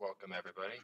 Welcome, everybody.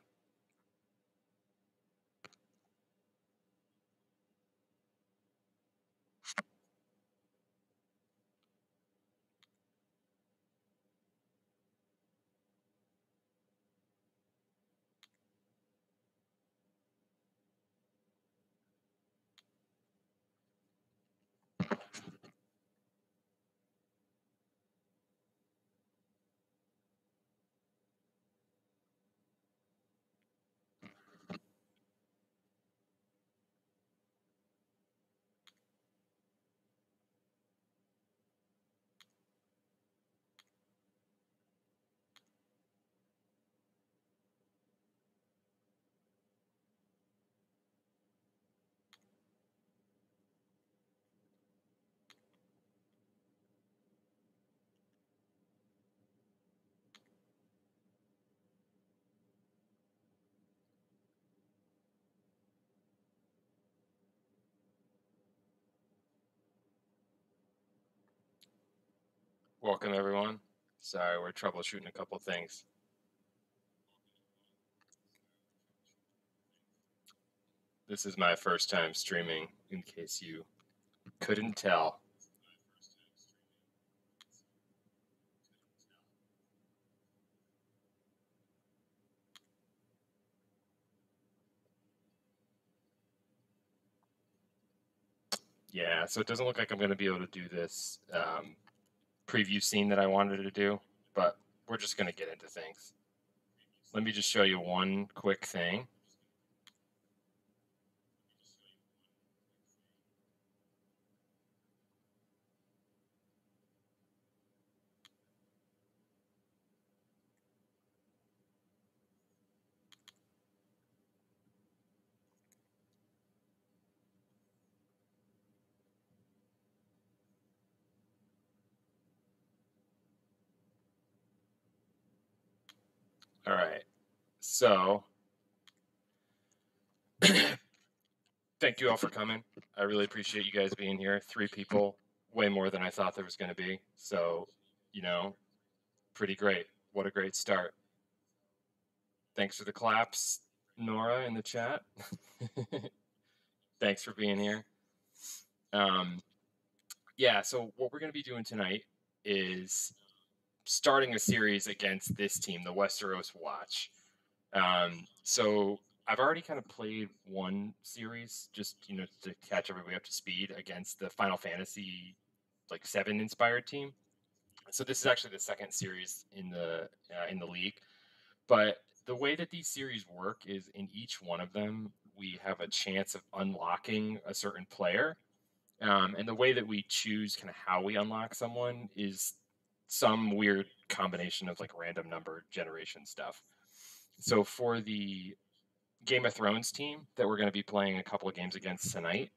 Welcome, everyone. Sorry, we're troubleshooting a couple things. This is my first time streaming, in case you couldn't tell. Yeah, so it doesn't look like I'm going to be able to do this um, preview scene that I wanted to do, but we're just going to get into things. Let me just show you one quick thing. All right. So, thank you all for coming. I really appreciate you guys being here. Three people, way more than I thought there was going to be. So, you know, pretty great. What a great start. Thanks for the claps, Nora, in the chat. Thanks for being here. Um, yeah, so what we're going to be doing tonight is starting a series against this team, the Westeros Watch. Um, so I've already kind of played one series just you know to catch everybody up to speed against the Final Fantasy like seven inspired team. So this is actually the second series in the uh, in the league. But the way that these series work is in each one of them we have a chance of unlocking a certain player. Um, and the way that we choose kind of how we unlock someone is some weird combination of like random number generation stuff. So for the Game of Thrones team that we're going to be playing a couple of games against tonight,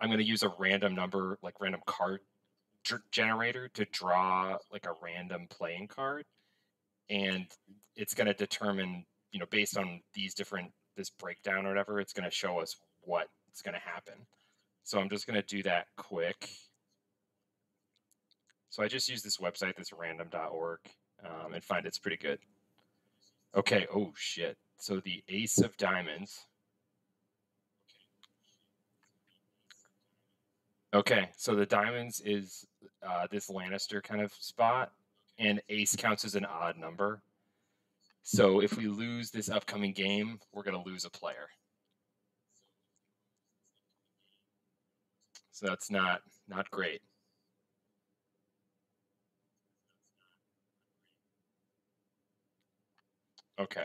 I'm going to use a random number, like random card generator to draw like a random playing card. And it's going to determine, you know, based on these different, this breakdown or whatever, it's going to show us what's going to happen. So I'm just going to do that quick so I just use this website, this random.org, um, and find it's pretty good. Okay. Oh, shit. So the ace of diamonds. Okay. So the diamonds is uh, this Lannister kind of spot, and ace counts as an odd number. So if we lose this upcoming game, we're going to lose a player. So that's not not great. Okay.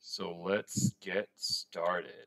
So let's get started.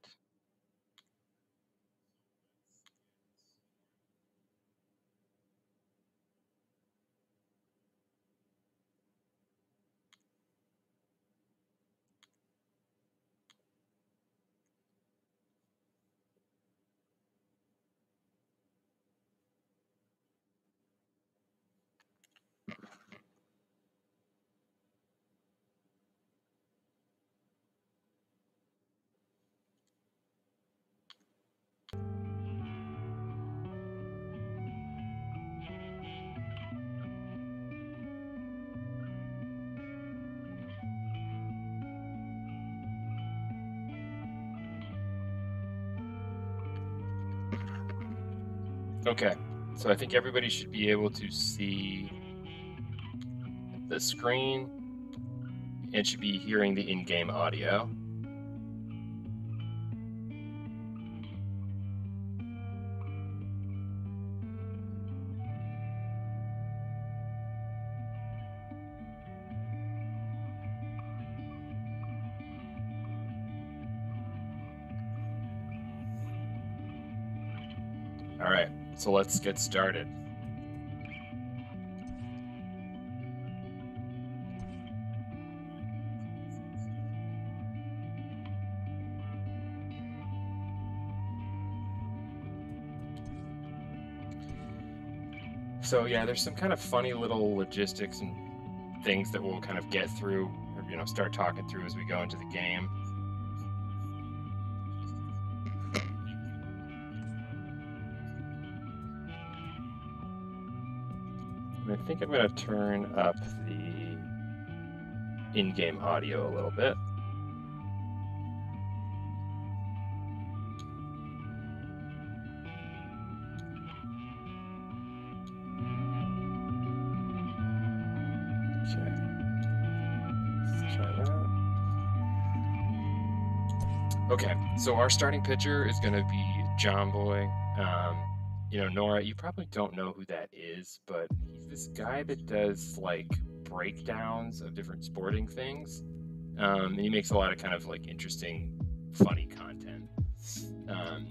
Okay, so I think everybody should be able to see the screen and should be hearing the in-game audio. So let's get started. So yeah, there's some kind of funny little logistics and things that we'll kind of get through, or, you know, start talking through as we go into the game. I think I'm going to turn up the in-game audio a little bit. Okay. So our starting pitcher is going to be John Boy. Um, you know, Nora, you probably don't know who that is, but this guy that does like breakdowns of different sporting things. Um, and he makes a lot of kind of like interesting, funny content. Um,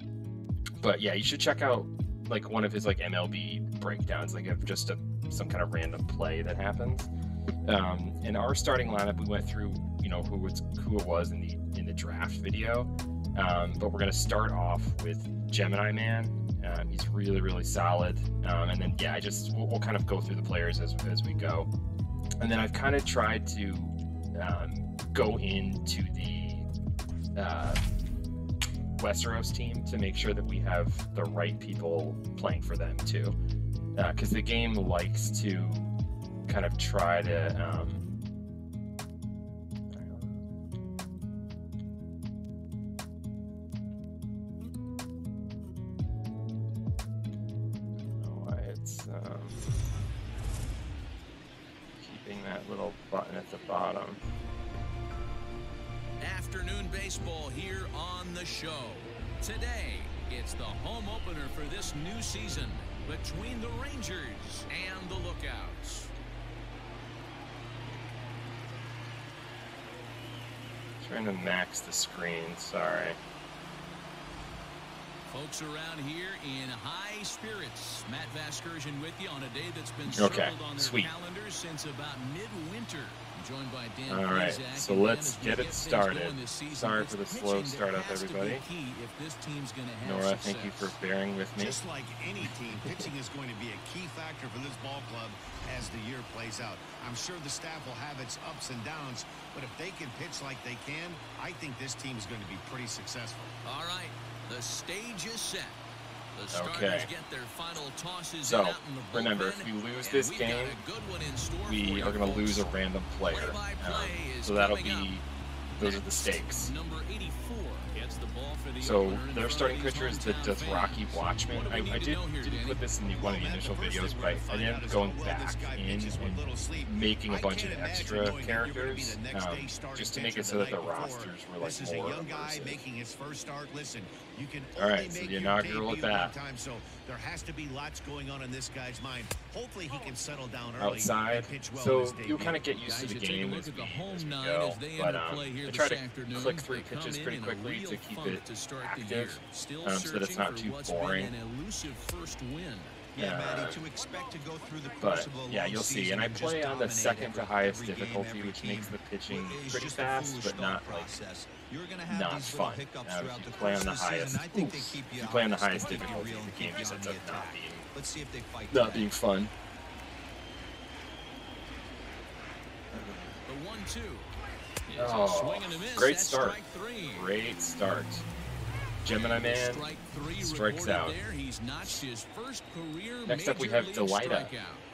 but yeah, you should check out like one of his like MLB breakdowns, like of just a, some kind of random play that happens. Um, in our starting lineup, we went through, you know, who was who it was in the in the draft video. Um, but we're gonna start off with Gemini Man. Um, he's really really solid. Um, and then yeah, I just we'll, we'll, kind of go through the players as as we go. And then I've kind of tried to um, go into the uh, Westeros team to make sure that we have the right people playing for them too, because uh, the game likes to kind of try to um, new season between the Rangers and the Lookouts. Trying to max the screen, sorry. Folks around here in high spirits. Matt Vasgersian with you on a day that's been okay, circled on their sweet. calendars since about midwinter. I'm joined by Dan All right, Plesac. so let's Dan, as we get it started. going this season, Sorry for the slow that start up, has to be everybody. if this team's gonna have Nora, thank you for bearing with me. Just like any team, pitching is going to be a key factor for this ball club as the year plays out. I'm sure the staff will have its ups and downs, but if they can pitch like they can, I think this team is going to be pretty successful. All right, the stage is set. Okay. get their final tosses So, in out in the remember, if we lose this game, a good one in store for We are going to lose a random player. Um, so that'll be, those are the stakes. Number 84 gets the ball for the So their starting pitcher is the Dothraki. Watchman. I, I did, didn't put this in the one of the initial videos, but I, I ended up going back in and making a bunch of extra knowing that you're gonna be characters um, just to make it so that the rosters were like This is a more young guy making his first start. Listen, you can All only right, so make the your inaugural debut at bat. one time, so there has to be lots going on in this guy's mind. Hopefully, he can settle down early outside. and pitch well in So you'll kind of get used Guys to the should take a game look as at we, the home as we nine go. as they But enter um, play here I try this to afternoon. click through pitches pretty quickly to keep it to start the active, year. Still um, so that it's not too what's boring. an elusive first win. Yeah, Maddie, to expect to go through the But of a yeah, you'll see. And I and play on the second to highest difficulty, which makes the pitching pretty fast, but thought not like process. You're gonna have not these fun. hiccups Uh, throughout if you the play on the the season. highest, I think they keep you you play on the highest They keep you difficulty, the game just you ends up not being Let's see if they fight not being fun. The. Oh, and a miss. great start. three. Great start. Gemini Man strikes out. Next up, we have Delita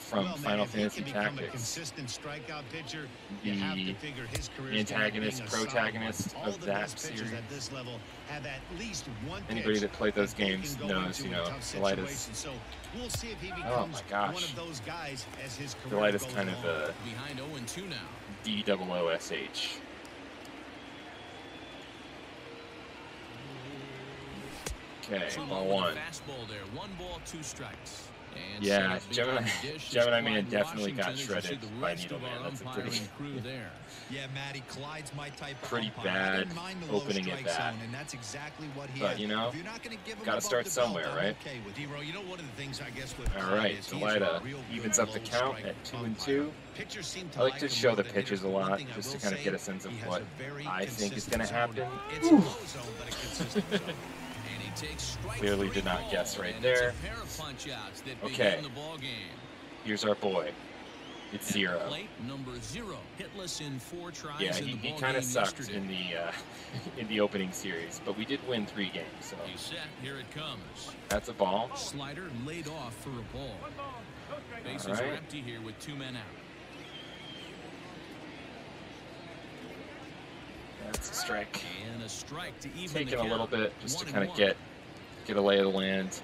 from Well, Final if he Fantasy can become a Tactics, consistent strikeout pitcher, you have the to figure his career is antagonist, gonna be a solid protagonist one. Of that series. at this level have at least one Anybody that played those games knows, you know, tough Delita's- situations. So we'll see if he Oh becomes my gosh. one of those guys as his career Delita's goes kind of along. a Behind 0 2 now. D double O S H. Okay, Two ball one. with a Fastball there. One ball, two strikes. And Yeah, Gemini- behind the dish is Gemini Man definitely got Washington as you see shredded by rest of Needleman. That's a pretty- crew there. Yeah, Matty, Clyde's my type Pretty bad didn't mind the low opening at strike bat. zone, and that's exactly what he But, you know, if you're not gonna give him gotta start somewhere, right? Okay with D-Row, you know one of the things I guess with All Clyde right, is he's a Delita real evens up the count at two and two. Pitchers seem to I like to him show the pitches a lot just to kind of get a sense of what I think is going to zone. happen. Clearly did not guess right there. It's a pair of punch-outs that Okay. begin the ball game. Here's our boy. It's zero. Number zero, hitless in four tries Yeah, in he, the he kind of sucked yesterday. in the uh, in the opening series, but we did win three games, so set. Here it comes. that's a ball. Slider laid off for a ball. Bases All are empty here with two men out. That's a strike. And a strike to even Taking a little bit just to kind of get get a lay of the land.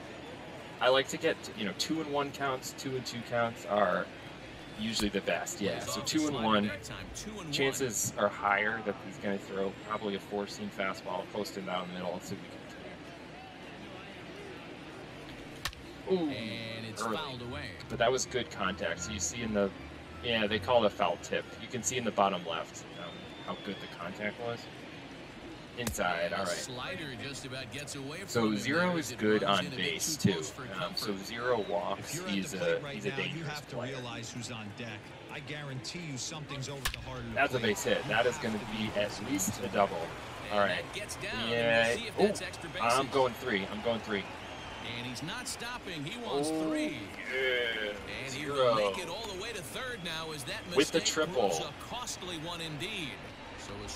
I like to get you know two and one counts, two and two counts are usually the best. Yeah, so two and one. that time, two and one. Chances are higher that he's going to throw probably a four-seam fastball, posting down the middle. Let's see if we can. Ooh, And it's early. fouled away. But that was good contact. So you see in the, yeah, they call it a foul tip. You can see in the bottom left how good the contact was. Inside, all right. Slider just about gets away So from him zero is good on in a bit base too too. close for Um, so zero walks. He's a right he's a now, you dangerous have to player. realize who's on deck. I guarantee you something's over the heart of That's a base hit. That is going to be at least a double. All right. that gets down, Yeah. we'll see if Oh, that's extra I'm going three. I'm going three. And he's not stopping. He wants Oh, three. yeah. And he will Zero. make it all the way to third now as that With the mistake triple. a costly one indeed.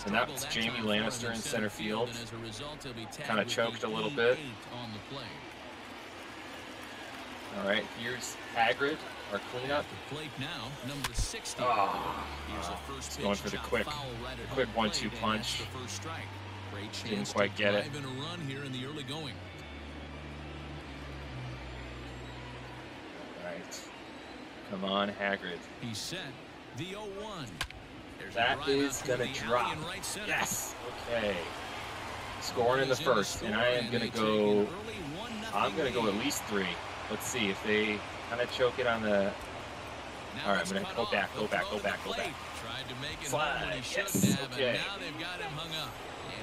And that's Jamie time for him Lannister in center field. and as a result, he'll be Kinda choked a little bit. the. All right. Here's Hagrid, our cleanup. The now, number 60. Oh, Here's a first going for the quick, quick one-two punch. the first strike. Great Didn't chance quite get it. a run here in the early going. All right. Come on, Hagrid. He's set. The 0-1. That is out gonna toward the alley drop. in right center. Yes. Okay. Scoring in the first, and I am gonna go. an early 1-0 I'm gonna go at least three. Let's see if they kind of choke it on the. All right, I'm gonna go back, go back, go back, go back. plate. Tried to make it Slide, home when he yes, okay.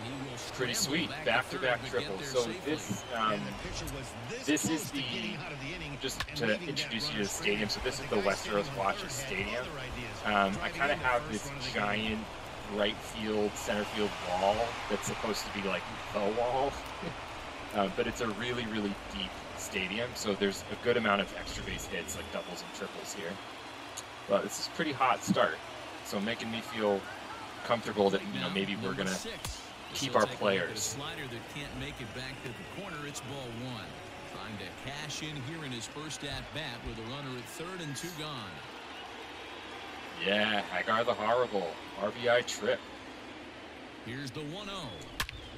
And now they've got him hung up. And he will Pretty sweet, back back-to-back to third, triples. So this, um, And the pitcher was this this is the getting of the inning just to introduce you to the stadium. So this is the But guy Westeros on Watches Stadium. Um, I kind of have this run of the game. giant right field, center field wall that's supposed to be like the wall, uh, but it's a really, really deep stadium. So there's a good amount of extra base hits, like doubles and triples here. But this is a pretty hot start, so making me feel comfortable that you know maybe we're gonna six. Keep our take a look at a players. Slider that can't make it back to the corner. It's ball one. Trying to cash in here in his first at bat with a runner at third and two gone. yeah, Hagar the horrible RBI trip. Here's the 1 0.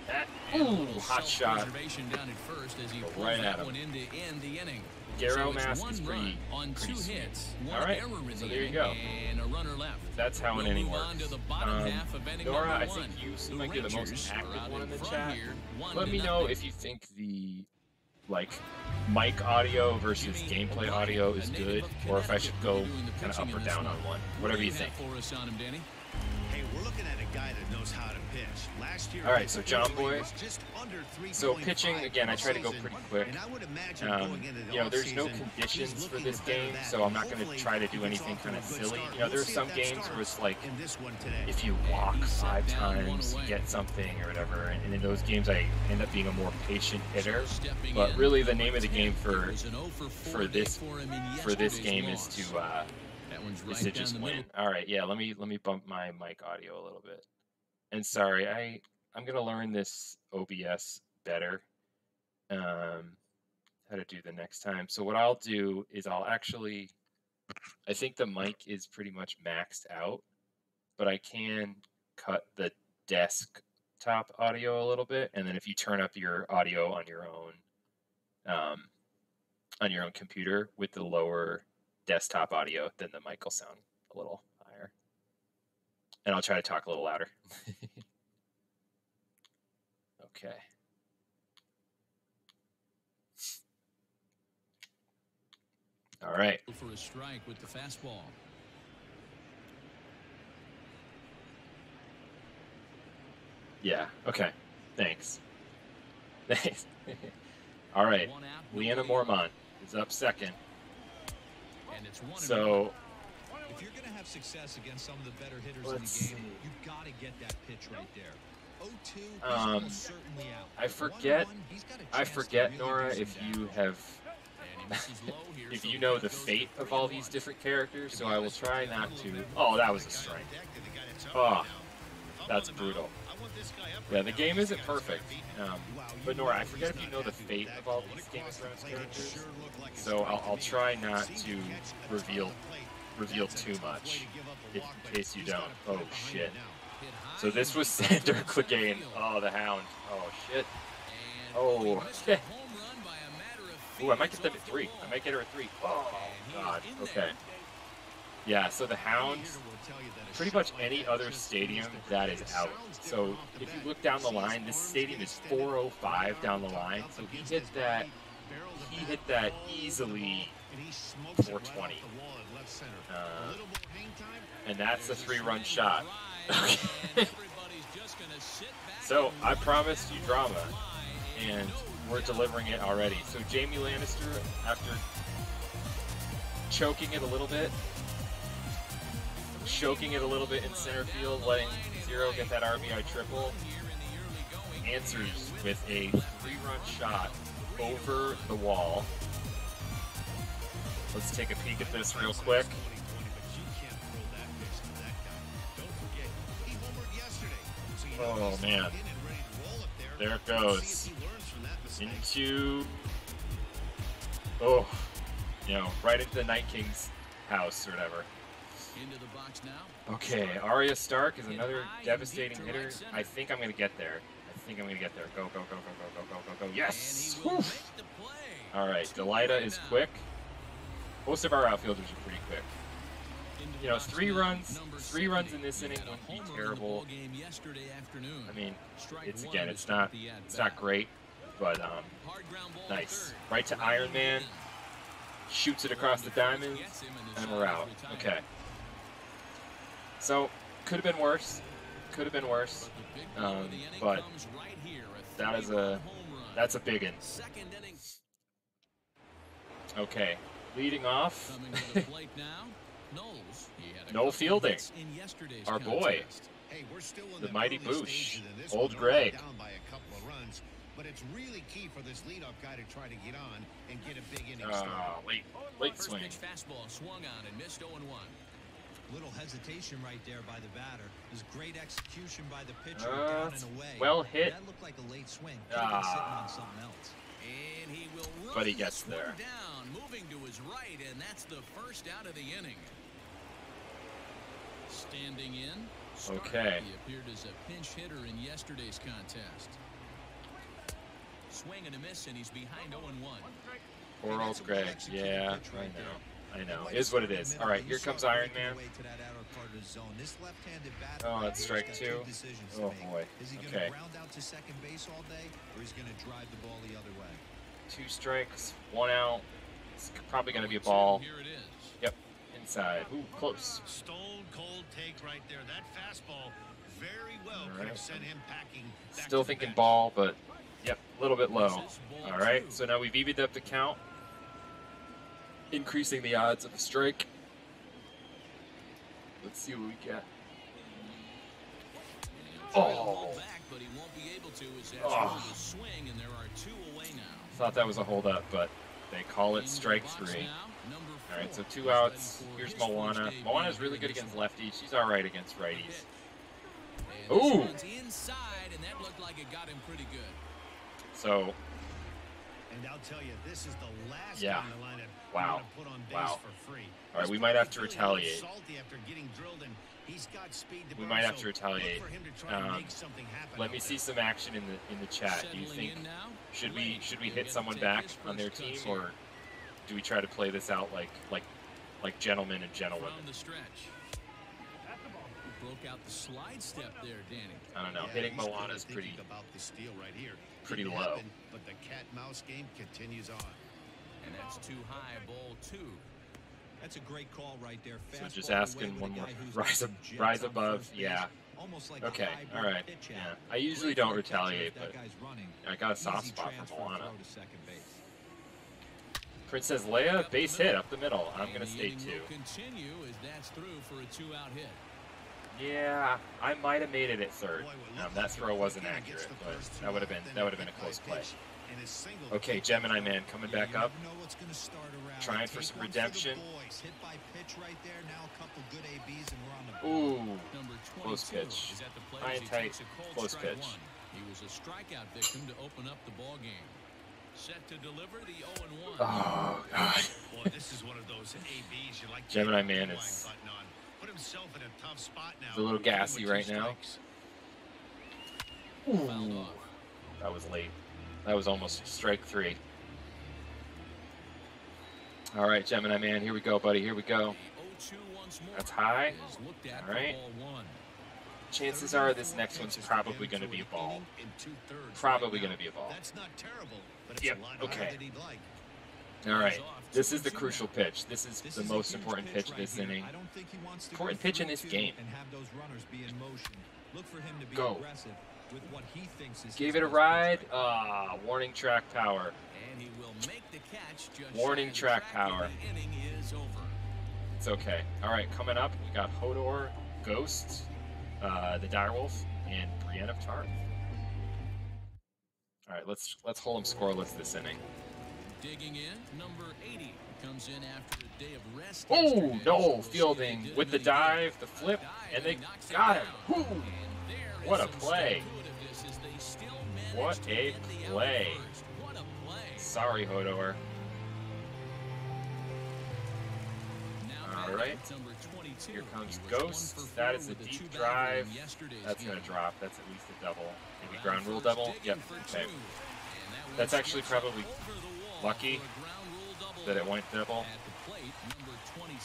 That ooh, hot shot. down at first as he right at him. one in to end the inning. Garrow so it's mask is pretty- on pretty two sweet. hits, one All right, error so there you go. and a runner left. That's how We'll an inning works. on to the bottom Um, half of inning Nora, I think one. you The might be the most active one in the chat. here, one Let me know if you think the like mic audio versus gameplay O'Brien, audio is good, or if I should go Connecticut, doing the kind of up or down on one. Whatever you think. for us on him, Danny? Hey, we're looking at a guy that knows how to pitch. Last year, All right, so John ERA Boy. just under So pitching again, I try to go pretty quick. And I would imagine Um, going into the you know, there's no conditions for this game, so I'm not going to try to do anything kind of silly. start. You know, We'll some games where it's like in this one today. if you walk five times, you get something or whatever. And in those games, I end up being a more patient hitter. Stepping But really, the name of the game for It was an 0 for, 4 for day this for, him in for this game is to uh, That one's is right to down just middle. All right, yeah. Let me let me bump my mic audio a little bit. And sorry, I I'm gonna learn this OBS better. um, how to do the next time. So what I'll do is I'll actually, I think the mic is pretty much maxed out, but I can cut the desktop audio a little bit, and then if you turn up your audio on your own, um, on your own computer with the lower desktop audio, then the mic will sound a little higher. And I'll try to talk a little louder. okay. All right. For a strike with the fastball. Yeah. Okay. Thanks. Thanks. All right. Lyanna nobody on. Mormont is up second. So If you're going to have success against some of the better hitters in the game, see. you've got to get that pitch right there. 0-2, Um, almost certainly out. I forget- 1-1, he's got a I forget, Nora, if you have And he misses low here, if you know the fate of all these different characters, so I will try not to. Oh, that was a strike. Oh, that's brutal. Yeah, the game isn't perfect. Um, but Nora, I forget if you know the fate of all these Game of Thrones characters, so I'll, I'll try not to reveal reveal too much, if, in case you don't. Oh shit. So this was Sandor Clegane. Oh, the Hound. Oh shit. Oh, he missed a home run by a matter of Ooh, I might get them at three. I might get her at three. Oh And he is god. Okay. Yeah. So the Hounds, Pretty much any other stadium that is out. So if you look down the line, this stadium is 405 down the line. So he hit that. He hit that easily, 420. Uh, and that's a three-run shot. So I promised you drama, and we're delivering it already. So Jamie Lannister, after choking it a little bit, choking it a little bit in center field, letting Zero get that RBI triple, answers with a three-run shot over the wall. Let's take a peek at this real quick. Oh man, there it goes into oh, you know, right into the Night King's house or whatever. Okay, Arya Stark is another devastating hitter. I think I'm gonna get there. I think I'm gonna get there. Go, go, go, go, go, go, go, go, go. Yes! Alright, Delita is quick. Most of our outfielders are pretty quick. You know, three runs, three runs in this inning would be terrible. I mean, it's again, it's not, it's not great, but um, nice. Right to Iron Man, shoots it across the diamond, and we're out. Okay. So, could have been worse. Could have been worse. Um, but that is a that's a big one. Okay, leading off. no fielding. Our boy, the mighty Boosh, old gray by a couple of runs But it's really key for this leadoff guy to try to get on and get a big inning. Uh, late, late swing. Fastball swung on and missed 0 1. Little hesitation right there by the batter. There's great execution by the pitcher Uh, down and away. well hit. That looked like a late swing. Could have been sitting Ah. on something else. And he will But he gets there. down, moving to his right, and that's the first out of the inning. Standing in. Stark. Okay. He appeared as a pinch hitter in yesterday's contest. Swing and a miss, and he's behind 0-1. Poor old Gray. Yeah, I know. I know. Is what it is. All right, here comes Iron Man. Oh, that's strike two. Oh, boy. Is Okay. out to second base all day, or is going to drive the ball the other way? Two strikes, one out. It's probably going to be a ball Here it is. inside. Ooh, close. Stone cold take right there. That fastball very well could have sent him packing. Still thinking ball, but yep, a little bit low. This is ball All right, so now we've evened up the count, increasing the odds of a strike. Let's see what we get. Oh. oh. oh. oh. Thought that was a hold up, but they call it strike three. All right, so two outs. Here's Moana. Moana's really good against lefties. She's all right against righties. Ooh. So and I'll tell you, this is the last Yeah. guy in the lineup Wow. wanna put on base Wow. for free. All right, we might have to probably feeling a little retaliate. salty after getting drilled, and he's got speed to We burn, might have to retaliate. look to Um, something Let me see some action in the in the chat. Do you think now, should we should we hit someone back on their team here. or do we try to play this out like like like gentlemen and gentlewomen? from the stretch. Broke out the slide step there, Danny. I don't know. Yeah, Hitting he's Moana is pretty about the steal right here. Pretty low. happen, but the cat mouse game continues on. And that's too high, ball two. That's a great call right there. So just Fastball away asking one more rise making ab- rise above, yeah. Almost like Okay, hybrid all right. pitch Yeah. I usually don't for the catcher retaliate, but guy's running. I got a soft spot for Moana. throw to second base. Princess Leia, base hit up the middle. I'm gonna stay two. continue as that's through for a two-out hit. Yeah, I might have made it at third. Um, that throw wasn't accurate, but that would have been that would have been a close play. pitch, and his single Okay, Gemini man coming back up. never know what's gonna start around. Trying for some redemption. boys. Hit by pitch right there. Now a couple good ABs and we're on the board. Ooh, Number 22 Close pitch. is at the plate High and he tight, takes a cold close pitch. He was a strikeout victim to open up the ball game. Set to deliver the 0 and 1. oh god. Boy, this is one of those ABs you like. Gemini man is- button on. Put himself in a tough spot now. He's a little gassy right now. strikes. Ooh, that was late. That was almost strike three. All right, Gemini man, here we go, buddy. Here we go. The 0-2 once more That's high. is looked at All for right. Chances are this next one's probably going to be a ball. In two-thirds Probably going to be a ball. That's not terrible, but it's Yep, a lot okay. higher than he'd like. All right. This is the crucial pitch. This is the most important pitch this inning. I don't think he wants to Important pitch in this game. and have those runners be in motion. Look for him to Go. aggressive with what he thinks is Gave it a ride. Ah, warning track power. And he will make the catch just Warning track power. The is over. It's okay. All right, coming up, we got Hodor, Ghost, uh, the Direwolf, and Brienne of Tarth. All right, let's let's hold them scoreless this inning. Digging in, number 80 comes in after a day of rest. Oh no, We'll see if fielding with the him any good. dive, the flip, and they got him. down. Whoo! And there What a play. stick-to-itiveness as they still manage What a get the out play. What a play. Sorry, Hodor. All right. at number 22. Here comes He was one Ghost. That is a deep drive. That's gonna drop. That's at least a double. Maybe ground rule double. Yep. Okay. two. And that That's actually probably over the wall lucky for a ground rule double. that it went double. At the plate, number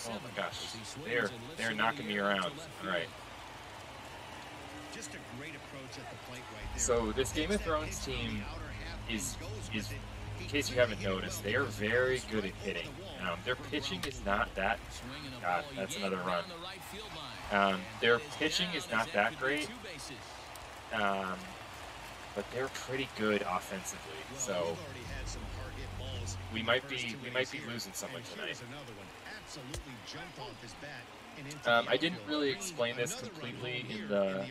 Oh my gosh, as he swings they're they're knocking me around. All right. field. Just a great approach at the plate right there. So this Game of Thrones pitch on the team outer half and is is with it. He in case you haven't noticed, they are very good at hitting. Um, their pitching is not that. God, that's another run. down the right field line. Um, their pitching is not that that could be great. Um, but they're pretty good offensively. So we've already had some hard hit balls we might be we might be losing someone tonight. here's another one. Absolutely jumped off his bat and into Um, I didn't really explain this completely in the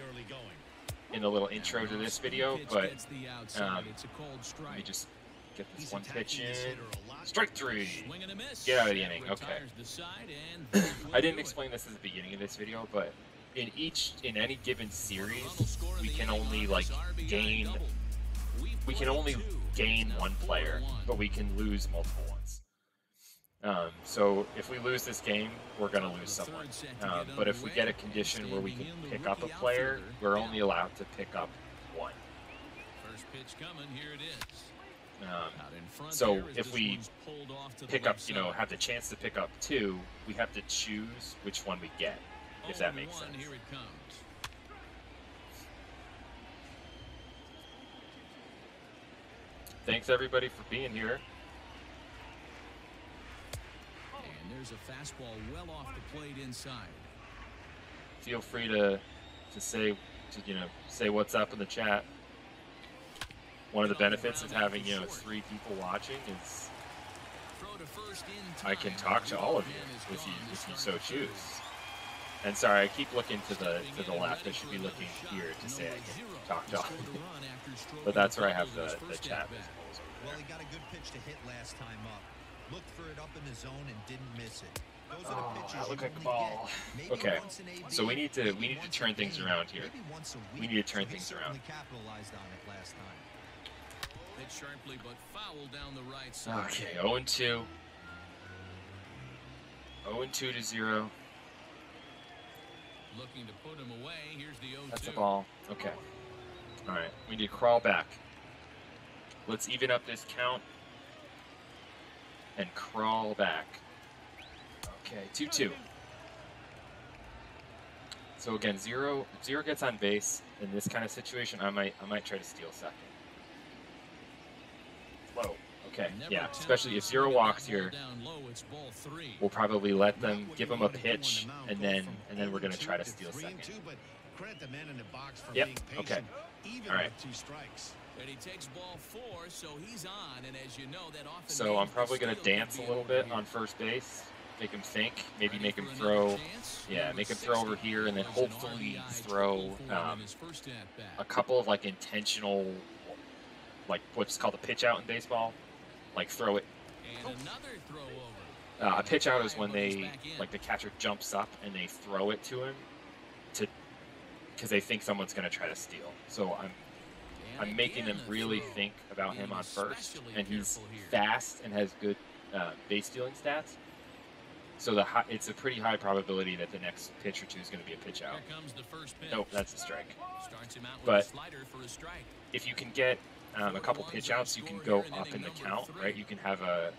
in the little intro to this video, but gets the outside. um, It's a cold let me strike. just get this one pitch in. hitter a lot. Strike three. Swing and a miss. Get out of the inning, okay. retires the side, and that will I didn't explain this at the beginning of this video, but in each in any given series, Runnels score in we can only like gain. We've can only gain one player, but we can lose multiple ones. Um, so if we lose this game, we're gonna lose someone. to Um, but if we get a condition where we can Standing in the pick up a player, we're only allowed to pick up one. First pitch coming. Here it is. Um, in front so if we one's pulled off to the pick up, you know, have the chance to pick up two, we have to choose which one we get, if that makes sense. Here it comes. Thanks everybody for being here. And there's a fastball well off the plate inside. Feel free to to say to you know say what's up in the chat. One of the benefits of having you know three people watching is Throw to first in I can talk to all of you if you if you so choose. Third. And sorry, I keep looking to the to the left. I should be looking here to say I can talk to all of you. But that's where I have the, the chat visibles over Well, he got a good pitch to hit last time up. Looked for it up in the zone and didn't miss it. Those are the Oh, pitches that you looked like the ball. Okay, once in AB, so we need to- we need to turn things around here. maybe once a We need to turn things around. capitalized on it last time. Hit sharply, but foul down the right side. Okay, 0 and 2. 0 and 2 to 0. Looking to put him away. Here's the 0 That's the ball. Okay. All right, we need to crawl back. Let's even up this count and crawl back. Okay, 2 2. So again, zero zero gets on base in this kind of situation. I might I might try to steal second. Low. Okay, yeah. Especially if zero walks here, down low, it's ball three. we'll probably let them give you them a wanna do on the pitch, and then and then we're gonna try to steal second. credit the man in the box for Yep, being okay. patient, All right. two strikes. And he takes ball four, so he's on. And as you know, that often So I'm probably gonna dance a little bit on first base, make him think, maybe Ready make him throw, yeah, make him throw over here, and then hopefully throw triple for him um, in his first at-bat. a couple of like intentional, like what's called a pitch out in baseball, like throw it. And another throw over. Uh, a pitch out is when they like the catcher jumps up and they throw it to him, to because they think someone's gonna try to steal. So I'm I'm making them really think about him on first, and he's fast and has good uh, base stealing stats. So the hi- it's a pretty high probability that the next pitch or two is going to be a pitch out. Here comes the first pitch. Nope, that's a strike. Starts him out with But- a slider for a strike. If you can get um, a couple pitch outs, you can go up in the count, right? You can have a,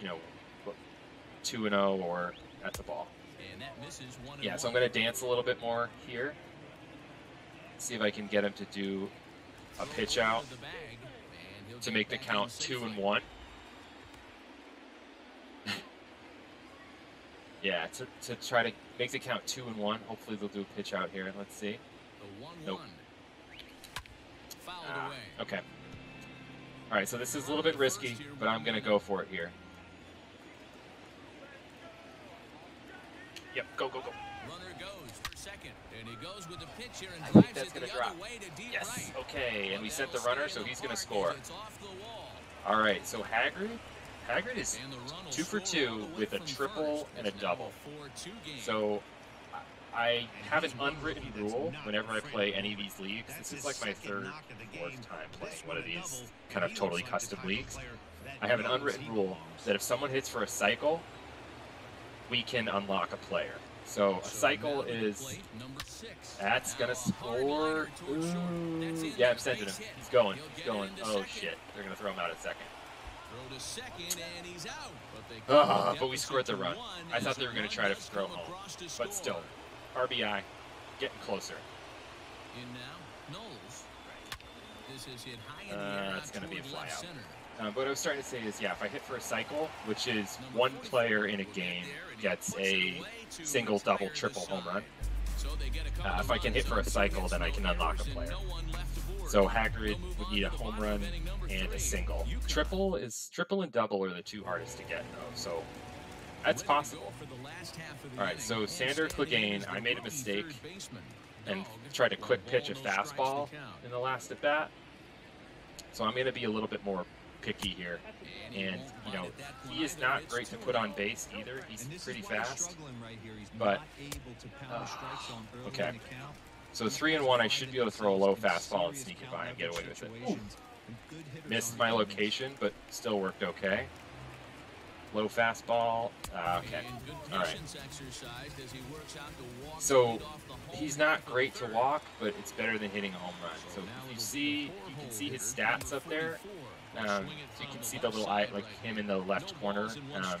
you know, two and zero, or that's a ball. Yeah, so I'm going to dance a little bit more here. See if I can get him to do a pitch out to make the count 2 and 1. yeah, to, to try to make the count two and one. Hopefully they'll do a pitch out here. Let's see. Nope. one. Fouled Ah, away. Okay. All right, so this is a little bit risky, but I'm gonna go for it here. Yep, go, go, go. Runner goes for second, and he goes with the pitch here and I drives think that's it the gonna other drop. way to deep Yes. Okay, and we sent the runner, so he's gonna score. as it's off the wall. All right, so Hagrid, Hagrid is And the run will two for two with a triple and a double. So I have an unwritten rule whenever I play any of these leagues. This is like my third, fourth time playing one of these kind of totally looks like the custom leagues. I have an unwritten rule that if someone hits for a cycle, we can unlock a player. So a cycle to is plate, number six. that's gonna Now a hard score. liner towards short. That's Ooh, yeah, I'm sending him. He's going. He's going. Oh shit! They're gonna throw him out at second. Throw to second, and he's out. But, they cut the but we scored the run. I thought they were gonna try to throw home, But still, RBI, getting closer. In now, Knowles. This is hit high in the Uh, air it's gonna be a toward fly left out. center. Uh, but what I was starting to say is, yeah, if I hit for a cycle, which is one player in a game and gets a single, double, triple home run. So they get a Uh, if I can hit for a cycle, then I can unlock a player. no one left aboard. So Hagrid would need a home run of inning number and a single. Triple is triple and double are the two hardest to get though, so that's to possible. For the last half of the All right, so and Sandor Clegane, I made a mistake and tried to quick pitch a ball, no strikes to fastball in the last at bat. So I'm going to be a little bit more picky here. And, you know, at that one he is not great to put on base either. He's pretty is why he's fast. struggling right here. He's but- not able to pound uh, strike zone early okay. in the count. So three and one, I should be able to throw a low fastball and sneak it by and get away with it. Ooh. Missed my location, but still worked okay. Low fastball. Uh, okay. All right. patience exercised as he works out to walk So, the lead off the home He's not great to walk, but it's better than hitting a home run. So you see, you can see his stats up there. Um, Swing it so you can see the little eye, like him in the left corner. balls and one Um,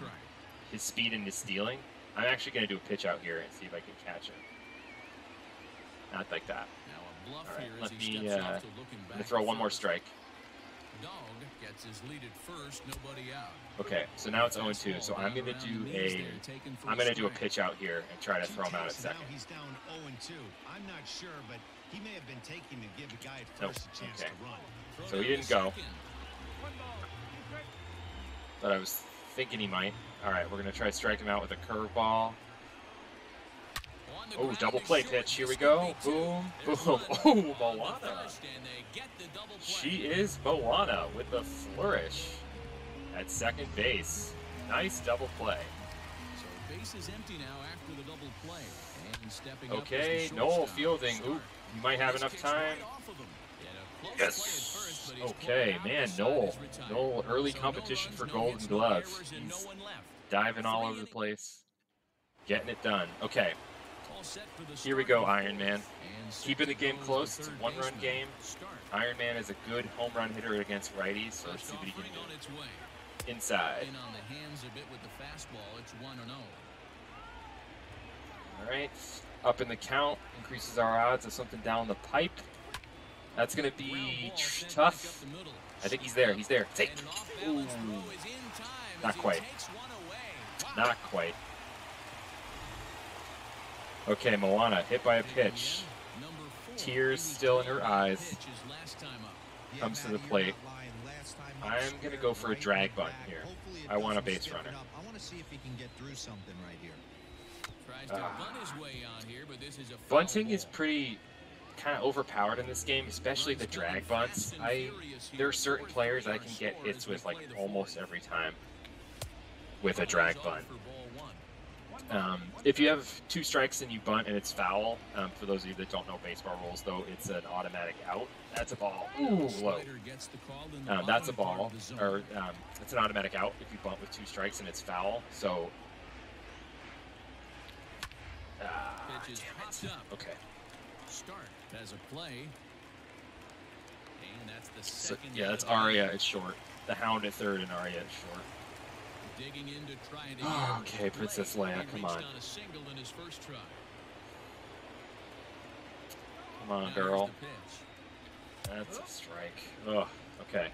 his speed and his stealing. I'm actually going to do a pitch out here and see if I can catch him. Not like that. Now a bluff All right, let me, uh, looking back going to throw one more strike. Dog gets his lead at first, nobody out. Okay, so now it's 0 2. So I'm going to do a, I'm going to do a pitch out here and try to throw him out at second. He's down 0-2. I'm not sure, but he may have been taking to give a guy at Nope. first a chance Okay. to run. So he didn't go. But I was thinking he might. All right, we're going to try to strike him out with a curveball. Oh, double play pitch. Here we go. Boom, boom. Oh, Moana. She is Moana with the flourish at second base. Nice double play. So base is empty now after the double play. And stepping up Okay, Noel shortstop. fielding. Ooh, you might have enough time. right off of him. And a Close Yes. play at first, but he's Okay, man, Noel. Noel, early competition for Golden hits, no Glove. errors, and no He's diving all over the place, getting it done. Okay, All set for the here we go, Iron Man. fourth. And set Keeping the game close. It's a one-run game. Iron Man is a good home run hitter against righties, so let's see what he can do. Inside. In on the hands a bit with the fastball. It's 1 and 0. All right, up in the count, increases our odds of something down the pipe. That's going to be Ground ball tr- sent back up tough. I think he's there. He's there. Take. And an off-balance Ooh. throw is in time as Not quite. takes one away. Wow. Not quite. Okay, Moana hit by a pitch. Tears still in her eyes. pitch his last time up. Yeah, Comes to the plate. not lying. Last time I'm gonna go for a drag in the bunt here. I want a base runner. I want to see if he can get through something right here. Tries to Ah. bunt his way on here, but this is a foul Bunting is pretty kind of overpowered in this game, especially the drag bunts. I there are certain players I can get hits with like almost every time with a drag bunt. Um, if you have two strikes and you bunt and it's foul, um, for those of you that don't know baseball rules, though, it's an automatic out. That's a ball. Ooh, low. Um, that's a ball, or um, it's an automatic out if you bunt with two strikes and it's foul. So, ah, damn it. Okay. Start as a play. And that's the So, yeah, that's of the game. Arya at short. The Hound at third and Arya at short. Digging in to try Oh, okay, Princess Leia, come on. a single in his first try. Come on, girl. That's a strike. Oh, Okay.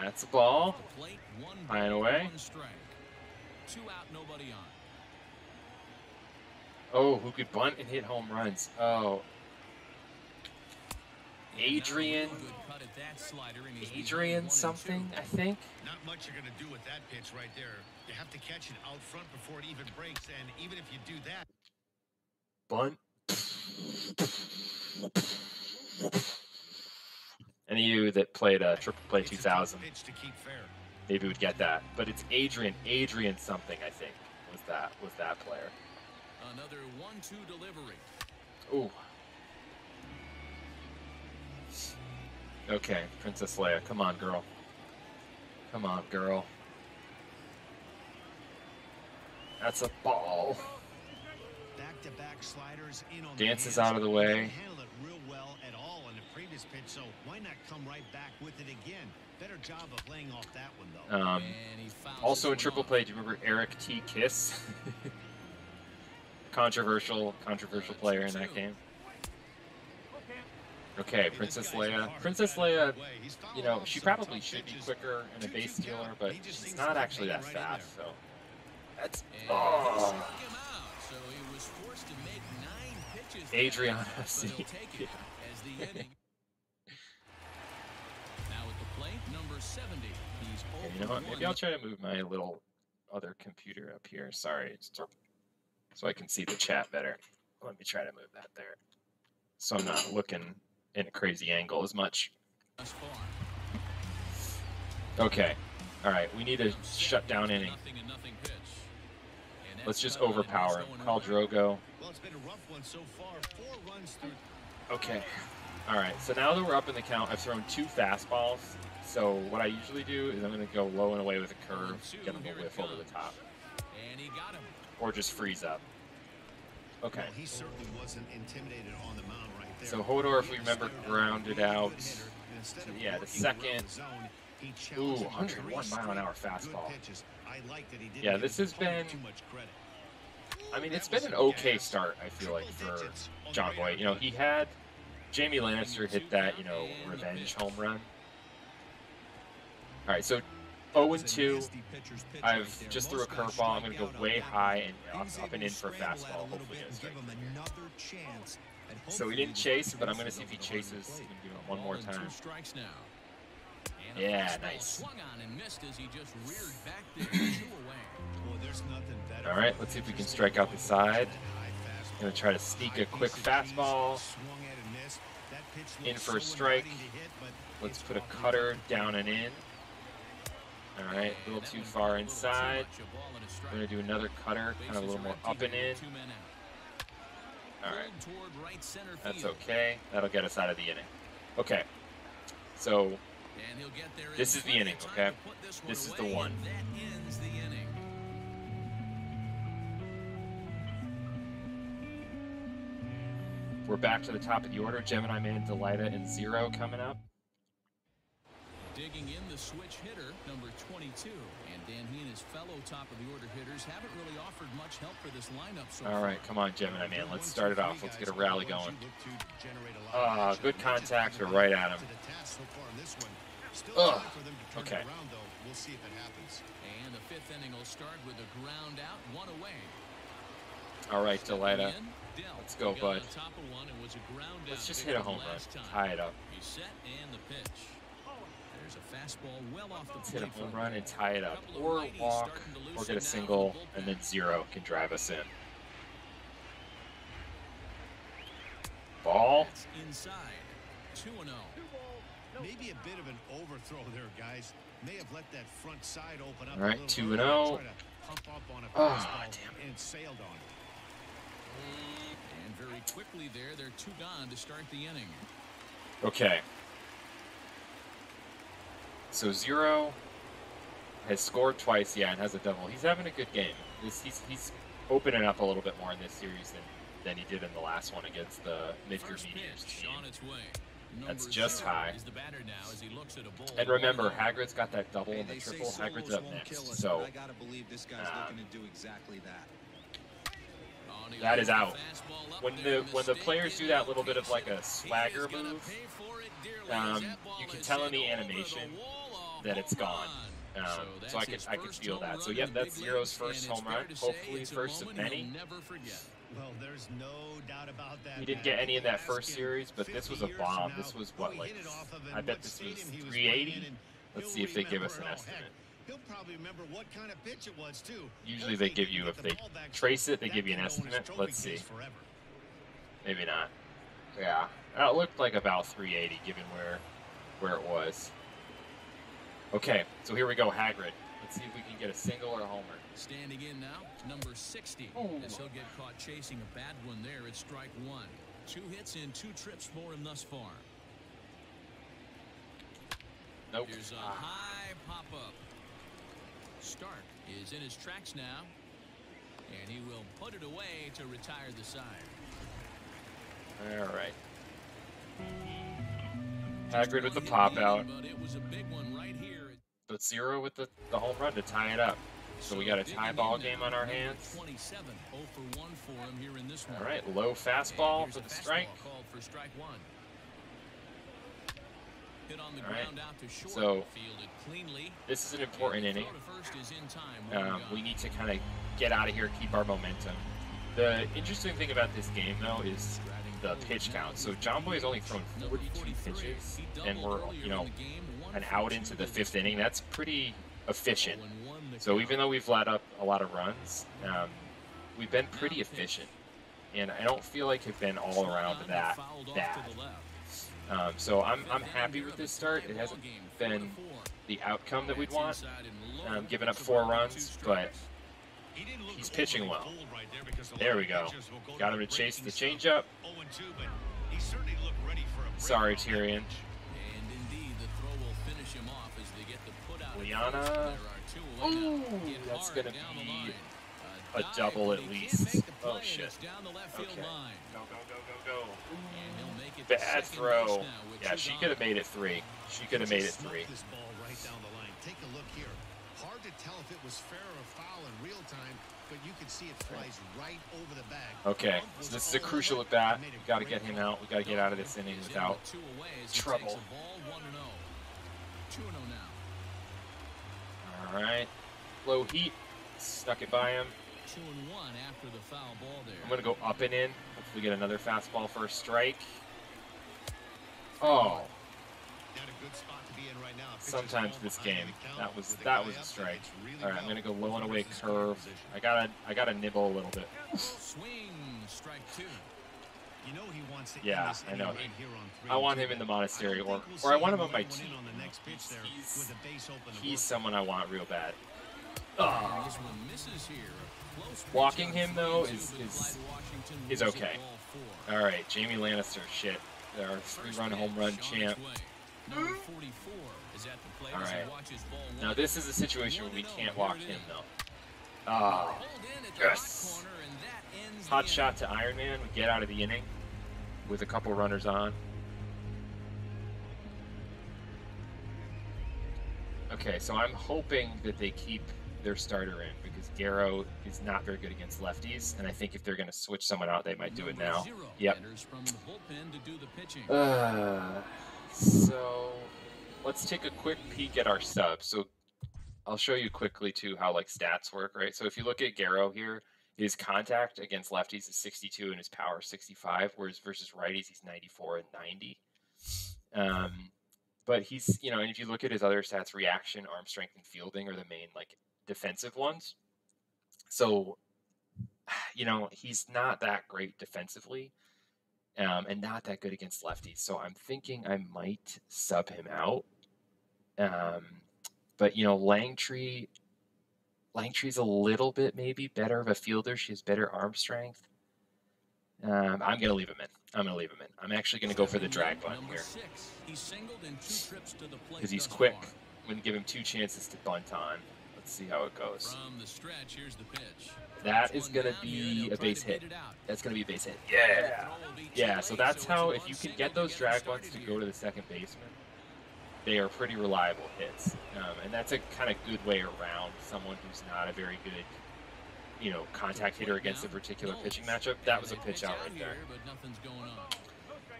That's a ball. High and away. Two out, nobody on. Oh, who could bunt and hit home runs? Oh, And now Adrian. a good cut at that slider, and he's behind one Adrian something. I think. Not much you're going to do with that pitch right there. You have to catch it out front before it even breaks, and even if you do that, Bunt. Any of you that played uh, Triple Play it's a tough 2000 pitch to keep fair. maybe would get that. But it's Adrian. Adrian something, I think, was that was that player. Another one-two delivery. Ooh. Okay, Princess Leia, come on, girl. Come on, girl. That's a ball. Back-to-back sliders in on Dances the out of the way. it real well at all in the previous pitch, so why not come right back with it again? Better job of laying off that one, though. Um, and he fouls also in Triple. Play, do you remember Eric T. Kiss? controversial, controversial player in that game. Okay, Princess Leia. Princess Leia, you know, she probably should be quicker and a base stealer, but she's not actually that fast. So that's oh, Adriana. it yeah. as the inning. Now at the plate, number 70. He's Yeah, 0 you know what? Maybe I'll try to move my little other computer up here. Sorry, so so I can see the chat better. Let me try to move that there, so I'm not looking in a crazy angle as much. Okay, all right. We need to shut down it's a inning. nothing and nothing pitch. And that's Let's just cut on, and overpower him. Call. Drogo. Well, it's been a rough one so far. Four runs through Okay. All right. So now that we're up in the count, I've thrown two fastballs. So what I usually do is I'm going to go low and away with a curve, get him a whiff over the top, And he got him. or just freeze up. Okay. Well, he certainly wasn't intimidated on the mound right there. So Hodor, if we remember, grounded out. Yeah, the second- Ooh, challenged him with 101 mile an hour fastball. Yeah, this has been-. I mean, it's been an okay start. I feel like for John. Boyd. You know, he had Jaime Lannister hit that, you know, revenge home run. All right, so 0 and 2. I've just threw a curveball. I'm gonna go way high and up, up and in for a fastball. Hopefully, a strike. So he didn't chase, but I'm gonna see if he chases. I'm gonna do it one more time. Two strikes now. And a Yeah, nice. Swung on and missed as he just reared back there, two away. Well, there's nothing better All right, let's see if we can strike out the side. that high fastball. Gonna try to sneak a quick piece of cheese, fastball. swung at and missed. That pitch In for a strike. inviting to hit, but Let's put a cutter down and in. All right, a little too far inside. We're gonna do another cutter, kind of a little more up and in. All right, that's okay. That'll get us out of the inning. Okay, so this is the inning. Okay, this is the one. We're back to the top of the order. Gemini Man, Delita, and Zero coming up. Digging in the switch hitter, number 22. And Dan he and his fellow top of the order hitters haven't really offered much help for this lineup so All right, come on, Gemini Man. Let's start it off. Let's get a rally going. Ah, good contact, but right at him. Ugh. Okay. We'll see if it happens. And the fifth inning will start with a ground out, one away. All right, Delita. Stepping in, Let's go, He got bud. on top of one and was a ground Let's out just hit a home run. Tie it up. He's set and the pitch. There's a fastball well off the Let's hit a plate home for run and tie it up. Or righties walk, or get a single, and then. Zero can drive us in. Ball. That's inside. 2 and oh. 0. Maybe a bit of an overthrow there, guys. May have let that front side open up All right, 2 and oh. early, 0. try to pump up on a Oh, fastball damn and sailed on it. And very quickly there, they're two gone to start the inning. Okay. So Zero has scored twice, yeah, and has a double. He's having a good game. This, he's he's opening up a little bit more in this series than, than he did in the last one against the Midgard First Meteors team. on its way. That's just high. is the batter now as he looks at a ball. And remember. Hagrid's got that double and the triple. Hagrid's up next. So but I gotta believe this guy's looking to do exactly that. On he that goes, is out. when the when the players do that little bit of like a swagger He is gonna move, pay for it dearly um, as that ball you can tell in the animation that it's gone. Um, so that's I could his I could first feel that. So run yep, in the that's big Zero's first home run. Hopefully it's first of moment he'll many. never forget. Well, there's no doubt about that. He didn't get any in that first series, but this was a bomb. This was what, like, hit it off of and I bet this was 380. Let's see if they give us an estimate. He'll probably remember what kind of pitch it was too. Usually they give you can if they the ball back trace it, they give you an can go in his estimate. Let's see. Maybe not. Yeah, it looked like about 380 given where where it was. Okay, so here we go, Hagrid. Let's see if we can get a single or a homer. Standing in now, number 60. Ooh. As he'll get caught chasing a bad one there at strike one. Two hits in two trips for him thus far. Nope. Here's a Ah, high pop up. Stark is in his tracks now. And he will put it away to retire the side. all right. Hagrid with the pop out, But it was a big one right here. But Zero with the, the home run to tie it up. So we got a tie ball game on our hands. 27, 0 for 1 for him here in this one. All right, low fastball for the strike. Called for strike one. Hit on the All right, ground out to short. so Fielded cleanly. This is an important inning. throw to first is in time. Um, we need to kind of get out of here, keep our momentum. The interesting thing about this game, though, is the pitch count. So John Boy has only thrown 42 pitches, and we're you know an out into the fifth inning. That's pretty efficient. So even though we've let up a lot of runs, um, we've been pretty efficient, and I don't feel like have been all around that bad. Um, so I'm I'm happy with this start. It hasn't been the outcome that we'd want, um, giving up four runs, but He's pitching well. there we go. got him to chase the changeup. Sorry, 0-2, now. Ooh, that's gonna be a double at least. Oh, shit. it's down the left field Okay. Go go go go go. And he'll make it to Bad throw. base now with Yeah, she could have made it three. She could have made it three. snuffed This ball right down the line. Take a look here. Hard to tell if it was fair or foul in real time, but you can see it flies right over the bag. Okay, so this is a crucial at bat. We got to get him out. We got to get out of this inning without with two away as he trouble. takes a ball, 1 and 0. 2 and 0 now. All right. Low heat. Stuck it by him. 2 and 1 after the foul ball there. I'm gonna go up and in. Hopefully get another fastball for a strike. Oh, Not a good spot to be in right now. Sometimes this game that was that was a strike. really All right, I'm gonna go low and away curve. I gotta I gotta nibble a little bit. Swing, strike two. You know he wants to Yeah, I know. right here on three I want him in the monastery, or or I want him on my team. on the next pitch there He's- with the base open He's someone I want real bad. Oh, this one misses here. A close pitch Walking him, though, is- is- is okay. all right, Jaime Lannister, shit, our three-run home run champ. way. Number 44 is at the plate All as he watches ball Now this is a situation where we can't oh. walk him though. Ah, Pulled in at the yes. hot corner, and that ends the hot inning. shot to Iron Man. We get out of the inning with a couple runners on. Okay, so I'm hoping that they keep their starter in because Garrow is not very good against lefties, and I think if they're going to switch someone out, they might do it now. Yep. enters from the bullpen to do the pitching. Uh, so let's take a quick peek at our subs. So I'll show you quickly too how like stats work, right? So if you look at Garrow here, his contact against lefties is 62 and his power is 65, whereas versus righties he's 94 and 90. Um, but he's you know, and if you look at his other stats, reaction, arm strength, and fielding are the main like defensive ones. So you know he's not that great defensively um, and not that good against lefties. So I'm thinking I might sub him out. Um, but you know, Langtree, Langtree's a little bit maybe better of a fielder. She has better arm strength. Um, I'm gonna leave him in. I'm gonna leave him in. I'm actually gonna go for the drag bunt here six. He's singled in two trips to the plate because he's quick. I'm gonna give him two chances to bunt on. Let's see how it goes. From the stretch, here's the pitch. That is gonna be a base hit. That's gonna be a base hit. Yeah. throw will be too Yeah, so that's how if you can get those drag bunts to go to the second baseman, they are pretty reliable hits, um, and that's a kind of good way around someone who's not a very good, you know, contact hitter against a particular pitching matchup. That was a pitch out right there. but nothing's going on.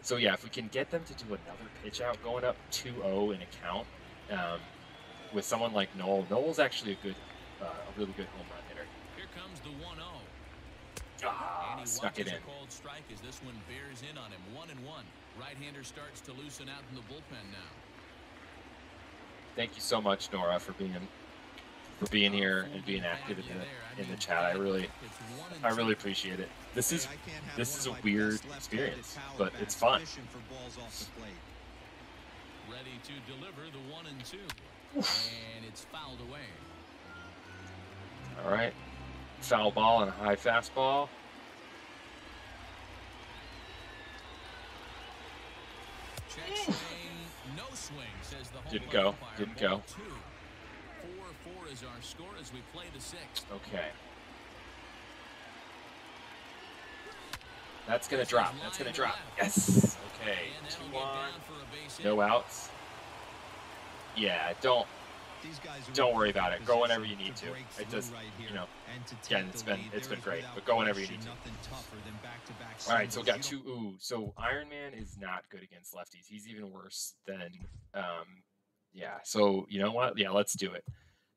So yeah, if we can get them to do another pitch out, going up 2-0 in a count, um, with someone like Noel, Noel's actually a good, uh, a really good home run hitter. Here comes the 1-0. Ah, it in. called strike as this one bears in on him. One and one. Right-hander starts to loosen out in the bullpen now. Thank you so much, Nora, for being for being here and being active in the in the chat. I really It's one and I really appreciate it. This is I can't have this is a weird experience, but it's fun. fishing for balls off the plate. ready to deliver the one and two. and it's fouled away. all right. Foul ball and a high fastball. Check swing, no swing, says the home Didn't go, didn't go. Two. Four four is our score as we play the sixth. Okay. That's gonna drop. That's gonna drop. Yes. Okay. Two on. for a base hit. No outs. Yeah. Don't These guys are Don't worry about it. Go whenever you need to. It just, you know, again, it's been- it's been great, but go whenever you need to. All right, so we got two. Ooh, so Iron Man is not good against lefties. He's even worse than. Um, yeah. So you know what? Yeah, let's do it.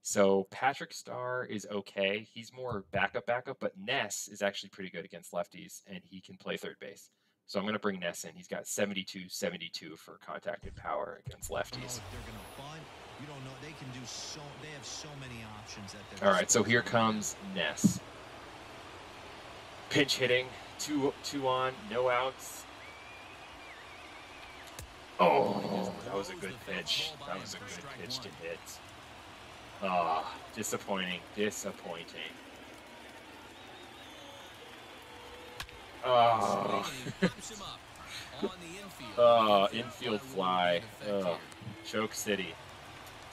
So Patrick Star is okay. He's more backup, backup, but Ness is actually pretty good against lefties, and he can play third base. So I'm going to bring Ness in. He's got 72, 72 for contacted power against lefties. if they're gonna bunt. You don't know. They can do so. They have so many options at their All right, so here comes Ness. Pitch hitting, two two on, no outs. Oh, that was a good pitch. That was a good pitch to hit. Ah, disappointing, disappointing. Oh, ah. Swing, and he pumps him up on the infield. Oh, Infield fly fly. will be in effect Ugh. here. choke city.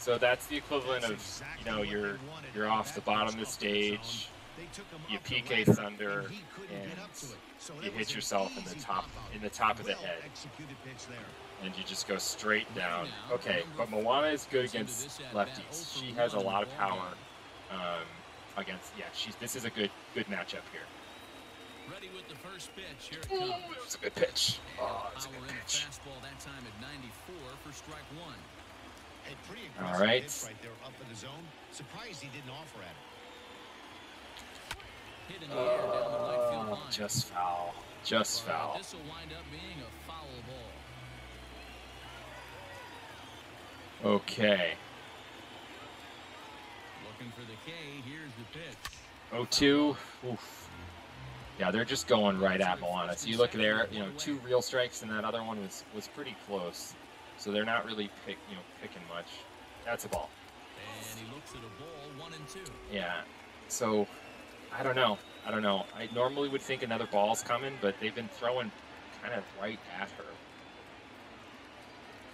So that's the equivalent of, you know, you're you're off the bottom of the up in the zone. stage. They took him You PK Thunder, and he couldn't get up and to it. So you hit yourself in the top in the top of the head, executed pitch there. and you just go straight down. Okay, but Moana is good against lefties. She has a lot of power um, against. Yeah, she's. This is a good good matchup here. Ready with the first pitch. Here it Ooh, comes. it was a good pitch. Oh, it's a good pitch. fastball that time at 94 for strike one. A pretty right. there up in the zone. Surprised he didn't offer at it. Hit in the air down the right field Oh, line. just foul. Just But foul. This will wind up being a foul ball. Okay. Looking for the K. Here's the pitch. 0-2. Oof. Yeah, they're just going right at Moana. So you look there, you know, two real strikes, and that other one was was pretty close. So they're not really pick, you know, picking much. That's a ball. And he looks at a ball, one and two. Yeah. So I don't know. I don't know. I normally would think another ball's coming, but they've been throwing kind of right at her.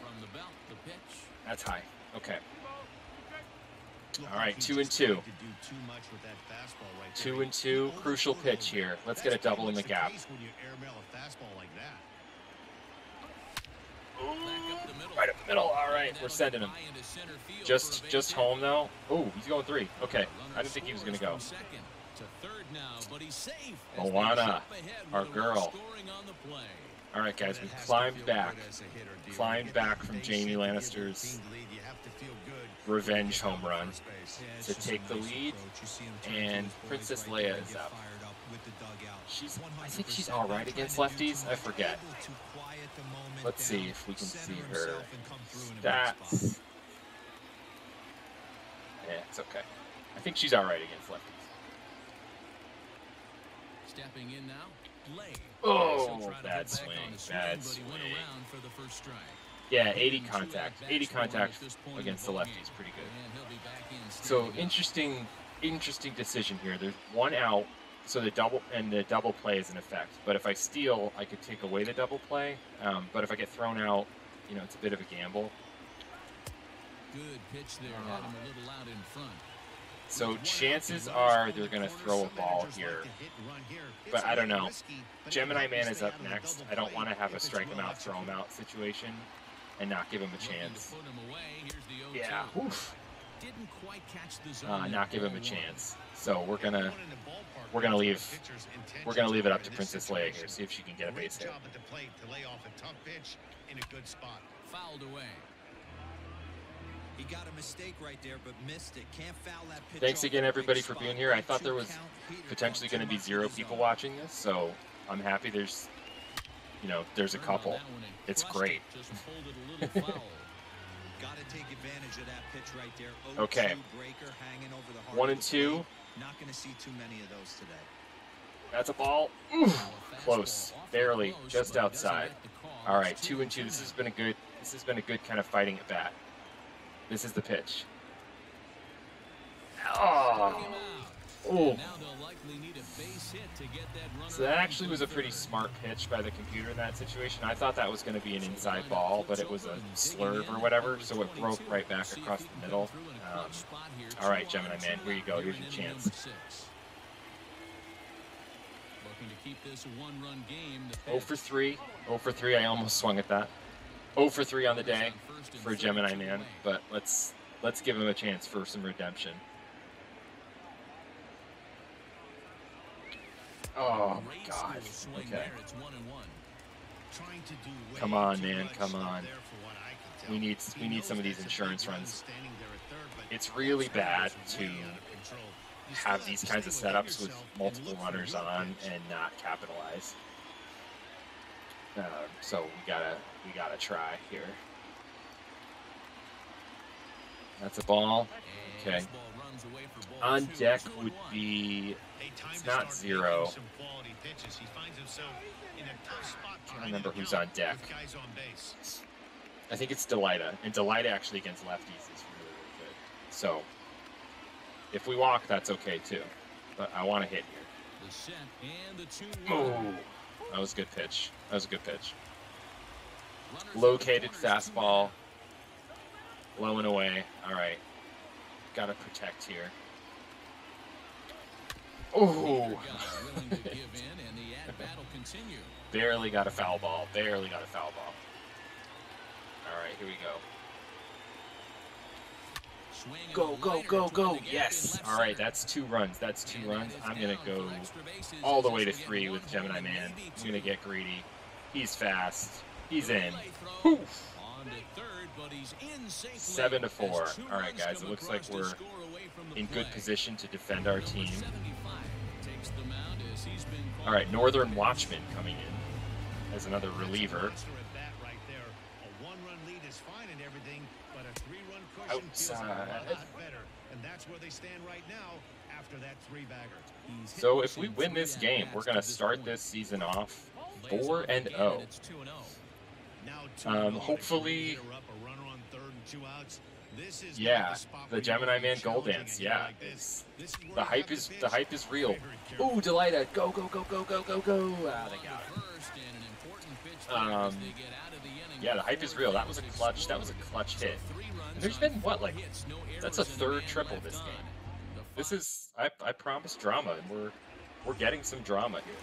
From the belt, the pitch. That's high. Okay. All right, two and two. tried to do too much with that fastball right there. Two and two. Crucial overthrew it a pitch here. Let's get a double in the gap. case When you airmail a fastball like that. Back up the middle. Right up the middle. All right, we're sending him. high into center field for Just just home though. Oh, he's going three. Okay. I didn't think he was gonna go. second to third now, but he's safe as they Moana, our with a run girl. scoring on the play. All right, guys, we climbed back. good as a hitter, dear. Climbed back from Jaime hit to give your Lannister's team the lead, you have to feel good. revenge home run First base. Yeah, it's to take the lead, approach. You see him turn to and Princess Leia is up. fired up with the dugout. She's- I think she's all right against trying to do lefties. I forget. able to quiet the moment Let's see if we can see her and come through in a big spot. stats. Yeah, it's okay. I think she's all right against lefties. Stepping in now, Lay. Oh, He'll try to bad swing, bad went swing. around for the first strike. Yeah, 80 Two contact. 80 for contact this point in against the lefties, pretty good. And he'll be back in So interesting, interesting decision here. There's one out, so the double and the double play is in effect. But if I steal, I could take away the double play. Um, but if I get thrown out, you know, it's a bit of a gamble. Good pitch there, had him a little out in front. So chances are they're going to throw a ball here. But I don't know. Gemini Man is up next. I don't want to have a strike him out, throw him out situation, and not give him a chance. put him away. Here's the 0-2. Yeah, oof. Didn't quite catch the zone Uh, not give him a chance. So we're gonna we're gonna leave we're gonna leave it up to Princess Leia here. See if she can get a base hit. job at the plate to lay off a tough pitch in a good spot. Fouled away. He got a mistake right there, but missed it. Can't foul that pitch Thanks again, in a big everybody, for being here. I thought there was Potentially going to be zero people watching this, so I'm happy. There's you know there's a couple. that one and It's great. it, Just pulled it a little foul. Got to take advantage of that pitch right there. Okay. 0-2 breaker hanging over the heart One and two. Not going to see too many of those today. That's a ball. Ooh, close, barely, just outside. All right, two and two. This has been a good. This has been a good kind of fighting at bat. This is the pitch. Oh, oh. So that actually was a pretty smart pitch by the computer in that situation. I thought that was going to be an inside ball, but it was a slurve or whatever, so it broke right back across the middle. Um, all right, Gemini Man, here you go. Here's your chance. Looking to keep this one-run game. The 0 for 3. 0 for 3. I almost swung at that. 0 for 3 on the day for Gemini Man, but let's let's give him a chance for some redemption. Oh my God. Okay. Come on, man, come on. We need we need some of these insurance runs. It's really bad to have these kinds of setups with multiple runners on and not capitalize. Uh, so we gotta we gotta try here. That's a ball. Okay. On deck would be it's not zero. I remember who's on deck. I think it's Delita, and Delita actually against lefties is. So if we walk, that's okay too. But I want to hit here. The set and the two Oh, that was a good pitch. That was a good pitch. Located fastball. Low and away. All right. Got to protect here. Oh, barely got a foul ball. Barely got a foul ball. All right, here we go. Go, go, go, go. Yes. All right, that's two runs. That's two runs. I'm going to go all the way to three with Gemini Man. I'm going to get greedy. He's fast. He's in. Poof. Seven to four. All right, guys. It looks like we're in good position to defend our team. All right, Northern Watchman coming in as another reliever. Outside. And that's where they stand right now after that three-bagger. He's hit So if we win this game, we're gonna start this season off four and oh. It's 2 and 0. Um, to go. Can we hopefully- get her up a runner on third and two outs? This is not Yeah, the Gemini Man goal dance. Yeah, like this. it's- This is where the hype is the hype is real. very, very. Ooh, Delita, go go go go go go go! Ah, they got it. First and an important pitch there Um, as they get out of the inning yeah, the hype is real. That was a clutch- that was a clutch hit. There's been, what, like, That's a third triple this game. This is I I promise drama, and we're we're getting some drama here.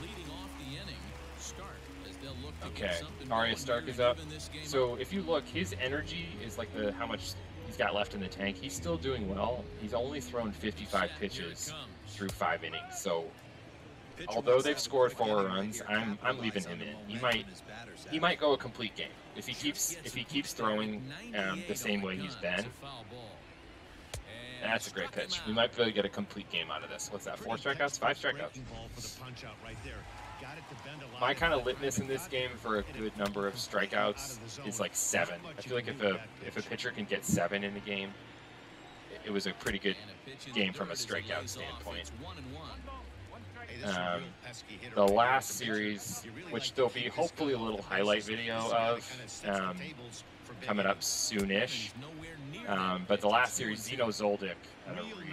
leading off the inning. Stark as they'll look to Okay, Arya Stark is up. So if you look, his energy is like the how much he's got left in the tank. He's still doing well. He's only thrown 55 Set, here it pitches through five innings. So Although they've scored four runs, I'm- I'm leaving him in. He might- he might go a complete game if he keeps if he keeps throwing um, the same way he's been. That's a great pitch. We might be able to get a complete game out of this. What's that? Four strikeouts? Five strikeouts? breaking ball for the punch out right there. Got it to bend a lot My kind of litmus in this game for a good number of strikeouts is like seven. I feel like if a if a pitcher can get seven in the game, it- it was a pretty good game from a strikeout standpoint. Hey, this is a Um, real pesky hitter the last It's a pitcher series, which there'll be hopefully a little highlight video This is a guy that of, kinda sets the um, tables for big coming up soonish. Um, but the last series, Zeno Zoldyck had a really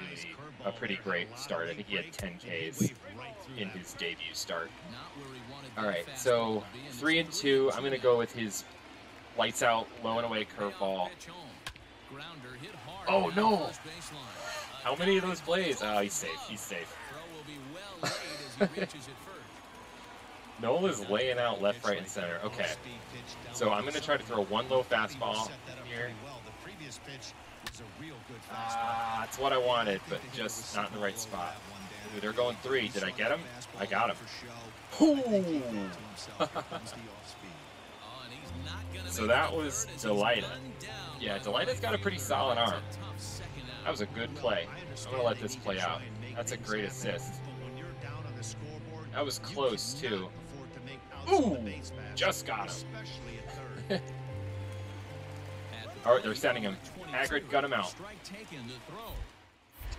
a pretty great A lot of start. I think he had 10 Ks waved right through in his debut start. All right, so three and two. I'm gonna go with his lights out, low and away curveball. Oh, no. How many of those plays? Oh, he's safe. He's safe. Nola's laying out left, right, and center. Okay. So I'm gonna try to throw one low fastball here. Ah, that's what I wanted, but just not in the right spot. Ooh, they're going three. Did I get him? I got him. So that was Delita. Yeah, Delita's got a pretty solid arm. That was a good play. I'm gonna let this play out. That's a great assist. That was close too. Ooh, just got him. All right, they're sending him. Hagrid got him out.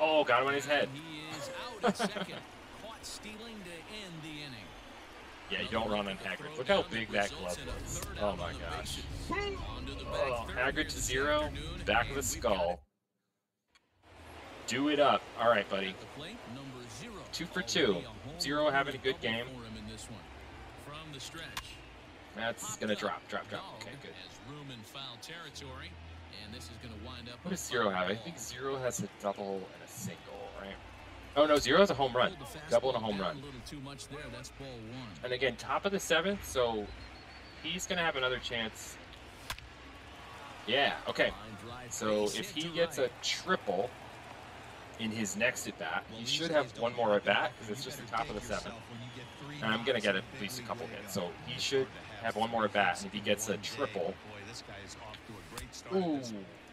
Oh, got him on his head. He is out at second. Caught stealing to end the inning. Yeah, you don't run on Hagrid. Look how big that glove was. Oh my gosh. Oh, Hagrid to zero. Back of the skull. Do it up. All right, buddy. Two for two. Zero having a good game. That's gonna drop, drop, drop. Okay, good. Going to. What does Zero have? I think Zero has a double and a single, right? Oh no, Zero has a home run. Double and a home run. And again, top of the seventh, so he's gonna have another chance. Yeah, okay. So if he gets a triple in his next at bat, he should have one more at bat because it's just the top of the seventh. And I'm gonna get at least a couple hits, so he should have one more at bat. And if he gets a triple, ooh,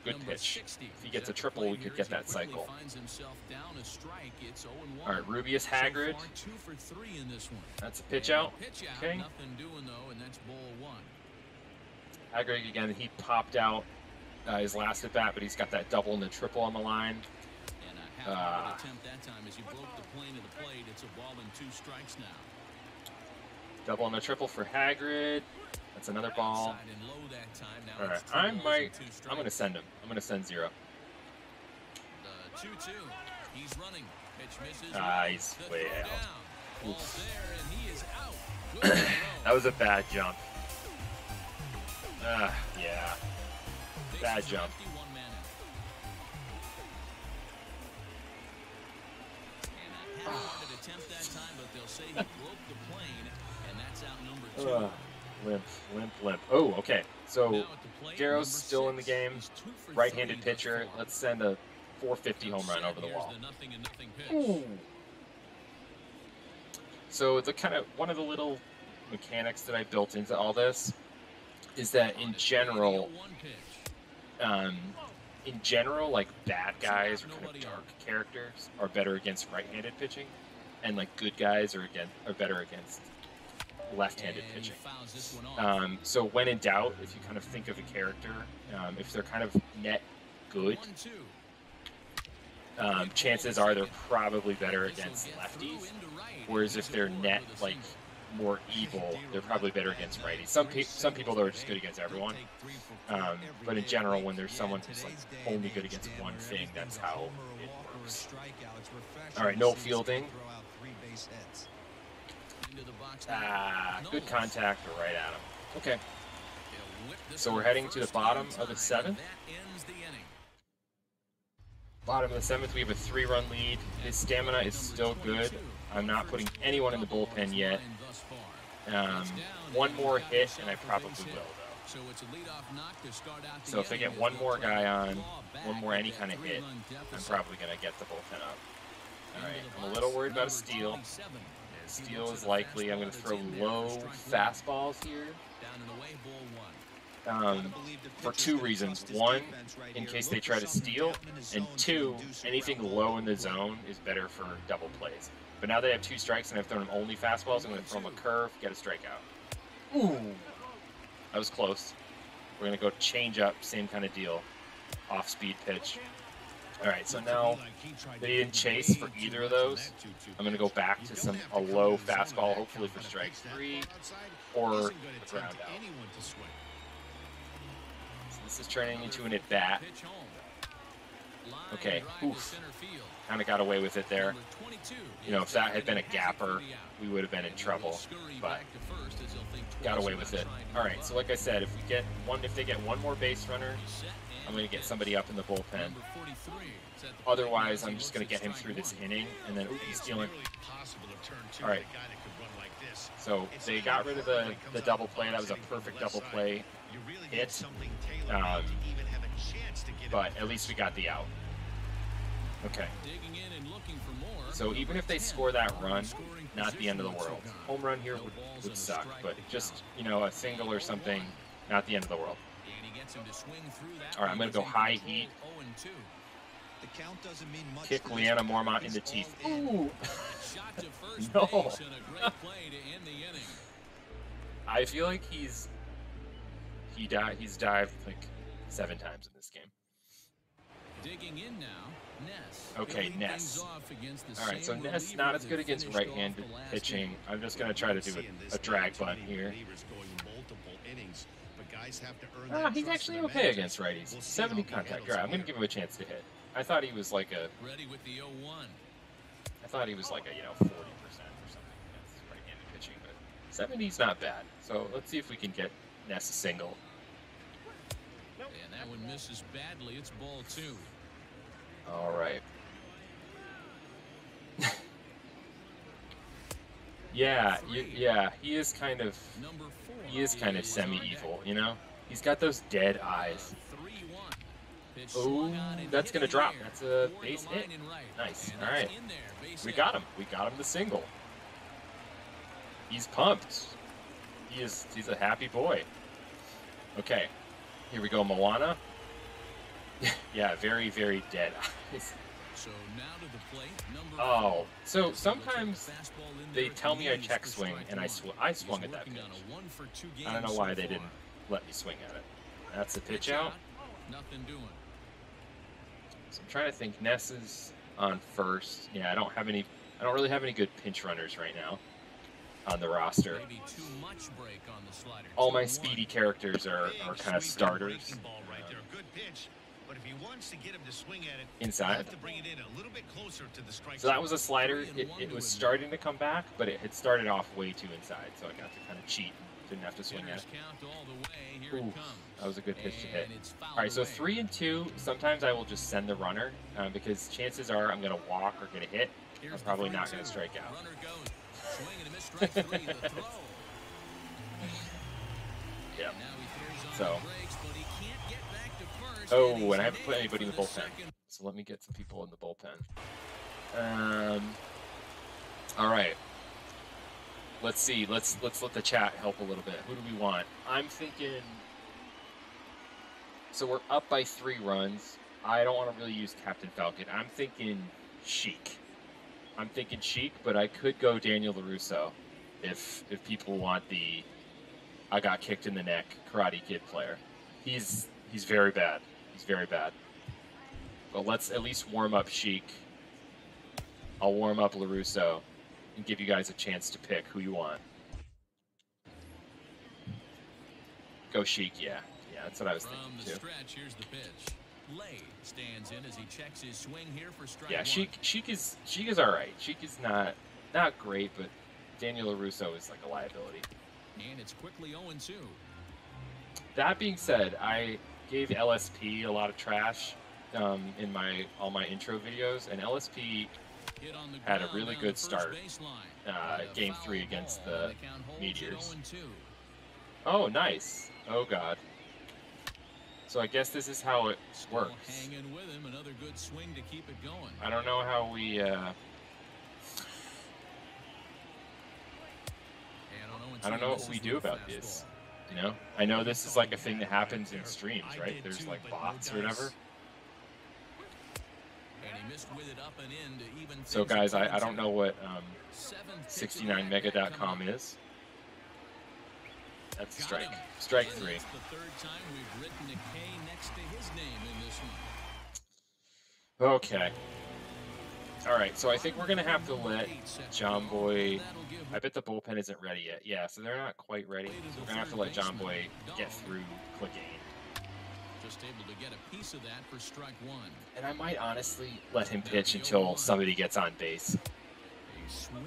good pitch. If he gets a is at the triple, we could get that cycle. finds himself down a strike. It's 0-1. All right, Rubeus Hagrid. far, two for three in this one. That's a pitch out. Okay. Nothing doing though, and that's ball one. Hagrid again, he popped out uh, his last at bat, but he's got that double and the triple on the line. And a half attempt that time as he broke the plane of the plate. It's a ball and two strikes now. Double and a triple for Hagrid. That's another ball. And low that time. Now All right, I might. I'm gonna send him. I'm gonna send zero. The 2-2. He's running. Pitch misses. Ah, he's way out. there, and he is out. Good. That was a bad jump. Ah, yeah. bad jump. Ugh, limp, limp, limp. Oh, okay. So Now at the plate, Garrow's number still in the game. He's two for Right-handed pitcher. Let's send a 450 home run over the wall. nothing and nothing pitch. Ooh. So the kind of one of the little mechanics that I built into all this is that in general, um, in general, like bad guys or kind of dark characters are better against right-handed pitching, and like good guys are again are better against left-handed And pitching. fouls this one off. Um, so when in doubt, if you kind of think of a character, um, if they're kind of net good, um, chances are they're probably better against lefties. Whereas if they're net like more evil, they're probably better against righties. Some pe- some people are just good against everyone. Um, but in general, when there's someone who's like only good against one thing, that's how it works. All right, no fielding. Ah, good contact right at him. Okay. So we're heading to the bottom of the seventh. Bottom of the seventh, we have a three-run lead. His stamina is still good. I'm not putting anyone in the bullpen yet. Um, one more hit, and I probably will, though. So if they get one more guy on, one more any kind of hit, I'm probably going to get the bullpen up. All right, I'm a little worried about a steal. Steal is likely. I'm going to throw low fastballs here. Um, for two reasons. One, in case they try to steal, and two, anything low in the zone is better for double plays. But now they have two strikes and I've thrown them only fastballs, I'm going to throw them a curve, get a strikeout. Ooh! That was close. We're going to go change up, same kind of deal. Off speed pitch. All right, so now they didn't chase for either of those. I'm going to go back to some a low fastball, hopefully for strike three, or ground out. So this is turning into an at bat. Okay, oof. Kind of got away with it there. You know, if that had been a gapper, we would have been in trouble. But got away with it. All right, so like I said, if we get one, if they get one more base runner, I'm going to get somebody up in the bullpen. Otherwise, I'm just going to get him through this inning, and then he's dealing. All right. So they got rid of the, the double play. That was a perfect double play hit. Um, but at least we got the out. Okay. So even if they score that run, not the end of the world. Home run here would, would suck, but just, you know, a single or something, not the end of the world. All right, I'm going to go high heat. Kick Lyanna Mormont in the teeth. Ooh! no. I feel like he's he died. He's dived like seven times in this game. Digging in now, Ness. Okay, Ness. All right, so Ness not as good against right-handed pitching. I'm just gonna try to do a, a drag bunt here. Ah, he's actually okay against righties. 70 contact. All right, I'm gonna give him a chance to hit. I thought he was like a. Ready with the 0-1. I thought he was like a you know 40 percent or something against right-handed pitching, but 70's not bad. So let's see if we can get Ness a single. And that one misses badly. It's ball two. All right. yeah, y- yeah, he is kind of he is kind of semi-evil, you know. He's got those dead eyes. Oh, that's gonna drop. That's a base hit. Nice. All right, we got him. We got him the single. He's pumped. He is. He's a happy boy. Okay, here we go, Moana. yeah, very, very dead eyes. So now to the plate, number Oh, so sometimes a fastball in they tell me I check swing, and I sw- I swung at that pitch. on a one for two I don't know why they didn't let me swing at it. That's a pitch out. Nothing doing. So I'm trying to think. Ness is on first. Yeah, I don't have any. I don't really have any good pinch runners right now on the roster. Maybe too much break on the slider. All my speedy characters are, are kind of starters right there. Good pitch. But if he wants to get him to swing at it, inside. have to bring it in a little bit closer to the strike So that was a slider. It, it was starting to come back, but it had started off way too inside, so I got to kind of cheat. Didn't have to swing at it. count all the way. Here Ooh, that was a good pitch to hit. And it's fouled All right, so three and two. Sometimes I will just send the runner uh, because chances are I'm going to walk or get a hit. I'm probably not going to strike out. Runner goes. Oh, and I haven't put anybody in the bullpen. So let me get some people in the bullpen. Um. All right. Let's see. Let's let's let the chat help a little bit. Who do we want? I'm thinking. So we're up by three runs. I don't want to really use Captain Falcon. I'm thinking Sheik. I'm thinking Sheik, but I could go Daniel Larusso if if people want the I got kicked in the neck Karate Kid player. He's he's very bad. He's very bad. But let's at least warm up Sheik. I'll warm up LaRusso and give you guys a chance to pick who you want. Go Sheik, yeah. Yeah, that's what I was From thinking the too. stretch, here's the pitch. Lay stands in as he checks his swing here for strike Yeah. Sheik Sheik is Sheik is alright. Sheik is not not great, but Daniel LaRusso is like a liability. And it's quickly 0-2. That being said, I gave LSP a lot of trash um, in my all my intro videos, and LSP Hit on the Had a really good start, uh, game three against the the count holds at Meteors. Oh, nice. Oh God. So I guess this is how it works. hanging with him, another good swing to keep it going. I don't know how we. Uh, And on 0-2, I don't know what we do about this. You know, I know this is like a thing that happens in streams, right? There's like bots or whatever. And he missed with it up and in to even So guys, I, I don't know what um, Seventh pitch of the at-bat coming 69mega.com is. That's a strike. Strike three. The third time we've written a K next to his name in this one. Okay. All right, so I think we're gonna have to let to John. Boy. I bet the bullpen isn't ready yet. Yeah, so they're not quite ready. So we're gonna have to let John Boy get through clicking. Just able to get a piece of that for strike one. And I might honestly let him pitch until somebody gets on base.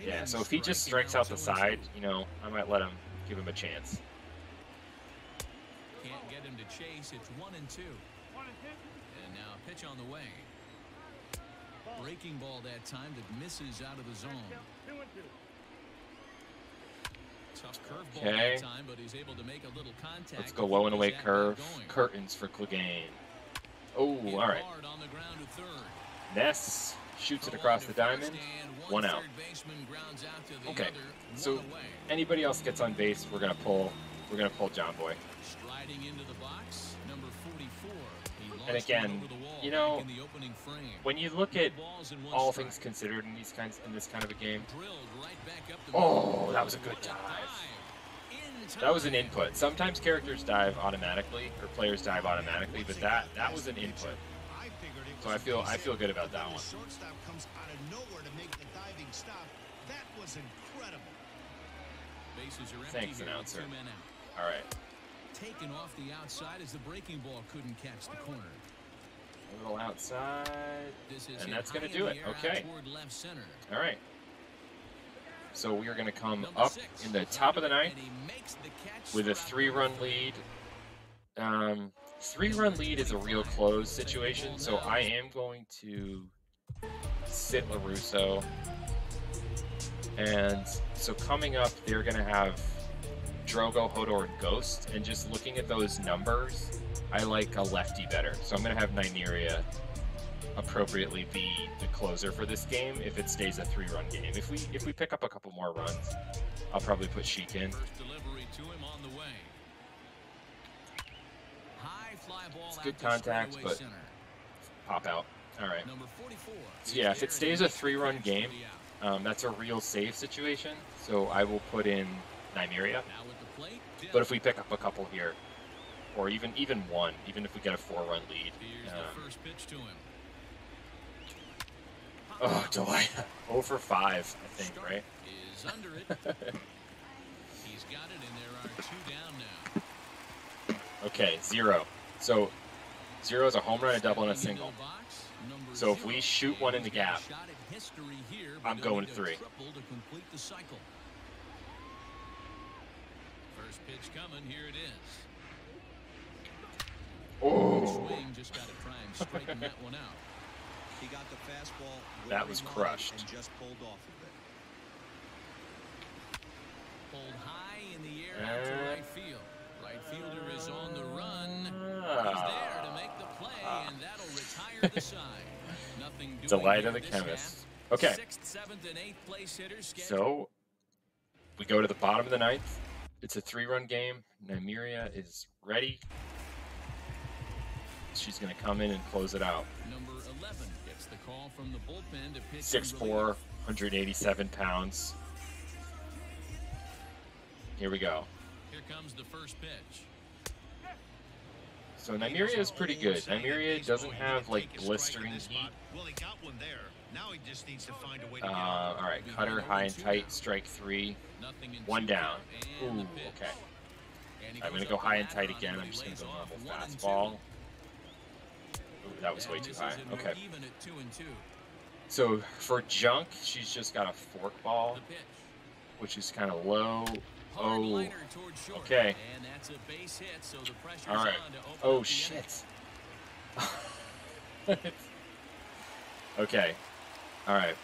Yeah, so if he just strikes out the side, you know, I might let him give him a chance. Can't get him to chase. It's one and two. And now a pitch on the way. Breaking ball that time that misses out of the zone. Tough curveball Okay. that time, but he's able to make a little contact. Let's go low and away curve. Curtains for Clegane. Oh, all right. hard on the ground to third. Ness shoots it across the diamond. One out. third baseman grounds out to the Okay, so- Anybody else gets on base, we're gonna pull. We're gonna pull John Boy. Striding into the box, number 44. And again, one over the wall you know, in the opening frame. When you look at all things considered in these kinds in this kind of a game, right back up the Oh, that was a good dive. That was an input. Sometimes characters dive automatically, or players dive automatically, but that that was an input. I figured it So I feel- I feel good about that one. shortstop comes out of nowhere to make the diving stop. That was incredible. Bases are empty Thanks, announcer. two men out. All right, Taken off the outside as the breaking ball couldn't catch the corner. A little outside. This is And that's gonna do it. the air out Okay. All right. So we are going to come up in the top of the ninth makes the catch with a three-run lead. Um, three-run lead is a real close situation, so I am going to sit Larusso. And so coming up, they're going to have Drogo, Hodor, and Ghost. And just looking at those numbers, I like a lefty better. So I'm going to have Nymeria appropriately be the closer for this game if it stays a three-run game. If we if we pick up a couple more runs, I'll probably put Sheik in. First delivery to him on the way. High fly ball It's good contact, but-. Pop out. All right. Number 44. So yeah, if it stays a three-run game. Um, that's a real save situation, so I will put in Nymeria. Now with the plate, But if we pick up a couple here, or even even one, even if we get a four-run lead, um, first pitch to him. oh, Delight, 0 for five, I think, right? Is under it. He's got it, and there are two down now. Okay, zero. So zero is a home run, a double, and a single. the box, number So if we shoot one in the gap, shot at history here, I'm going three. to complete the cycle. First pitch coming, here it is. Oh, Swing, just got to try and straighten that one out. He got the fastball. That was crushed. And just pulled off of it. Pulled high in the air out to Uh, right field. Right fielder is on the run. He's Ah. there to make the play, and that'll retire the side. Nothing doing delight here of the chemist. half. Okay, Sixth, seventh, and eighth place hitters so we go to the bottom of the ninth. It's a three-run game. Nymeria is ready. She's going to come in and close it out. Number 11 gets the call from the bullpen to pitch. in 6'4", 187 pounds. Here we go. Here comes the first pitch. So Nymeria is pretty good. Nymeria doesn't have like blistering heat. Well, he got one there. Now he just needs to find a way to Uh, all right, cutter high and tight, strike three, one down. count, and the Ooh, okay. I'm gonna go high and tight again. I'm just gonna go normal fastball. That was way too high. is it. We're Okay. even at two and two. So for junk, she's just got a fork ball, which is kind of low. Oh, liner toward short. okay. And that's a base hit, so the pressure's all right. on to open Oh up the inning. shit. okay. All right.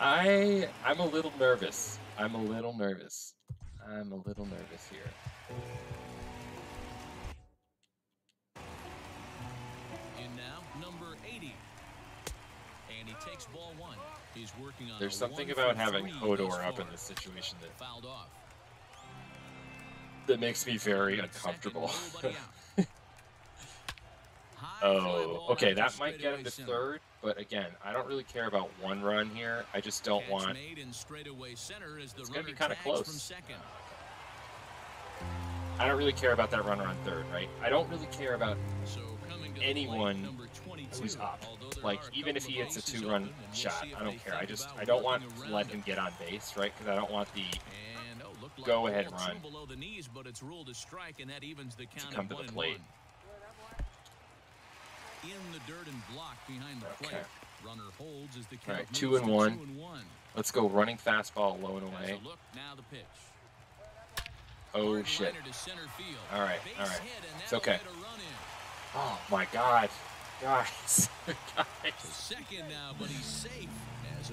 I I'm a little nervous. I'm a little nervous. I'm a little nervous here. Number 80. And he takes ball one. He's working on There's something about having Hodor up in this situation that Fouled off. that makes me very uncomfortable. nobody out. High fly oh, okay, that might get him to third, but again, I don't really care about one run here. I just don't want. made in straightaway center as the It's gonna be kinda close. I don't really care about that runner on third, right? I don't really care about So coming to the anyone plate, number 22, who's up. Like even if he hits a two-run open, and we'll shot, I don't care. I just I don't want to let him get on base, right? Because I don't want the oh, looked like Go ahead, two run. below the knees, but it's ruled a strike, and that evens the count come to the plate. In the dirt and block behind the Okay. plate. Runner holds as the All right, two and one. Two and one. let's go running fastball low and away. look, now the pitch. Oh shit! liner to center field. All right, all right. It's okay. let a run in. Oh my god, guys, guys. second now, but he's safe.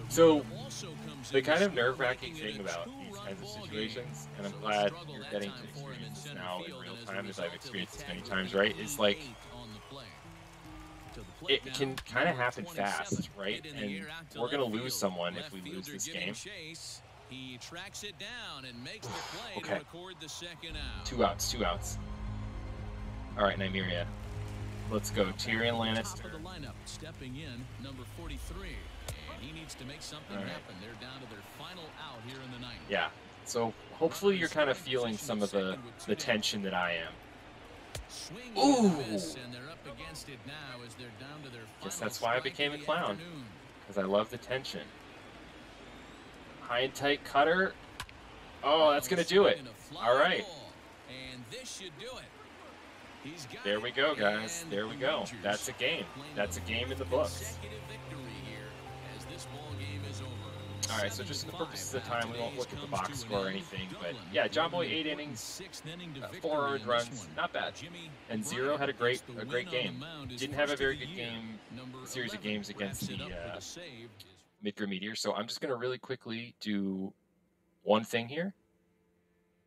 So, run also comes The kind of nerve-wracking thing about these kinds of situations, and I'm glad you're getting to for him in experience this now in real and as a time, as I've experienced this many times, right? Is like on the play. To the plate it can kind of happen fast, right? hit in the And air out to we're gonna lose someone if we lose this game. He tracks it down and makes the play Okay. to record the second out. Two outs, two outs. All right, Nymeria. Let's go. Tyrion Top of the Lannister. lineup, stepping in, number 43. And he needs to make something right. happen. They're down to their final out here in the ninth. Yeah. So hopefully you're kind of feeling some of the the tension that I am. Ooh. and a miss, and they're up against it now as they're down to their Guess final that's why I became a clown. Because I love the tension. High and tight cutter. Oh, that's gonna do it. Swinging a fly All right. And this should do it. There we go, guys. There we go. That's a game. That's a game in the books. All right, so just for the purposes of time, we won't look at the box score or anything. But yeah, John Boy, eight innings, uh, four earned runs, not bad. And Zero had a great a great game. Didn't have a very good game, series of games against the uh, Midgar Meteor. So I'm just gonna really quickly do one thing here.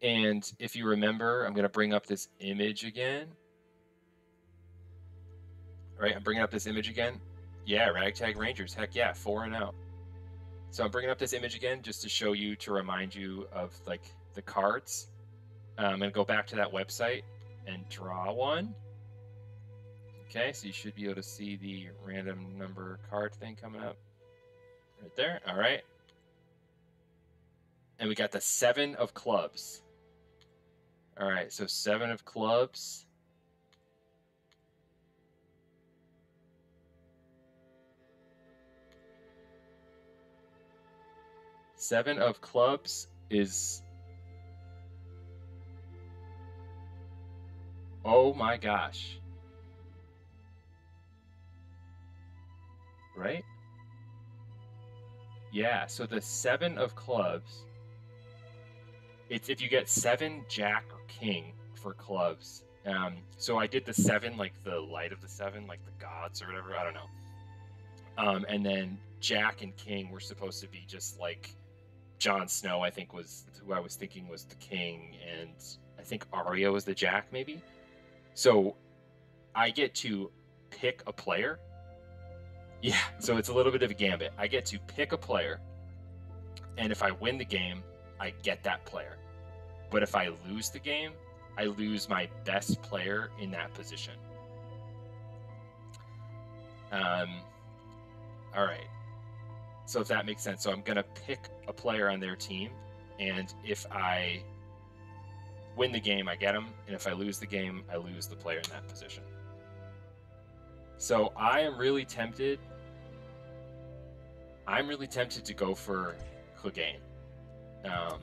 And if you remember, I'm gonna bring up this image again. Right, I'm bringing up this image again. Yeah, Ragtag Rangers. Heck yeah, four and out. So I'm bringing up this image again just to show you, to remind you of like the cards. Um, and go back to that website and draw one. Okay, so you should be able to see the random number card thing coming up right there. All right. And we got the seven of clubs. All right, so seven of clubs. Seven of clubs is. Oh my gosh. Right? Yeah, so the seven of clubs. It's if you get seven, jack, or king for clubs. Um, so I did the seven, like the light of the seven, like the gods or whatever. I don't know. Um, and then Jack and King were supposed to be just like Jon Snow. I think was who I was thinking was the King, and I think Arya was the Jack, maybe. So I get to pick a player. Yeah, so it's a little bit of a gambit. I get to pick a player, and if I win the game, I get that player. But if I lose the game, I lose my best player in that position. Um, all right. So if that makes sense, so I'm gonna pick a player on their team, and if I win the game, I get them, and if I lose the game, I lose the player in that position. So I am really tempted. I'm really tempted to go for Clegane. Um,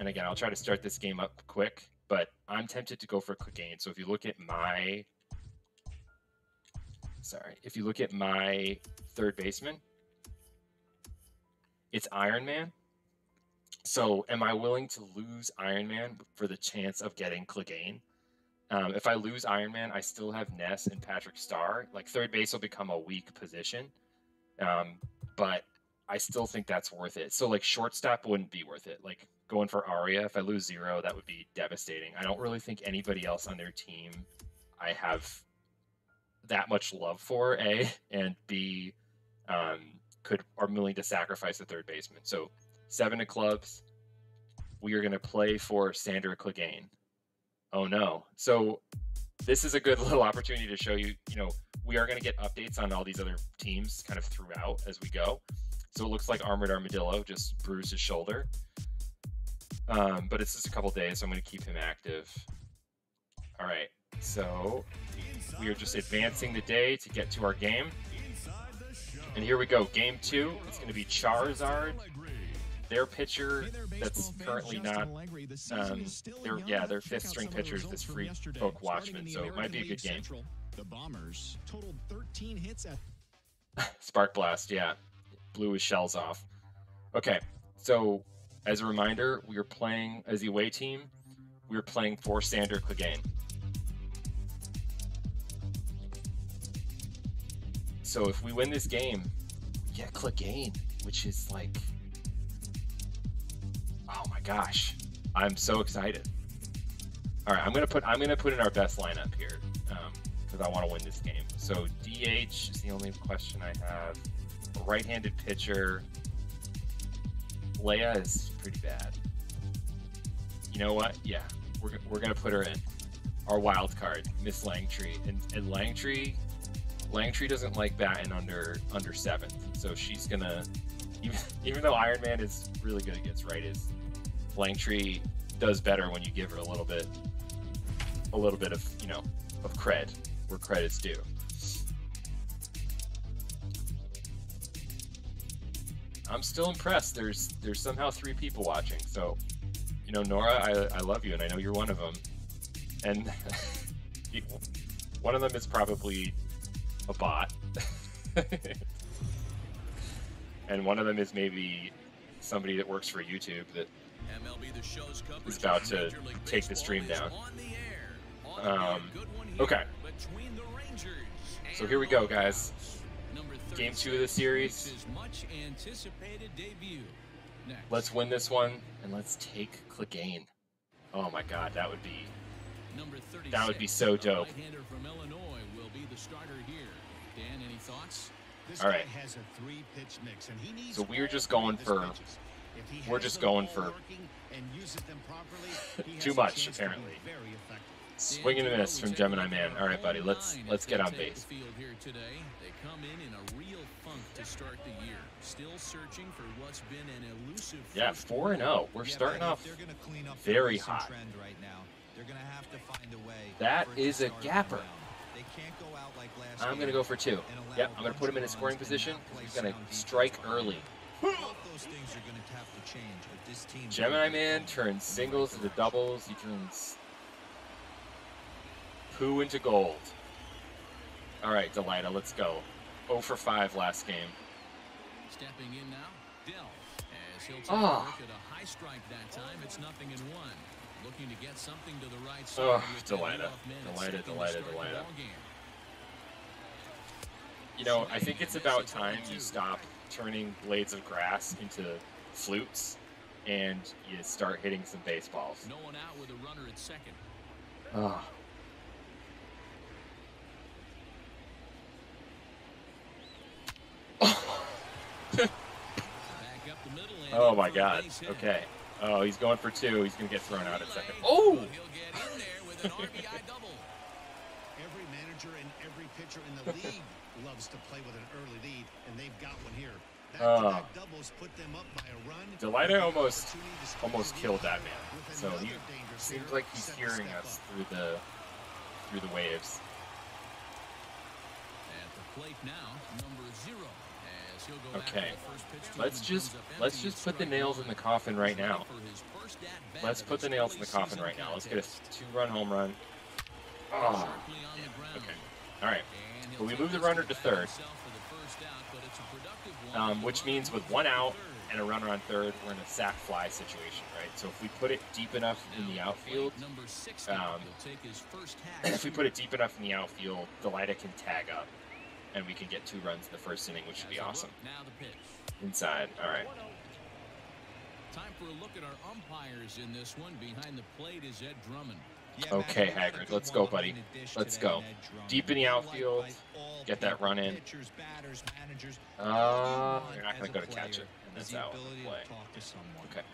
and again, I'll try to start this game up quick, but I'm tempted to go for Clegane. So if you look at my, sorry, if you look at my third baseman, it's Iron Man. So am I willing to lose Iron Man for the chance of getting Clegane? Um, if I lose Iron Man, I still have Ness and Patrick Star. Like third base will become a weak position, um, but I still think that's worth it. So like shortstop wouldn't be worth it. Like going for Arya, if I lose zero, that would be devastating. I don't really think anybody else on their team I have that much love for. A and B um, could are willing to sacrifice the third baseman. So seven of clubs. We are going to play for Sandor Clegane. Oh no! So this is a good little opportunity to show you. You know, we are going to get updates on all these other teams kind of throughout as we go. So it looks like Armored Armadillo just bruised his shoulder. Um, but it's just a couple days, so I'm going to keep him active. All right, so we are just advancing the day to get to our game. And here we go. Game two. It's going to be Charizard their pitcher that's currently not um, their yeah their fifth string pitcher is this free folk watchman so it might be a good game the bombers totaled 13 hits at spark blast yeah blew his shells off okay so as a reminder we are playing as the away team we are playing for sandor clegane so if we win this game yeah clegane which is like oh my gosh, I'm so excited. All right, I'm gonna put I'm gonna put in our best lineup here because um, I want to win this game. So DH is the only question I have. A right-handed pitcher. Leia is pretty bad. You know what? Yeah, we're, we're gonna put her in. Our wild card, Miss Langtree, and, and Langtree, Langtree doesn't like batting under under seventh, so she's gonna even even though Iron Man is really good against righties, Langtree does better when you give her a little bit, a little bit of you know, of cred where credit's due. I'm still impressed. There's there's somehow three people watching. So, you know, Nora, I, I love you, and I know you're one of them. And one of them is probably a bot, and one of them is maybe somebody that works for YouTube that is about to take the stream down. Um, okay. So here we go, guys. Game two of the series. Let's win this one and let's take Clegane. Oh my god, that would be that would be so dope. All right. So we're just going for we're just going for too much, apparently. Swing and a miss from Gemini Man. All right, buddy, let's let's get on base. Yeah, four and zero. Oh. We're starting off very hot. That is a gapper. I'm gonna go for two. Yep, I'm gonna put him in a scoring position. He's gonna strike early. Gemini Man turns singles into doubles. He turns poo into gold. All right, Delita, let's go. 0 for 5 last game. Stepping in now, Dell. As he'll take oh. a ah. look at a high strike that time, it's nothing in one. Looking to get something to the right side. Oh, Delita. Delita, Delita, Delita. You know, I think it's about time you stop turning blades of grass into flutes and you start hitting some baseballs. No one out with a runner at second. Ah. Oh. oh my god. Okay. Oh, he's going for two. He's going to get thrown out at second. Oh! Every manager and every pitcher in the league loves to play with an early lead, and they've got one here. back-to-back ah. doubles put them up by a run. Delita almost Opportunity to score almost killed that man. So he seems like he's hearing us up. through the through the waves. At the plate now, number zero. As he'll go Okay. after the first pitch Let's just let's just put the nails in the coffin right now. for his first at-bat Let's put the nails in the coffin right now. Let's get a two-run home run. Oh, okay. All right. We move the runner to third. Um, which means with one out and a runner on third, we're in a sack fly situation, right? So if we put it deep enough in the outfield, plate number 60, um, if we put it deep enough in the outfield, Delita can tag up, and we can get two runs in the first inning, which would be awesome. Inside. All right. Time for a look at our umpires in this one. Behind the plate is Ed Drummond. Okay, Hagrid, let's go, buddy. Let's go. Deep in the outfield. Get that run in. Uh, you you're not gonna go to catch it, and that's out play. to to. Okay.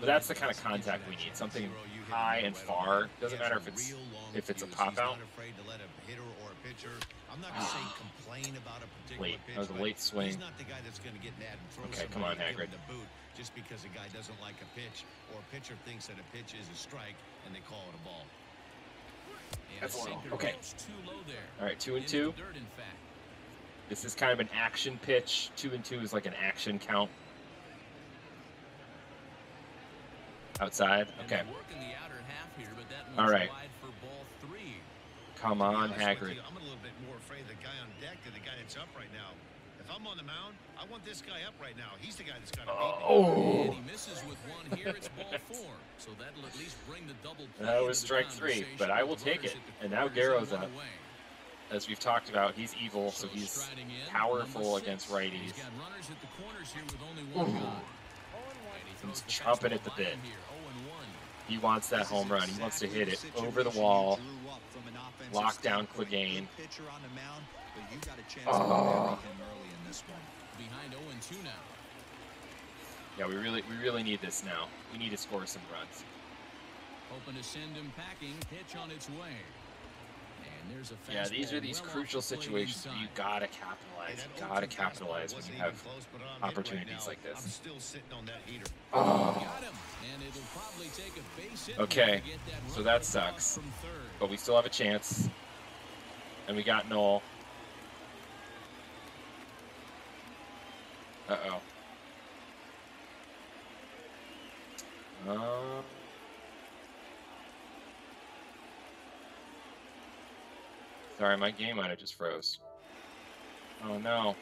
But that's the kind of contact we need. Something high and far. Doesn't matter if it's if it's a pop out. Not afraid to let a hitter or a pitcher. I'm not gonna say complain about a particular Late. That was a late swing. Okay, come on, Hagrid. Just because a guy doesn't like a pitch or a pitcher thinks that a pitch is a strike and they call it a ball. That's sinker Okay. goes too low there. All right, two and two. the dirt, in fact. This is kind of an action pitch. Two and two is like an action count. Outside. Okay. they work in the outer half here, but that All right. wide for ball three. Come on, Hagrid. I'm a little bit more afraid of the guy on deck than the guy that's up right now. If I'm on the mound, I want this guy up right now. He's the guy that's got to beat me. Oh. And Oh, he misses with one here. It's ball four. So that'll at least bring the double play That was strike three, but I will take it. And now corners Garrow's one up. away. as we've talked about, he's evil, so he's powerful number six. against He's righties. got runners at the corners here with only one Ooh. guy. He He's chomping at the bit. him here, 0-1. He wants that home run. He wants to hit it over the wall. you drew up from an offensive Lock down standpoint. Clegane. Good pitcher on the mound, but you got a chance Oh. To bury him early in this one. Behind 0-2 now. Yeah, we really we really need this now. We need to score some runs. Hoping to send him packing. Pitch on its way. And there's a Yeah, these are these well crucial situations you gotta capitalize. You gotta capitalize when you have close, but right opportunities now. like this. I'm still sitting on that heater. Oh, And it'll probably take a base hit Okay, to get that so that sucks. But we still have a chance. And we got Noel. Uh oh. Um. Sorry, my game might have just froze. Oh no.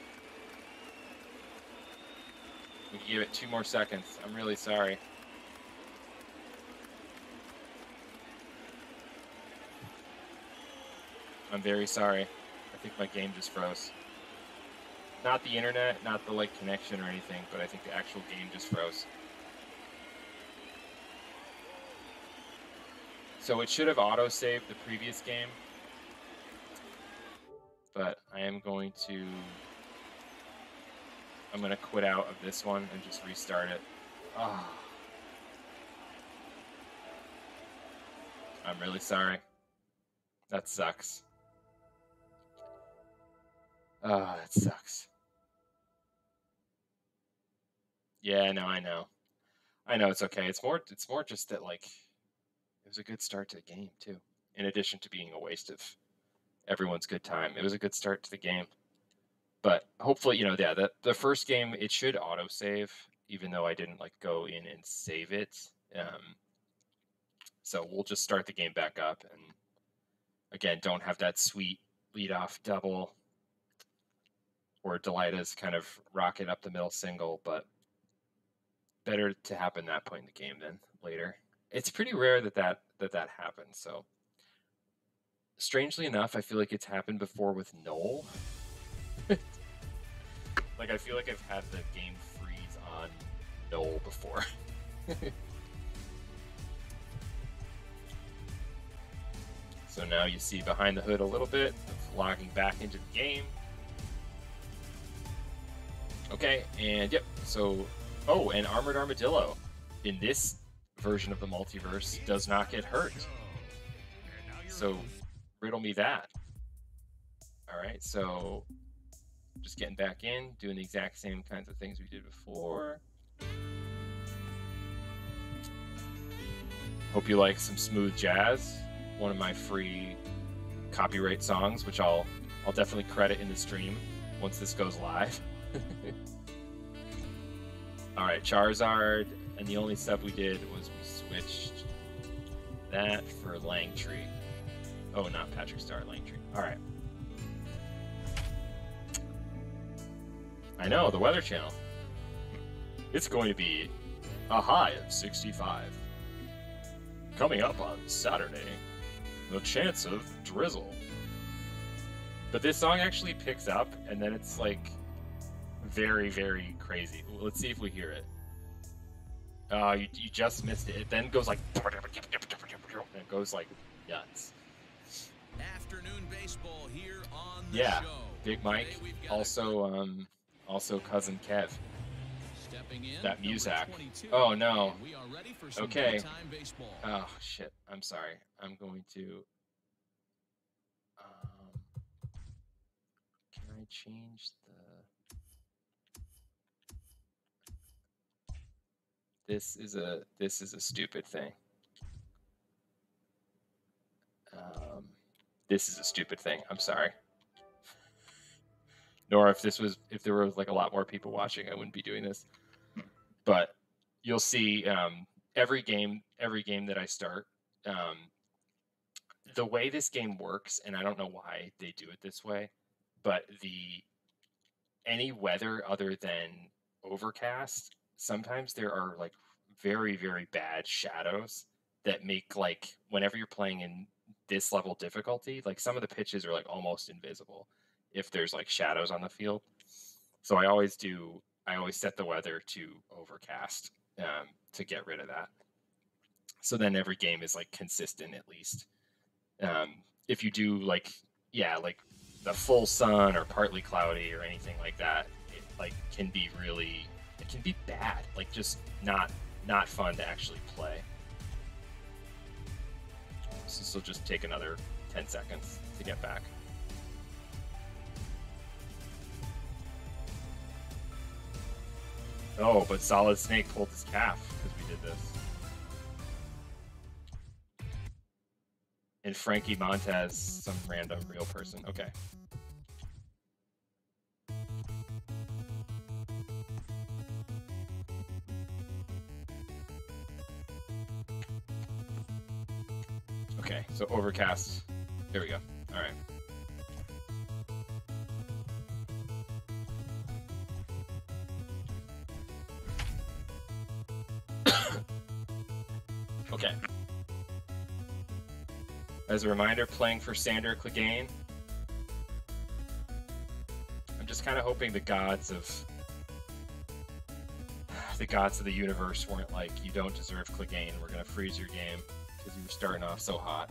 We can give it two more seconds. I'm really sorry. I'm very sorry. I think my game just froze. Not the internet, not the like connection or anything, but I think the actual game just froze. So it should have auto saved the previous game. But I am going to I'm going to quit out of this one and just restart it. Ah. I'm really sorry. That sucks. Ah, that sucks. Yeah, no, I know. I know it's okay. It's more it's more just that like it was a good start to the game too. In addition to being a waste of everyone's good time. It was a good start to the game. But hopefully, you know, yeah, the the first game it should auto save, even though I didn't like go in and save it. Um, so we'll just start the game back up and again don't have that sweet lead off double or Delight is kind of rocket up the middle single, but better to happen that point in the game than later. It's pretty rare that that that, that happens. So strangely enough, I feel like it's happened before with Noel. like I feel like I've had the game freeze on Noel before. so now you see behind the hood a little bit of logging back into the game. Okay, and yep, so oh, and Armored Armadillo in this version of the multiverse does not get hurt. So riddle me that. All right, so Just getting back in, doing the exact same kinds of things we did before. Hope you like some smooth jazz. One of my free copyright songs, which I'll I'll definitely credit in the stream once this goes live. All right, Charizard, and the only stuff we did was we switched that for Langtree. Oh, not Patrick Star, Langtree. All right. I know the Weather Channel. It's going to be a high of 65. Coming up on Saturday, the chance of drizzle. But this song actually picks up, and then it's like very, very crazy. Let's see if we hear it. Uh, you, you just missed it. It then goes like, and it goes like nuts. Afternoon baseball here on the Yeah, show. Big Mike, Today we've got also um, also cousin Kev. stepping in, that Muzak. Oh, no. we are ready for some Okay. Oh shit! I'm sorry. I'm going to. Um, can I change the? This is a this is a stupid thing. Um, this is a stupid thing. I'm sorry. Nor if this was if there was like a lot more people watching, I wouldn't be doing this. But you'll see um, every game every game that I start. Um, the way this game works, and I don't know why they do it this way, but the any weather other than overcast, sometimes there are like very very bad shadows that make like whenever you're playing in this level difficulty, like some of the pitches are like almost invisible if there's like shadows on the field. So I always do I always set the weather to overcast um, to get rid of that. So then every game is like consistent at least. Um, if you do like yeah like the full sun or partly cloudy or anything like that, it like can be really can be bad like just not not fun to actually play. So this will just take another 10 seconds to get back. Oh, but Solid Snake pulled his calf because we did this. And Frankie Montez, some random real person. Okay. Okay, so overcast. There we go. All right. Okay. As a reminder, playing for Sandor Clegane. I'm just kind of hoping the gods of the gods of the universe weren't like, you don't deserve Clegane. We're gonna freeze your game because you were starting off so hot.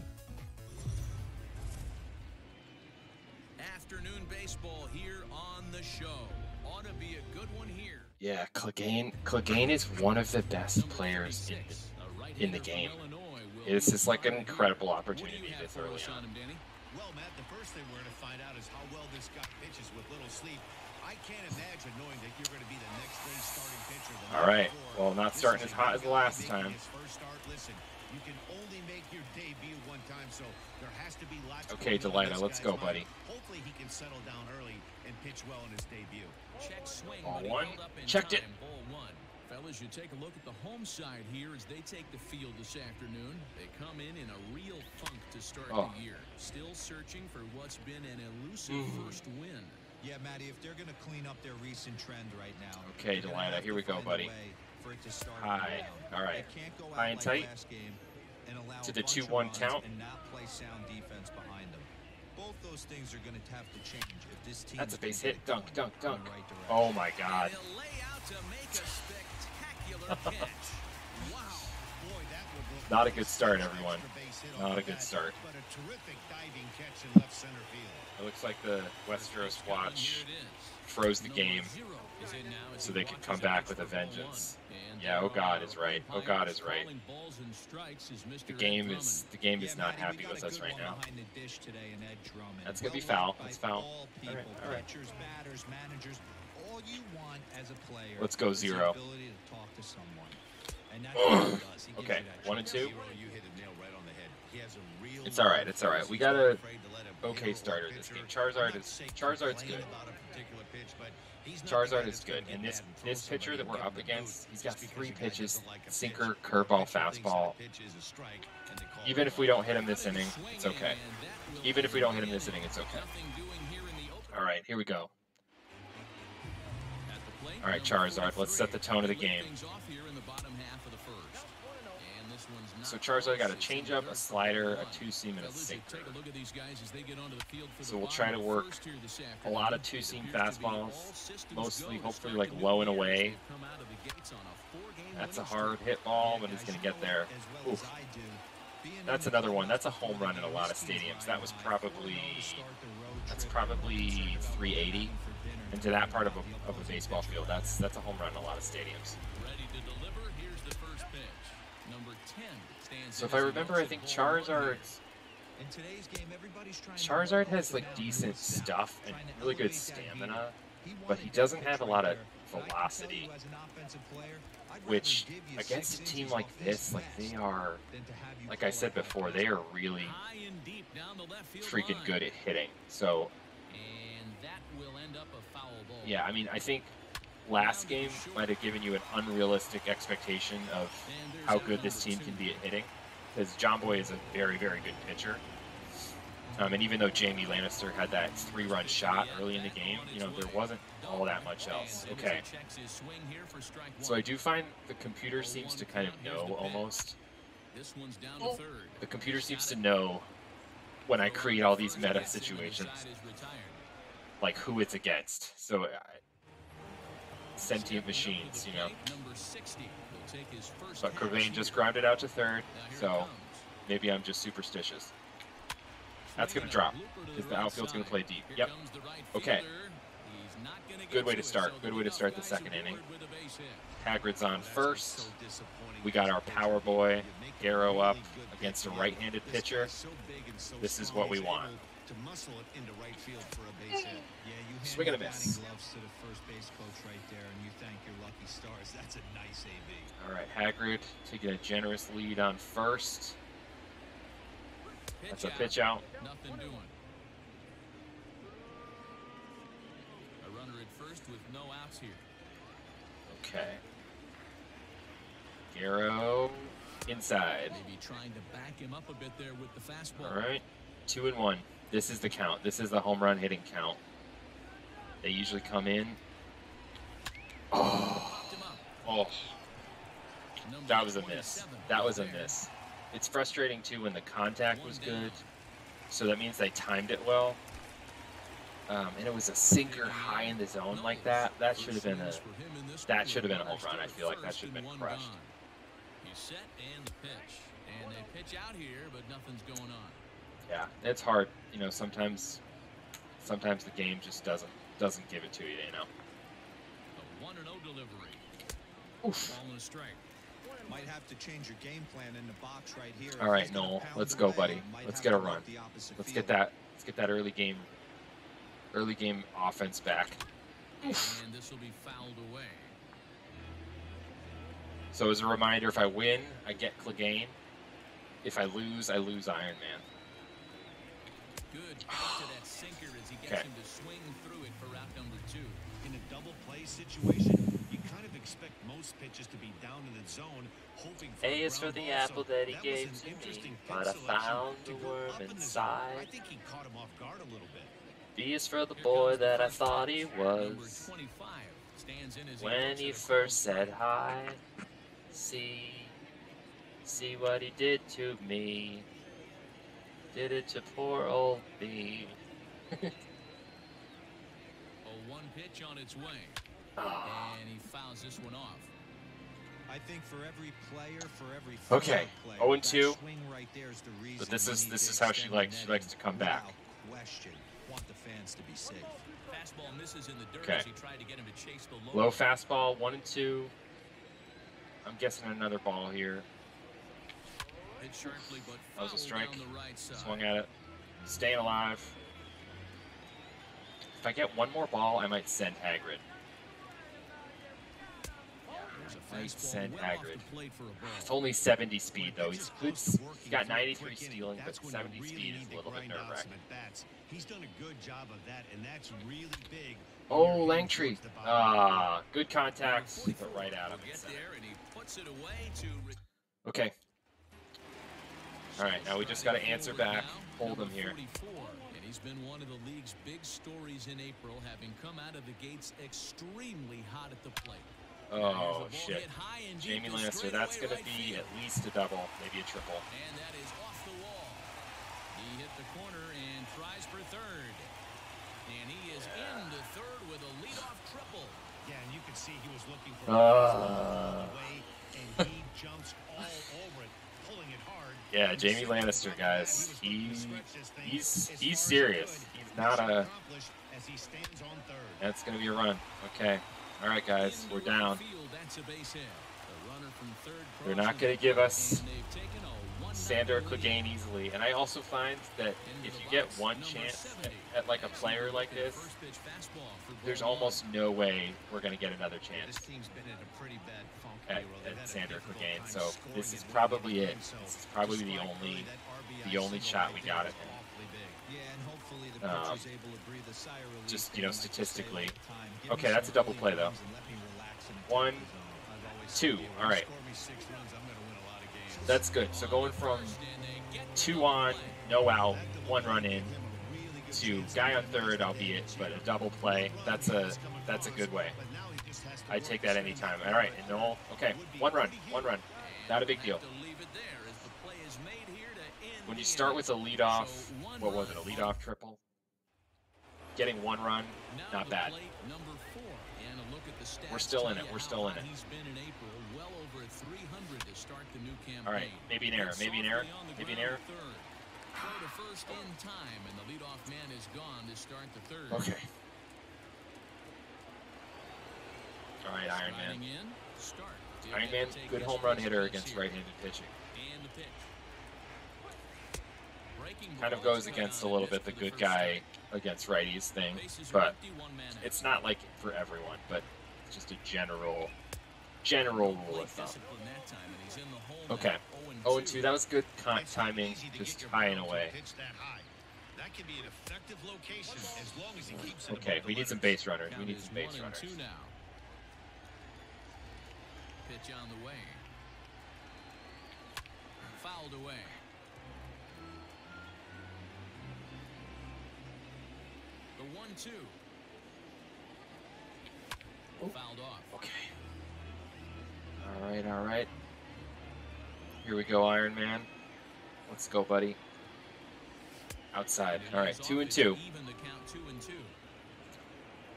Afternoon baseball here on the show. Ought to be a good one here. Yeah, Clegane. Clegane is one of the best players in the in the game. It's just like an incredible opportunity this early on. Well, Matt, the first thing we're going to find out is how well this guy pitches with little sleep. I can't imagine knowing that you're going to be the next day's starting pitcher. the All night right. before. Well, not starting as hot as the last time. his first start. Listen, you can only make your debut one time, so there has to be lots Okay, going Delina, let's go, buddy. Hopefully, he can settle down early and pitch well in his debut. Check swing, Ball but one. held up in Checked it. Ball one. Fellas, you take a look at the home side here as they take the field this afternoon. They come in in a real funk to start Oh. the year. Still searching for what's been an elusive Mm. first win. Yeah, Matty, if they're going to clean up their recent trend right now. Okay, they're Delina, here we go, buddy. way for it to start High. All right. Can't go out High and like tight. last game and allow To the 2-1 count. And not play sound defense behind them. Both those things are going to have to change if this team That's a base hit. Dunk, dunk, dunk. right. Oh my god. Lay out to make a spectacular catch. Wow. Boy, that would look Not a good start, everyone. Not a good start. But a terrific diving catch in left center field. It looks like the Westeros watch Here it is. froze the Number game zero is in now as so they can come back with a for ball one. vengeance. Yeah, oh uh, God is right. Oh God is right. The game is the game is not happy with us right now. behind the dish today in Ed Drummond. That's gonna be foul. That's foul. all right, all right. pitchers, batters, managers, all you want as a player Let's go zero. ability to talk to someone. And that's what he does. He gives Okay, one and two. Zero, you hit the nail right on the head. He has a real It's all right, it's all right. We got a afraid to let a okay starter this game. Charizard is- Charizard's good. About a particular pitch, but he's not the Charizard is good, and this mad and throw this pitcher that we're up against, he's got three pitches: doesn't like a pitch. sinker, curveball, pitcher thinks that fastball. pitch is a strike, and they call Even if we don't hit him this inning, it's okay. Even Even if we don't hit him this inning, it's okay. All right, here we go. All right, Charizard, let's set the tone of the game. So Charizard got a changeup, a slider, a two seam, and a sinker. So we'll try to work a lot of two seam fastballs, mostly hopefully like low and away. That's a hard hit ball, but he's gonna get there. Oof. That's another one. That's a home run in a lot of stadiums. That was probably that's probably 380 into that part of a, of a baseball field. That's that's a home run in a lot of stadiums. So if I remember, I think offensive ball Charizard's In today's game, everybody's trying Charizard has like decent stuff and really good stamina, but he doesn't have a lot of there. And I can tell velocity, you as an offensive player, I'd rather which against a team like this, like they are, than to have you like I said before, they are really High and deep down the left field freaking good at hitting. So And that will end up a foul ball. yeah, I mean, I think last game might have given you an unrealistic expectation of how good this team can be at hitting, because John Boy is a very, very good pitcher. Um, and even though Jaime Lannister had that three-run shot early in the game, you know, there wasn't all that much else. Okay. So I do find the computer seems to kind of know almost. The computer seems to know when I create all these meta situations, like who it's against. So sentient machines, you know. Number 60 will take his first But Cobain just grounded out to third, Now here it so maybe I'm just superstitious. That's gonna drop, looper to 'cause the the outfield's gonna play deep. Yep. comes the right Okay. fielder. He's not gonna get Good way to start. Good way to start the second inning. with a base hit. Hagrid's on first. We got our power boy, Garrow up against a right-handed pitcher. guy's so big and so This is what we want. Able To muscle it into right field for a base hit. Yeah, you hand Swing and a your miss. batting gloves to the first base coach right there, and you thank your lucky stars. That's a nice AB. All right, Hagrid taking a generous lead on first. That's a pitch out. Nothing doing. A runner at first with no outs here. Okay. Garrow inside. Maybe trying to back him up a bit there with the fastball. All right, two and one. This is the count. This is the home run hitting count. They usually come in. Oh, Popped him up. oh, that was a miss. That was a miss. It's frustrating too when the contact was good, so that means they timed it well. Um, and it was a sinker high in the zone like that. That should have been a. First innings for him in this that should have been a home run. I feel like that should have been crushed. He's set and the pitch. And they pitch out here, but nothing's going on. Yeah, it's hard. You know, sometimes, sometimes the game just doesn't doesn't give it to you. You know. A 1 0 delivery. Oof. Ball and a strike. Might have to change your game plan in the box right here. All If right, he's gonna Noel, let's go, buddy. Let's get a run. Let's get that. Let's get that early game. Early game offense back. And this will be fouled away. So as a reminder, if I win, I get Clegane. If I lose, I lose Iron Man. Good cut to that sinker as he gets Okay. him to swing through it for route number two. In a double play situation, you kind of expect most pitches to be down in the zone, hoping for A a is for the ball, apple that he was gave an to me, interesting but I found to the go worm up in the zone. inside. I think he caught him off guard a little bit. B is for the boy that I thought he was. stands in as When he first close said hi, see, see what he did to me. Did it to poor old me. A one pitch on its way. Ah. And he fouls this one off. I think for every player, for every Okay, player, 0 and 2. swing right there is the reason this is- this is how she likes- she likes to come back. without Question. Want the fans to be safe. Fastball misses in the dirt Okay. as he tried to get him to chase the low. Low fastball, one and two. I'm guessing another ball here. That was a strike. down the right side. Swung at it. Staying alive. If I get one more ball, I might send Hagrid. Might send Hagrid. the plate for a ball. It's only 70 speed though. He's good. Pitcher's close to He's got working through a 93 stealing, but That's when you 70 speed is a little bit nerve wracking. He's done a good job of that, and that's really big. Oh, Langtree. towards the bottom of the Ah, good contact, but right at him. will get instead. there, and he puts it away to re- Okay. All right, now we just got to answer back. Hold him here. and he's been one of the league's big stories in April, having come out of the gates extremely hot at the plate. Oh There's a ball shit. hit and Jaime to Lannister, that's going to be at least a double, maybe a triple. And that is off the wall. He hit the corner and tries for third. And he is into third with a leadoff triple. Yeah, and you can see he was looking for Ah. the way, and he jumps all over it, pulling it hard. Yeah, Jaime Lannister, guys, he was looking to he- stretch this thing he's- he's far as he serious. He's not a- accomplished As he stands on third. That's going to be a run. Okay. All right, guys, we're down. Field, that's a base hit. The runner from third They're not gonna give us and they've taken a 1-0 Sandor lead. Clegane easily. And I also find that if you get one chance at, at like a player like this, there's almost no way we're going to get another This chance team's been in a pretty bad funk at, at difficult Clegane. So this is probably it. This is probably the only early, that RBI the only shot we got at him. Yeah, and hopefully the Um, pitcher's able to breathe a sigh of relief. just, you know, like to say, statistically. "Look, time, give Okay, that's a double play, though. innings and let me relax and attack One. Two. All right. That's good. So going from two on, no out, one run in, to guy on third, albeit, but a double play. That's a that's a good way. I take that anytime. All right, and no, okay, one run, one run, not a big deal. When you start with a leadoff, what was it, a leadoff triple? Getting one run, not bad. We're still in it, we're still in it. He's been in April well over 300 to start the new campaign. All right, maybe an error, maybe an error, maybe an error. Throw to first in time, and the leadoff man is gone to start the third. Okay. All right, Iron Man. Iron Man, good home run hitter against right-handed pitching. And the pitch. Kind of goes against a little bit the good guy against righties thing, but empty, one man out. it's not like for everyone, but just a general general rule of thumb. Discipline that time, and he's in the hole Okay. now, 0 and 2, that was good con- It's not timing, just get your high and away. that can be an effective location as long as he keeps it Okay, we need some base runners. We need some base runners. two. Pitch on the way. Fouled away. The one-two. Oh. Fouled off. Okay. All right, all right. Here we go, Iron Man. Let's go, buddy. Outside. All right, two and two. Even the count two and two.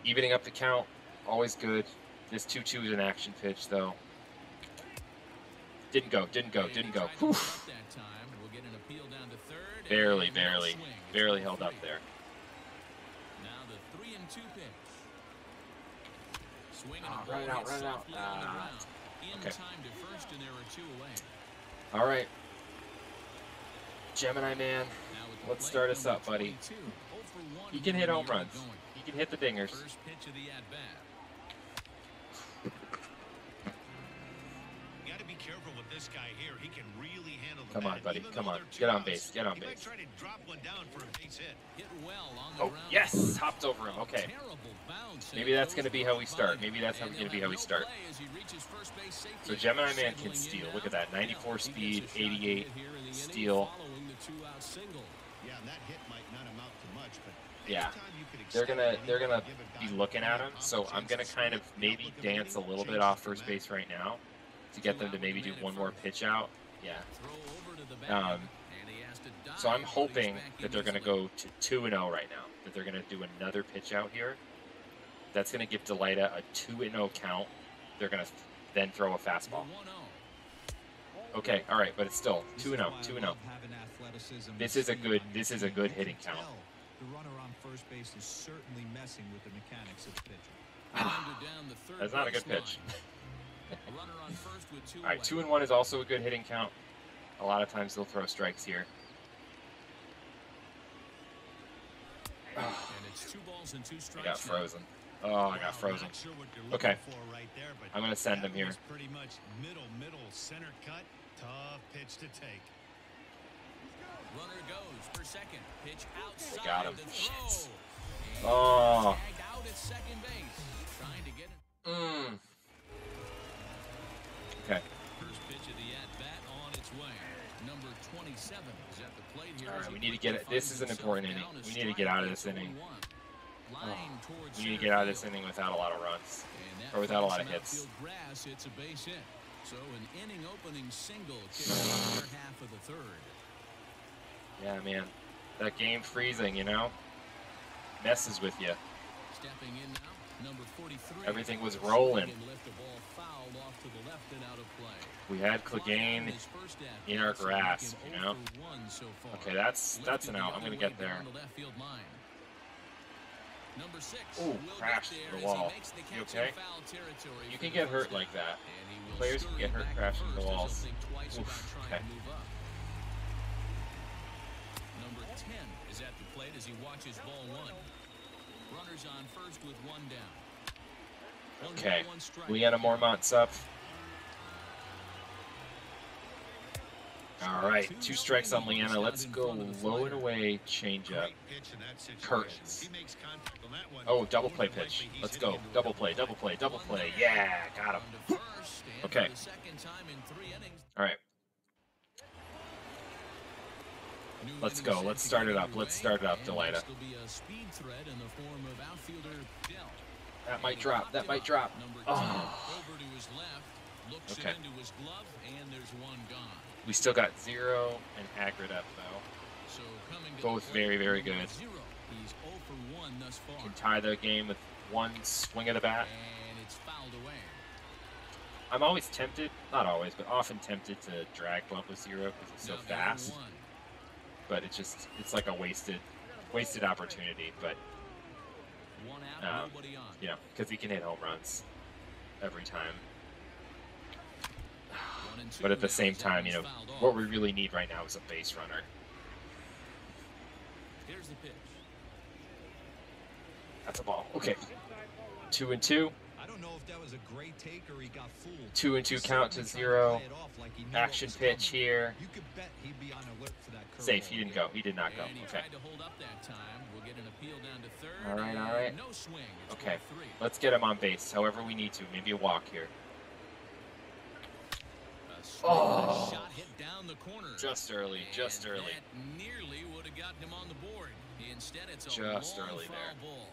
Evening up the count, always good. This 2-2 is an action pitch, though. Didn't go, didn't go, didn't go. Whew. move up that time. We'll get an appeal down to third. Barely, barely, barely held up there. Now the three and two pitch. Swing and Ah, a ball run out, run out. softly on the Ah. ground. In Okay. time to first, and there are two away. All right, Gemini Man, Let's start us up, buddy. 22. 0 for 1 he can hit home runs. He can hit the dingers. Got to be careful with this guy here. Come on, buddy, come on. Get on base, get on base. to Oh, yes, hopped over him. Okay. Maybe that's gonna be how we start. Maybe that's how And gonna be how we start. So Gemini Man can steal. Look at that, 94 He gets a speed, 88 hit here in the inning steal. Yeah, to They're gonna they're gonna be looking at him. So I'm gonna kind of maybe dance a little bit off first base right now to get them to maybe do one more pitch out. Yeah. Throw over to the back, Um, and he has to dive, So I'm hoping that they're going to go to 2 and 0 right now. That they're going to do another pitch out here. That's going to give Delita a 2 and 0 count. They're going to then throw a fastball. Okay, all right, but it's still 2 and 0, 2 and 0. love having athleticism This is a good- this is a good hitting count. The runner on first base is certainly messing with the mechanics of the pitcher. Grounded down the third That's not a good pitch. line. Runner on first with two All right, two and one is also a good hitting count. A lot of times they'll throw strikes here. And it's two balls and two I strikes. got frozen. Oh, I got frozen. Not sure what you're Okay. looking for right there, but I'm gonna send that him here. Pretty much middle, middle, center cut. Tough pitch to take. Runner goes for second. Pitch outside. got him. to Shit. throw. Oh. Out at second base. Trying to get. Mm. Okay. First pitch of the at bat on its way. Number 27 is at the plate here. All right, we need to get it. This is an important inning. We need to get out of this inning. 0-1. Line towards We need to get out of this inning without a lot of runs. Or without a lot of hits. Grass, it's a base hit. So an inning opening single kicks the half of the third. Yeah, man. That game freezing, you know, messes with you. Stepping in now, number 43. Everything was rolling. and lift the ball fouled off to the left and out of play. We had Clegane his first at in our bats and make grasp, you know? for 1 so far. Okay, that's that's an out. I'm gonna get there. down the left field line. Number six Ooh, will get crashed the wall. You okay? You can get hurt like that. And he will Players can get hurt crashing the walls. Oof, okay. to. Number 10 is at the plate as he watches ball one. Runners on first with one down. One Okay, ball, one strike. Lyanna Mormont's up. All right, two strikes on Lyanna. Let's go low and away changeup. Great pitch in that situation. Curtains. He makes contact on that one. Oh, double play pitch. Let's go. Double play, double play, double One play. Yeah, got him. On to first, and Okay. for the second time in three innings, All right, New Let's go. Let's start it up. Let's start it up, Delita. next will be a speed threat in the form of outfielder Dell. that might drop. That might drop. Number 10 Oh. over to his left, looks Okay. into his glove, and there's one gone. We still got zero and Hagrid up though. So coming Both very, very good. Zero. He's 0 for 1 thus far. Can tie the game with one swing of the bat. And it's fouled away. I'm always tempted, not always, but often tempted to drag bump with zero because it's so fast. But it's just it's like a wasted wasted opportunity. But Um, you know, because he can hit home runs every time. One and two But at the same time, you know, what we really need right now is a base runner. Here's the pitch. That's a ball. Okay. Two and two. I don't know if that was a great take or he got fooled. Two and two count to zero. play it off like he knew what Action pitch here. You could bet he'd be on alert for that curveball Safe. He didn't go. He did not go. Okay. tried to hold up that time. We'll get an appeal down to third. All right, all swing. Okay. three. Let's get him on base. However we need to. Maybe a walk here. Oh. down the corner. Just early. Just early. Nearly would have gotten him on the board. Instead, it's a Just early foul there. ball.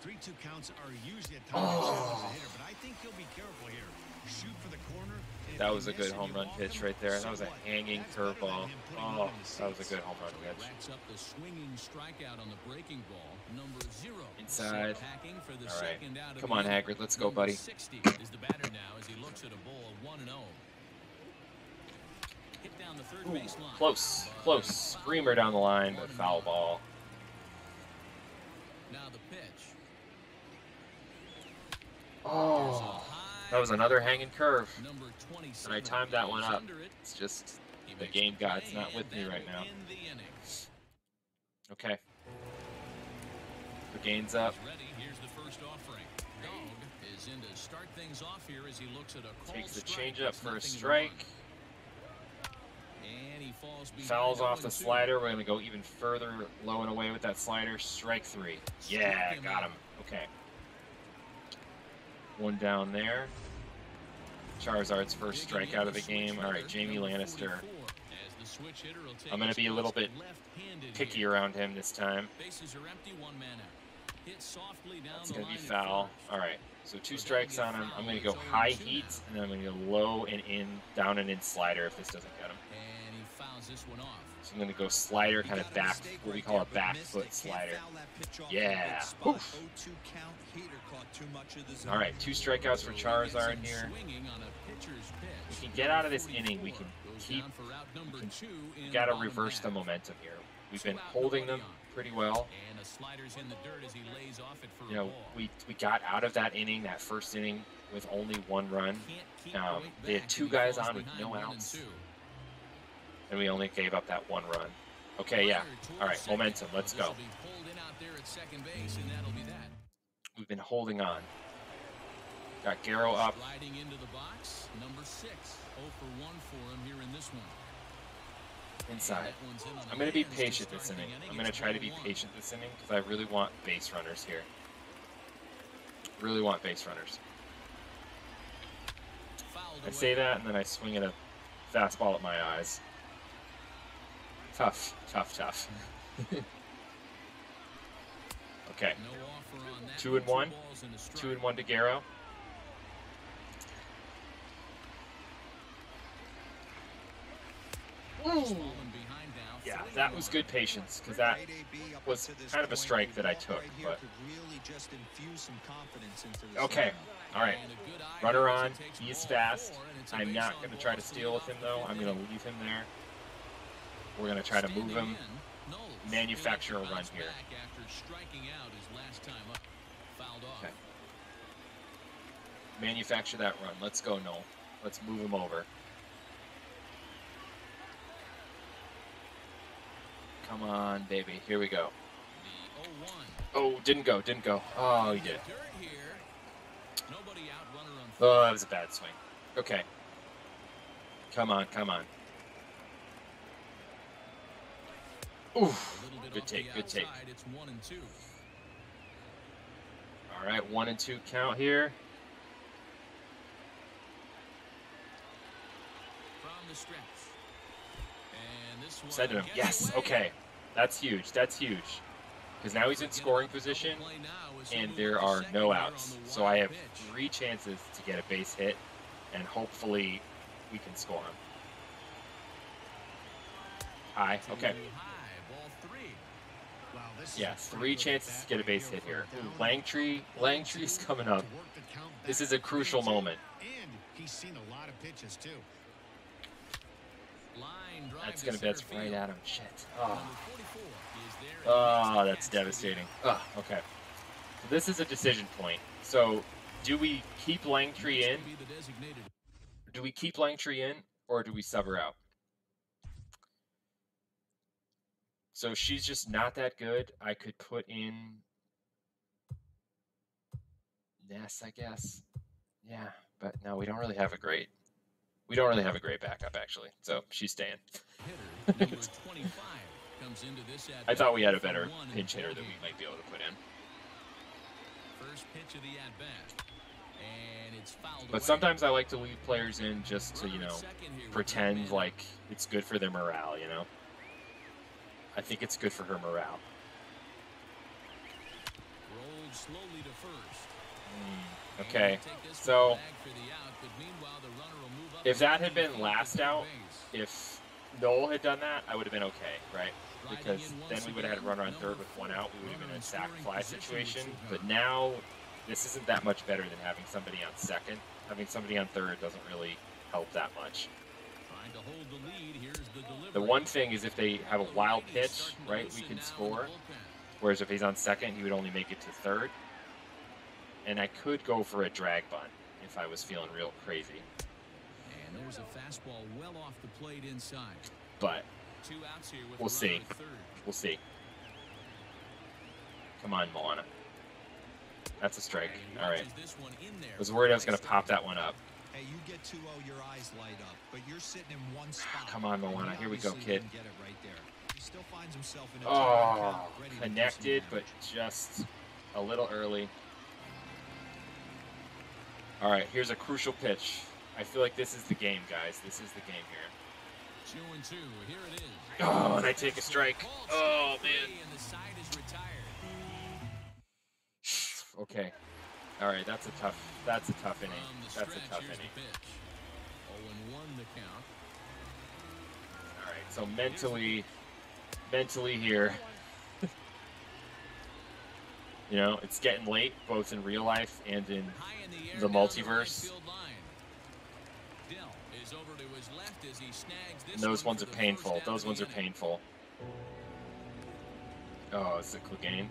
Three-two counts are usually a time oh. as a hitter, but I think he'll be careful here. Shoot for the corner. That was a good home run pitch right there. That was a hanging That's better than curveball. him putting one Oh, that was a good home run pitch. racks up the swinging strikeout on the breaking ball. Number zero. Inside. Set packing for the All right. second out of Come on. Hagrid. Let's go, buddy. 60 is the batter now as he looks at a ball 1 and 0. Hit down the third Ooh, close. Close. Screamer down the line, but foul ball. Now the pitch. Oh. That was another hanging curve. And I timed that one up. It's just the game god's not with me right now. end the inning. Okay. The gain's up. He's. Here's the first offering. Is in to start things off here as he looks at a Takes the changeup for a strike. one. And he falls Fouls off the slider. We're going to go even further low and away with that slider. Strike three. Yeah, got him. Okay. One down there. Charizard's first Digging strikeout in of the game. All right, Jaime Lannister. 44, as the switch hitter will take I'm gonna be a little bit Picky around him this time. Bases are empty, one man out. Hit softly down It's going to be foul. All right. So two strikes on him. I'm going to go high heat, and then I'm going to go low and in, down and in slider if this doesn't get him. And he fouls this one off. So I'm going to go slider, kind of back, what we call a back foot slider. foul that pitch off Yeah. in a good spot. Oof. 0-2 count. Heater caught too much of the zone. All right, two strikeouts for Charizard here. swinging on a pitcher's pitch. We can get out of this inning. We can keep. down for route number can- We got to reverse the momentum here. We've been holding them pretty well. And the sliders in the dirt as he lays off it You know, we we got out of that inning, that first inning, with only one run, um, they had two guys on with no outs. And we only gave up that one run. Okay, yeah. All right, momentum. Let's go. be pulled in out there at second base, and that'll be that. We've been holding on. Got Garrow up. Sliding into the box, number six. 0 for 1 for him here in this one. inside. That one's in on I'm going to be patient this inning. inning. I'm going to try to be patient this inning because I really want base runners here. Really want base runners. I say that and then I swing at a fastball at my eyes. Tough, tough, tough. okay, No offer on that Two and one. balls and a strike. two and one to Garrow. He's fallen behind now, Yeah, that was good patience because that Grade AB up was kind of a strike that I took, but- could really just infuse some confidence into this Okay. All right. And a good eye Runner on. he takes He's fast. four, and it's a I'm not going to try to to steal with him though. I'm going to leave him there. We're going to try to move him. manufacture a run here. After striking out his last time up. Fouled off. Okay. Manufacture that run. Let's go, Noel. Let's move him over. Come on, baby. Here we go. Oh, didn't go. Didn't go. Oh, he did. dirt here. Nobody out, runner on Oh, that was a bad swing. Okay. Come on, come on. Oof. Good take, good take. All right, one and two count here. Said to him, yes, okay. That's huge. That's huge. Because now he's in scoring position, and there are no outs. So I have three chances to get a base hit, and hopefully we can score him. High. Okay. Yeah, three chances to get a base hit here. for Ooh, down. Langtree, Langtree's coming up. To work the count This is a crucial three and two. moment. And he's seen a lot of pitches too. That's gonna that's right at him. Shit. Oh, 44 is there and oh that's catch for the devastating. Oh, okay. So this is a decision point. So do we keep Langtree in? will be the designated Do we keep Langtree in, or do we sub her out? So she's just not that good. I could put in Ness, I guess. Yeah, but no, we don't really have a great. We don't really have a great backup actually. So she's staying. hitter, number 25, comes into this I thought we had a better one in the pinch hitter that we might be able to put in. First pitch of the at bat. And it's fouled But sometimes I like to leave players in just to, you know, second here with pretend like it's good for their morale, you know? I think it's good for her morale. Rolled slowly to first. Mm, okay. he'll take this so- one back for the out, but meanwhile the runner will move up If that had been last out. If Noel had done that, I would have been okay, right? Because then we would have had a runner on third with one out. We would have been in a sack fly situation. But now, this isn't that much better than having somebody on second. Having somebody on third doesn't really help that much. Trying to hold the lead. Here's the one thing is if they have a wild pitch, right, we can now in the score. Whereas if he's on second, he would only make it to third. And I could go for a drag bunt if I was feeling real crazy. And there's a fastball well off the plate inside. But Two outs here with We'll see. we'll see. Come on, Moana. That's a strike. All right. watches this one in there I was worried I was going to pop that one up. Hey, you get 2-0, your eyes light up, but you're sitting in one spot. Come on, and Moana. Here we go, kid. didn't Get it right there. He still finds himself in a Oh, two-run count, ready to do some connected, but just a little early. All right, here's a crucial pitch. I feel like this is the game, guys. This is the game here. Two and two. Here it is. Oh, and I take a strike. Oh, man. the side is retired. Okay. All right, that's a tough. That's a tough inning. Um, that's a tough inning. the pitch. 0 and 1 the count. All right, so mentally, mentally here. you know, it's getting late, both in real life and in the air The down right multiverse. field line. Dell is over to his left as he snags this And those ones are painful. Those ones are painful. Oh, is it Clegane?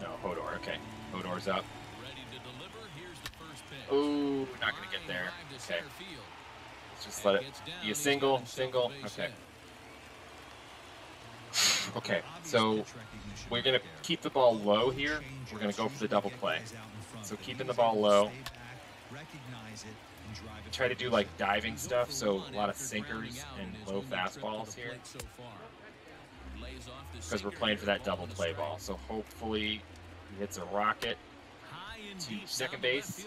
No, Hodor. Okay, Hodor's up. Ready to deliver. Here's the first pitch. Ooh, not gonna get there. Okay, let's just let it be a single, single. Okay. Okay, so we're gonna keep the ball low here. We're gonna go for the double play. So keeping the ball low. Try to do like diving stuff, so a lot of sinkers and low to fastballs here. Because we're playing for that double play ball. So hopefully he hits a rocket. To second down the left base.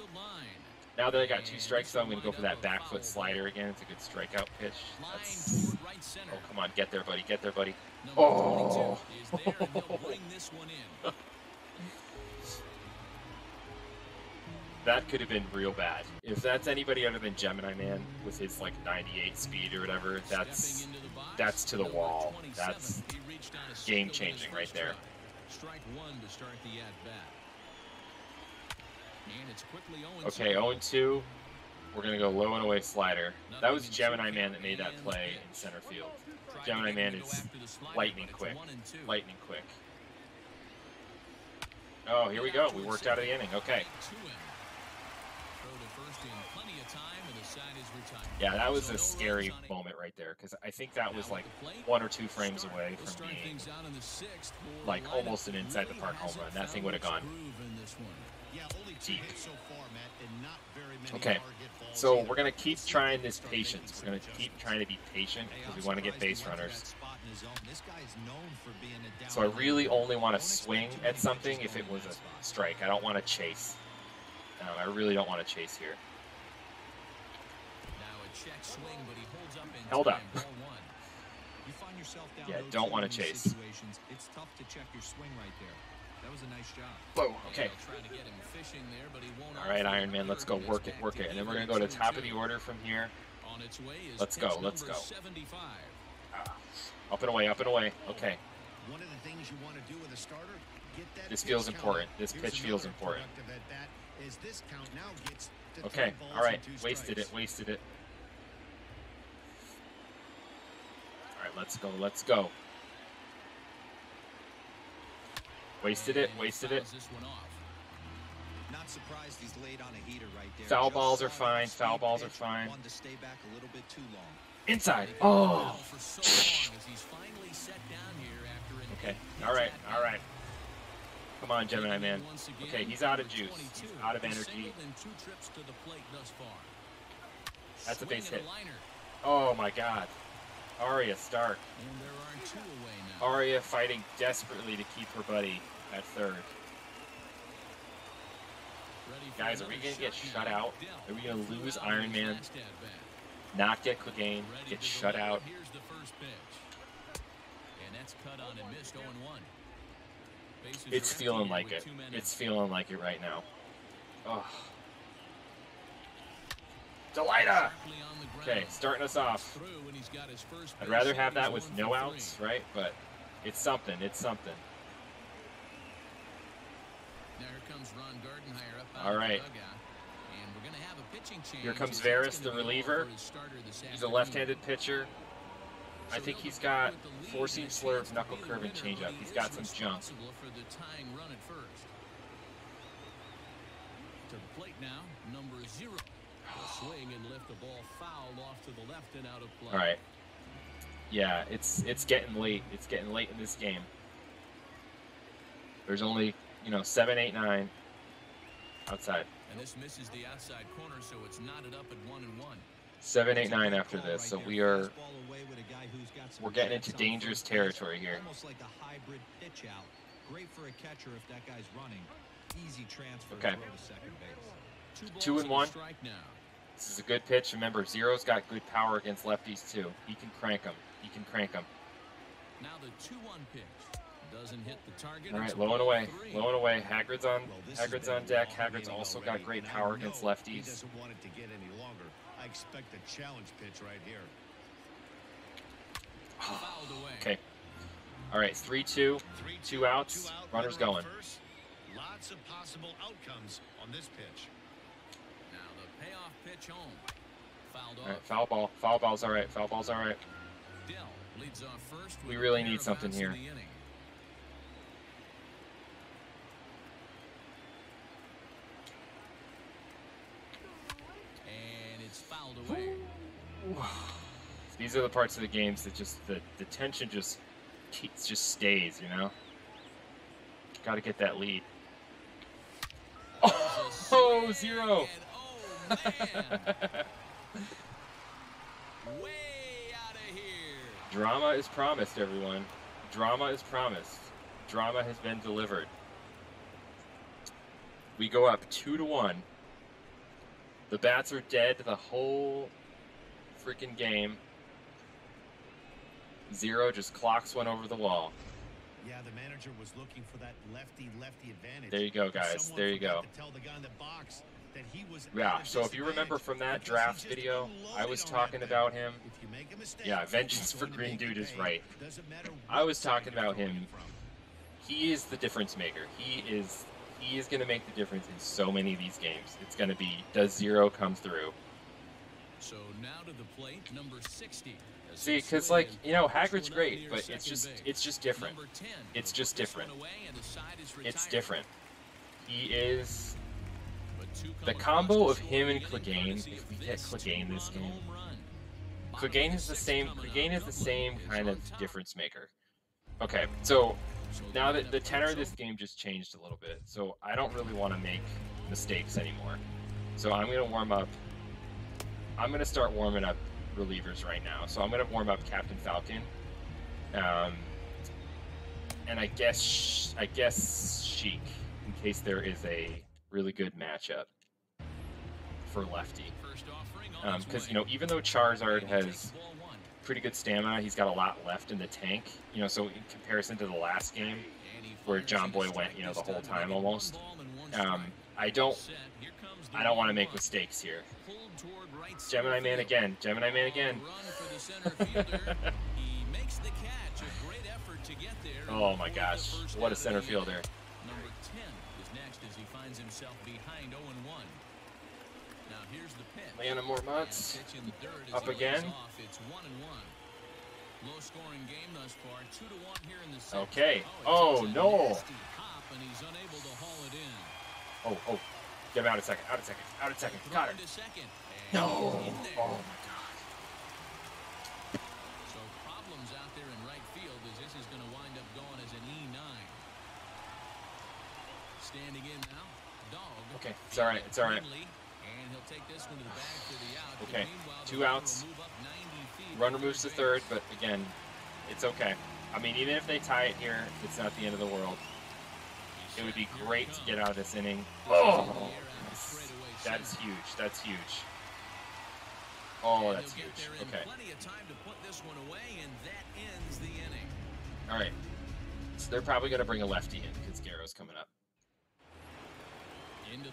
Now that I got two strikes, though, I'm gonna go for that back foot slider again. It's a good strikeout pitch. That's toward right center. oh come on, get there, buddy, get there, buddy. Oh. 22 is there, and he'll bring this one in. That could have been real bad. If that's anybody other than Gemini Man with his like 98 speed or whatever, that's Stepping into the box, that's to the wall. That's He reached on a single game in his changing right there. Strike one to start the at okay. 0 2. We're gonna go low and away slider. That was Gemini Man that made that play in center field. Gemini Man is lightning quick. Lightning quick. Oh, here we go. We worked out of the inning. Okay. Yeah, that was a scary moment right there because I think that was like one or two frames away from being like almost an inside the park home run. That thing would have gone Yeah, only two Deep. hits so far, Matt, and not very many Okay, hard hit balls So we're gonna keep trying this patience. We're gonna keep trying to be patient because we want to get base runners. So I really only want to swing at something if it was a strike. I don't want to chase. Um, I really don't want to chase here. Held up. You find yourself down Yeah, don't wanna chase. It's tough to check your swing right there. That was a nice job. Whoa. Okay. All right, Iron Man. Let's go work it, work it, and then we're gonna go to top of the order from here. On its way is Let's go, let's go. 75. Ah, up and away, up and away. Okay. One of the things you want to do with a starter, get that This feels important. This Here's pitch feels important. productive at bat as this count now gets Okay. All right. Wasted it. Wasted it. All right. Let's go. Let's go. Wasted it. Wasted it. fouls this one off. Not surprised he's laid on a heater right there. Foul balls are fine, foul balls are fine. To stay back a little bit too long. Inside. Oh. battled for so long as he's finally set down here after Okay. All right. All right. Come on, Gemini Man. in once again, Okay, he's out of juice. He's out of energy. singled in two trips to the plate thus far. That's a base hit. Oh my God. Arya Stark. and there are two away now. Arya fighting desperately to keep her buddy at third. Ready Guys, are we gonna get shut out? Are we gonna lose Iron Man? Not get Clegane. Get shut out. Here's the first pitch. And that's cut on and missed 0-1. It's feeling like it. It's feeling like it right now. Oh. Delita! Sharply on the Okay, starting us off. Through and he's got his first I'd rather have that with no outs, right? But it's something. It's something. Now here comes Ron Gardenhire up out the And we're gonna have a pitching change. Here comes as that's Varys, gonna the reliever. for his starter this He's a left-handed pitcher. I think he's got with the lead four-seam and slurve, knuckle curve, and changeup. He's got some jump. responsible for the tying run at first. To the plate now, number zero. Swing and lift the ball foul off to the left and out of play. All right. Yeah, it's it's getting late. It's getting late in this game. There's only you know seven, eight, nine outside. And this misses the outside corner, so it's knotted up at one and one. 7 8 9 after this. So we are Fastball away with a guy who's got some we're getting into dangerous territory here. Almost like a hybrid pitch out. Great for a catcher if that guy's running. Easy transfer Okay. to second base. Two, and one. Strike now. This is a good pitch. Remember, Zero's got good power against lefties too. He can crank them. He can crank them. Now the two-one pitch doesn't hit the target. All It's right, low and away, three. low and away. Hagrid's on. Well, this has Hagrid's been on deck. long Hagrid's also already, got great power against know He lefties. doesn't want it to get any longer. I expect a challenge pitch right here. Fouled. Okay. All right, three, two. Three, Two outs, two out, runners going. First. Lots of possible outcomes on this pitch pitch home. Fouled foul ball. Foul ball's all right. Foul ball's all right. we really need something here. These are the parts of the games that just the, the tension just keeps just stays, you know. Got to get that lead. Oh zero. Oh, Drama is promised, everyone. Drama is promised. Drama has been delivered. We go up two to one. The bats are dead the whole freaking game. Zero just clocks one over the wall. Yeah, the manager was looking for that lefty-lefty advantage. There you go, guys. There you go. to tell the guy in the box that he was Yeah, at a so if you remember from that draft video, I was talking about him. If you make a mistake, Yeah, vengeance for Green make you Dude is right. Doesn't matter I was talking about him. from. He is the difference maker. He is he is going to make the difference in so many of these games. It's going to be does zero come through? So now to the plate, number 60. See, because like you know, push Hagrid's great, but it's just it's just different. It's just different. one away and the side is It's different. He is But two The combo of him and Clegane, if we get Clegane this game, Clegane is the same. Clegane is the same kind of difference maker. Okay, so now that the tenor of this game just changed a little bit, so I don't really want to make mistakes anymore. So I'm gonna warm up. I'm gonna start warming up relievers right now. So I'm gonna warm up Captain Falcon. Um, and I guess I guess Sheik in case there is a really good matchup for lefty. First offering on Because its you know even though Charizard And he takes has pretty good stamina, he's got a lot left in the tank. You know, so in comparison to the last game, where John Boy went, you know, the whole time, time making one almost. ball and one Um. I don't Set. Here comes the I don't want to make mistakes here. Pulled toward right Gemini Man again. Gemini Man again. Run for the center fielder. he makes the catch. A great effort to get there. and Oh my gosh, what a center fielder. Finds himself behind 0 and 1. Now here's the pitch. Lana more And mutts. in the dirt Up again. Off. It's 1 and 1. Low scoring game thus far. 2 to 1 here in the sixth. Okay. it Oh, oh no. hop, and he's unable to haul it in. Oh, oh. Get him out a second. Out a second. Out a second. Got her. Thrown to second. No. he's in there. Oh my god. So problems out there in right field as this is going to wind up going as an E9. Standing in now, Dog. Okay, it's all right, it's all right. And he'll take this one to the bag for the out. Okay, two outs. will move up 90 Runner moves to third but again, it's okay. I mean, even if they tie it here, it's not the end of the world. It would be great to get out of this inning. This is oh, in the Oh, air out of that's, that's huge. That's huge. Oh, that's huge. get there in Okay. Plenty of time to put this one away, and that ends the inning. All right. So they're probably going to bring a lefty in because Garrow's coming up.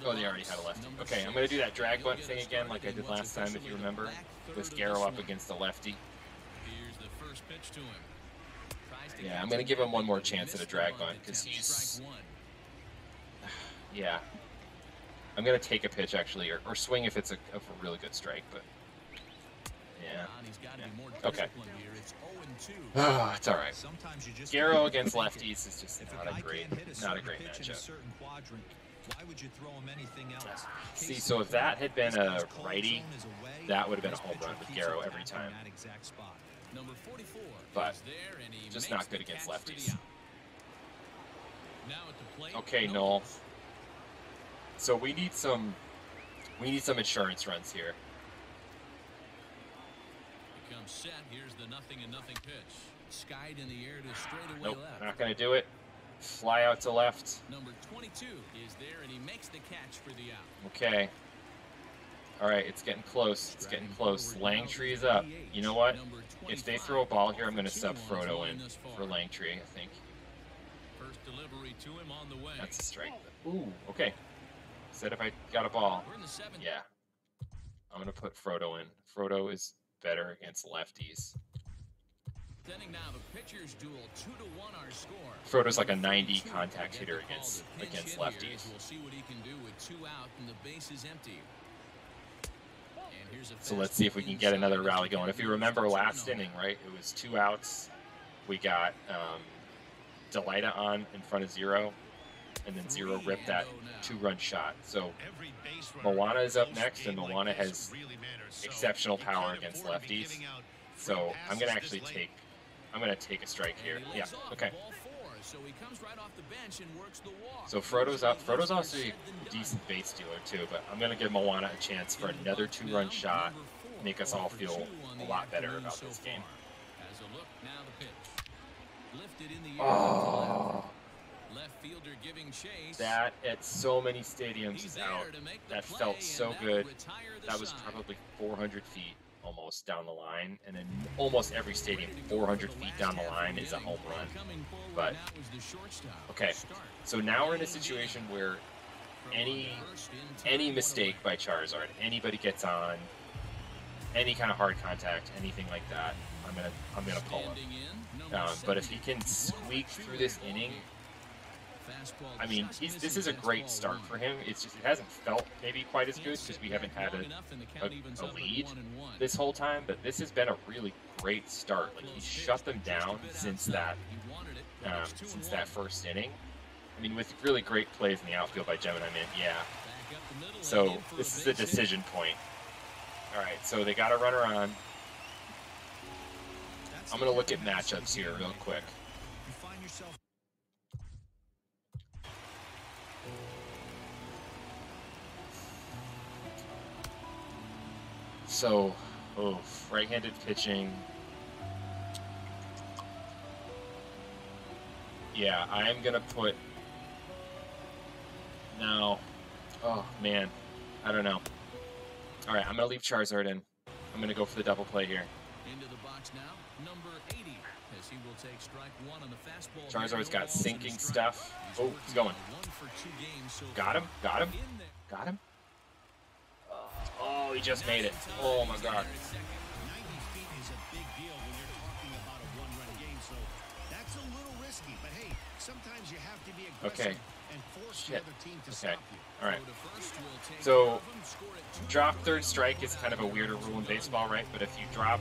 Oh, they already had a lefty. Okay, I'm going to do that drag get thing again like I did last time, if you remember, with Garrow up against the lefty. Here's the first pitch to him. Yeah, I'm gonna give him one more chance at a drag bunt bunt, 'cause attempt. he's- Yeah. I'm going to take a pitch actually, or, or swing if it's a, a really good strike, but yeah. Now he's got to be more Okay. disciplined. It's 0 2. Oh, it's all right. Sometimes you just Garrow against lefties is just not a great, can't hit a not a great matchup. Certain quadrant, why would you throw him anything else? See, so if that had been a righty, zone is away, that would have been a home run with keeps Garrow every time. that exact spot. Number 44 But is there, and he just not good against catch for the lefties. out. Now at the plate, Okay, Noel. Noel. So we need some, we need some insurance runs here. Becomes set. Here's the nothing and nothing pitch. Skied in the air to straightaway Nope, left. not going to do it. Fly out to left. Number 22 is there, and he makes the catch for the out. Okay. All right, it's getting close. It's getting close. Langtree is up. You know what? If they throw a ball here, I'm going to sub Frodo in for. Langtree, I think. First delivery to him on the way. That's a strike. Ooh, okay. Said if I got a ball. We're in the seventh. Yeah. I'm going to put Frodo in. Frodo is better against lefties. Frodo's like a Number 90 42 contact hitter against to against lefties. We'll see what he can do with two out and the base is empty. And here's a So let's see if we can get another rally going. If you remember last inning, right? It was two outs. We got um, Delita on in front of zero. and then zero ripped that two run shot. So Moana is up next, and Moana has really matters. So exceptional power against to lefties. so I'm gonna actually take I'm gonna take a strike here. Yeah. Okay. so he comes right off the bench and works the walk. So Frodo's up. Frodo's also a said than done. decent base stealer too, but I'm gonna give Moana a chance for another two-run shot. make us all feel a lot better about this game. far. As a look, now the pitch. Lifted in the air Oh, left. Left fielder giving chase. that at so many stadiums is out. to That felt so good. That was probably 400 feet almost down the line, and then almost every stadium 400 feet down the line is a home run. But okay, so now we're in a situation where any any mistake by Charizard, anybody gets on, any kind of hard contact, anything like that, I'm gonna I'm gonna pull him. Um, but if he can squeak through this inning, I mean, he's, this is a great start for him. It's just it hasn't felt maybe quite as good because we haven't had a, a, a lead this whole time. But this has been a really great start. Like he's shut them down since that um, since that first inning. I mean, with really great plays in the outfield by Gemini Man. Yeah. So this is a decision point. All right, so they got a runner on. I'm gonna look at matchups here real quick. So, oh, right-handed pitching. Yeah, I'm gonna put. No. Oh man, I don't know. All right, I'm gonna leave Charizard in. I'm gonna go for the double play here. Into the box now, number 80, as he will take strike one on the fastball. Charizard's got balls and a sinking stuff. Oh, he's going. one for two games so Got him. Got him. Got him. He just made it. Oh my god. 90 feet is a big deal when you're talking about a one-run game, so that's a little risky. But hey, sometimes you have to be aggressive Okay. Shit. the Okay. All right. So. Drop third strike is kind of a weirder rule in baseball, right? But if you drop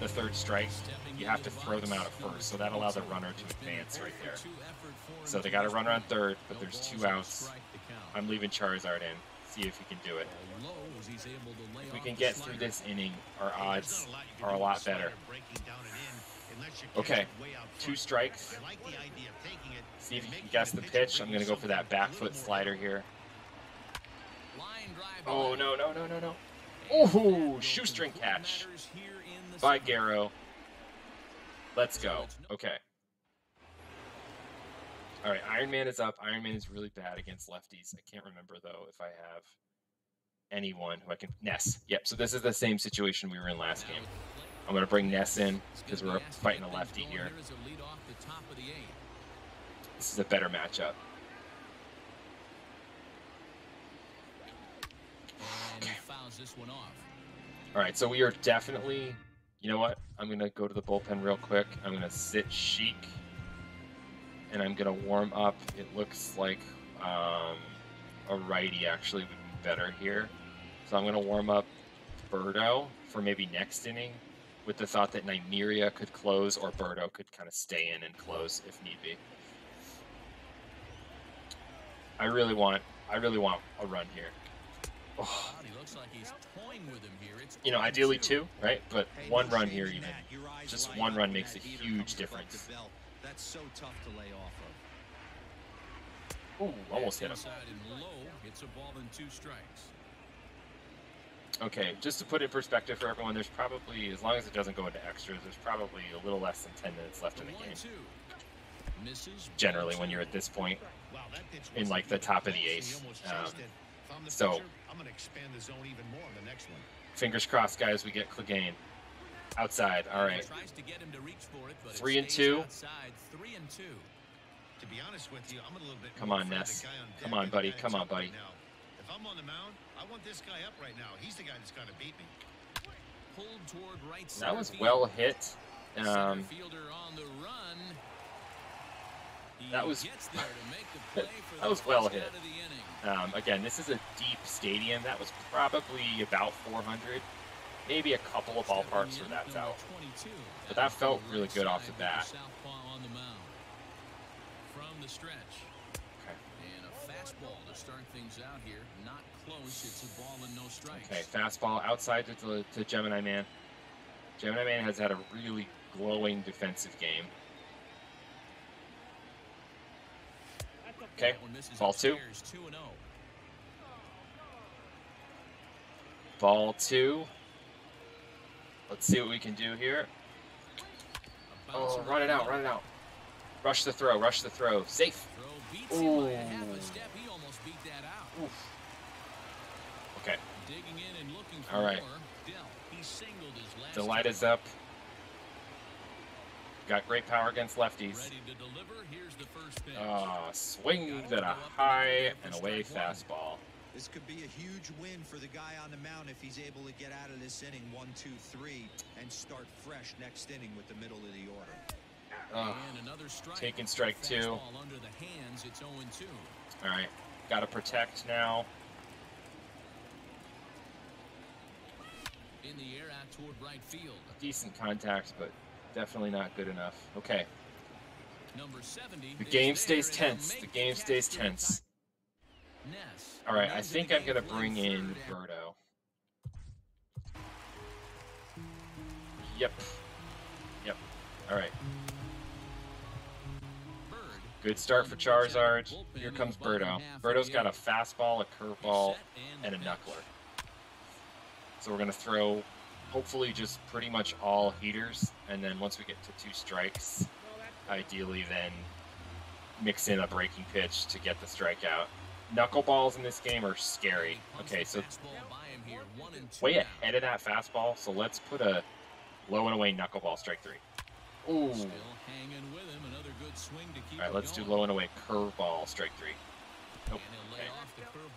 the third strike, you have to throw them out at first. So that allows a runner to advance right there. So they got a runner on third, but there's two outs. I'm leaving Charizard in. See if he can do it. If we can get through this inning, our odds not a lot you can are a lot better. breaking down and in unless you catch Okay, it way out two strikes. I like the idea of taking it See if you can guess the pitch. I'm going to go for that back foot slider here. Oh, no, no, no, no, no. Oh, shoestring catch matters here in the by. Garrow. Let's go. Okay. All right, Iron Man is up. Iron Man is really bad against lefties. I can't remember though if I have anyone who I can Ness. Yep. So this is the same situation we were in last game. I'm gonna bring Ness in because we're fighting a lefty here. This is a better matchup. Off. All right, so we are definitely. You know what? I'm gonna go to the bullpen real quick. I'm gonna sit Sheik, and I'm gonna warm up. It looks like um, a righty actually would be better here, so I'm gonna warm up Birdo for maybe next inning, with the thought that Nymeria could close or Birdo could kind of stay in and close if need be. I really want. I really want a run here. Oh. Wow, he looks like he's toying with him here. It's you know, ideally two, right? But one run here, even that. Your eyes just one run makes a huge difference. That's so tough to lay off of. Ooh, almost hit him. Low. It's a ball and two strikes. Okay, just to put it in perspective for everyone, there's probably, as long as it doesn't go into extras, there's probably a little less than 10 minutes left in the game. Generally, when you're at this point. In, like, the top of the eighth. Um, so- going to expand the zone even more on the next one. Fingers crossed, guys, we get Clegane. Outside, all right. Three and two. To be honest with you, I'm a little bit Come on, Ness. Come on, buddy. Come on, buddy. If I'm on the mound, I want this guy up right now. He's the guy that's going to beat me. Pulled toward right That was well hit. Um, fielder on the run. That was- gets there to make the play for that was well hit. out of the inning. um, again, this is a deep stadium. That was probably about 400. Maybe a couple of ballparks where Stepping in, that's out. But that felt really good off the bat. Southpaw on the mound. From the stretch. And a fastball to start things out here. Okay, fastball outside to, to, to Gemini Man. Gemini Man has had a really glowing defensive game. Okay, That one misses ball two. upstairs, 2 and oh. 0. Ball two. Let's see what we can do here. Oh, run it out, run it out. Rush the throw, rush the throw. Safe. Throw beats him by a half Ooh. a step. He almost beat that out. Okay, Digging in and looking for All right. more. Dell, he singled his last the light is up. Got great power against lefties. Ready to deliver. Here's the first pitch. Ah, swing at a high and away fastball. This could be a huge win for the guy on the mound if he's able to get out of this inning one, two, three, and start fresh next inning with the middle of the order. And another strike. taking strike two. Under the hands. It's 0 2. all right, got to protect now. In the air out toward right field. Decent contacts, but definitely not good enough. Okay, Number 70. the game stays tense. The game stays tense. Ness All right, I think I'm gonna bring in Birdo. Yep. Yep. All right. Good start for Charizard. Here comes Birdo. Birdo's got a fastball, a curveball, and a knuckler. So we're gonna throw, hopefully, just pretty much all heaters, and then once we get to two strikes, ideally then mix in a breaking pitch to get the strikeout. Knuckleballs in this game are scary. Okay, so way ahead of that fastball. So let's put a low and away knuckleball strike three. Ooh. Still hanging with him. Another good swing to keep All right, let's do low and away curveball strike three. Okay.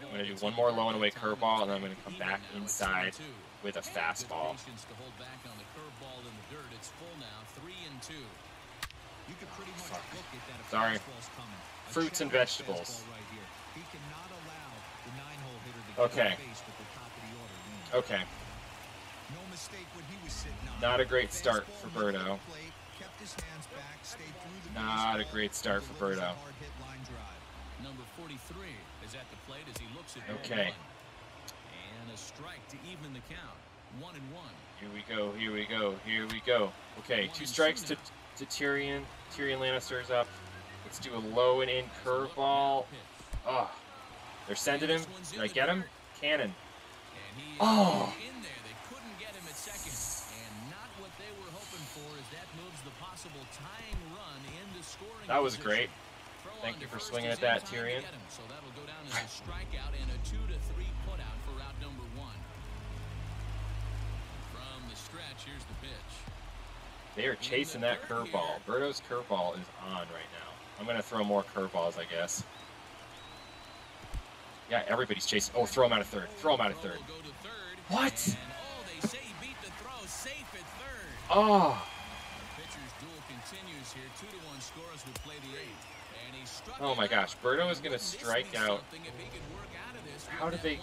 I'm gonna do one more low and away curveball, and then I'm gonna come back inside with a fastball. to Sorry. A Fruits and vegetables. to Okay. Okay. Not a great start for the Not a great start for delivers a Birdo. hard-hit line drive. Number 43 is at the plate as he looks at Okay. And a strike to even the count. One and one. Here we go. Here we go. Here we go. Okay, two strikes to, to Tyrion. Tyrion Lannister's up. Let's do a low and in curveball. Oh, they're sending him. Did I get him? Cannon. And he is Oh. in there. They couldn't get him at second. And not what they were hoping for as that moves the possible tying run into scoring. That was great. Thank you for swinging at that, to Tyrion. So that'll go down as a strikeout and a two to three putout for route number one. From the stretch, here's the pitch. They are chasing that curveball. Birdo's curveball is on right now. I'm gonna throw more curveballs, I guess. Yeah, everybody's chasing. Oh, throw him out of third. Throw him out of third. will go to third. What? Oh, they say he beat the throw. Safe at third. Oh, The pitcher's duel continues here. Two to one scores would play the eighth. And he struck Oh my gosh, Birdo is gonna strike out. something if he could work out of this How did they-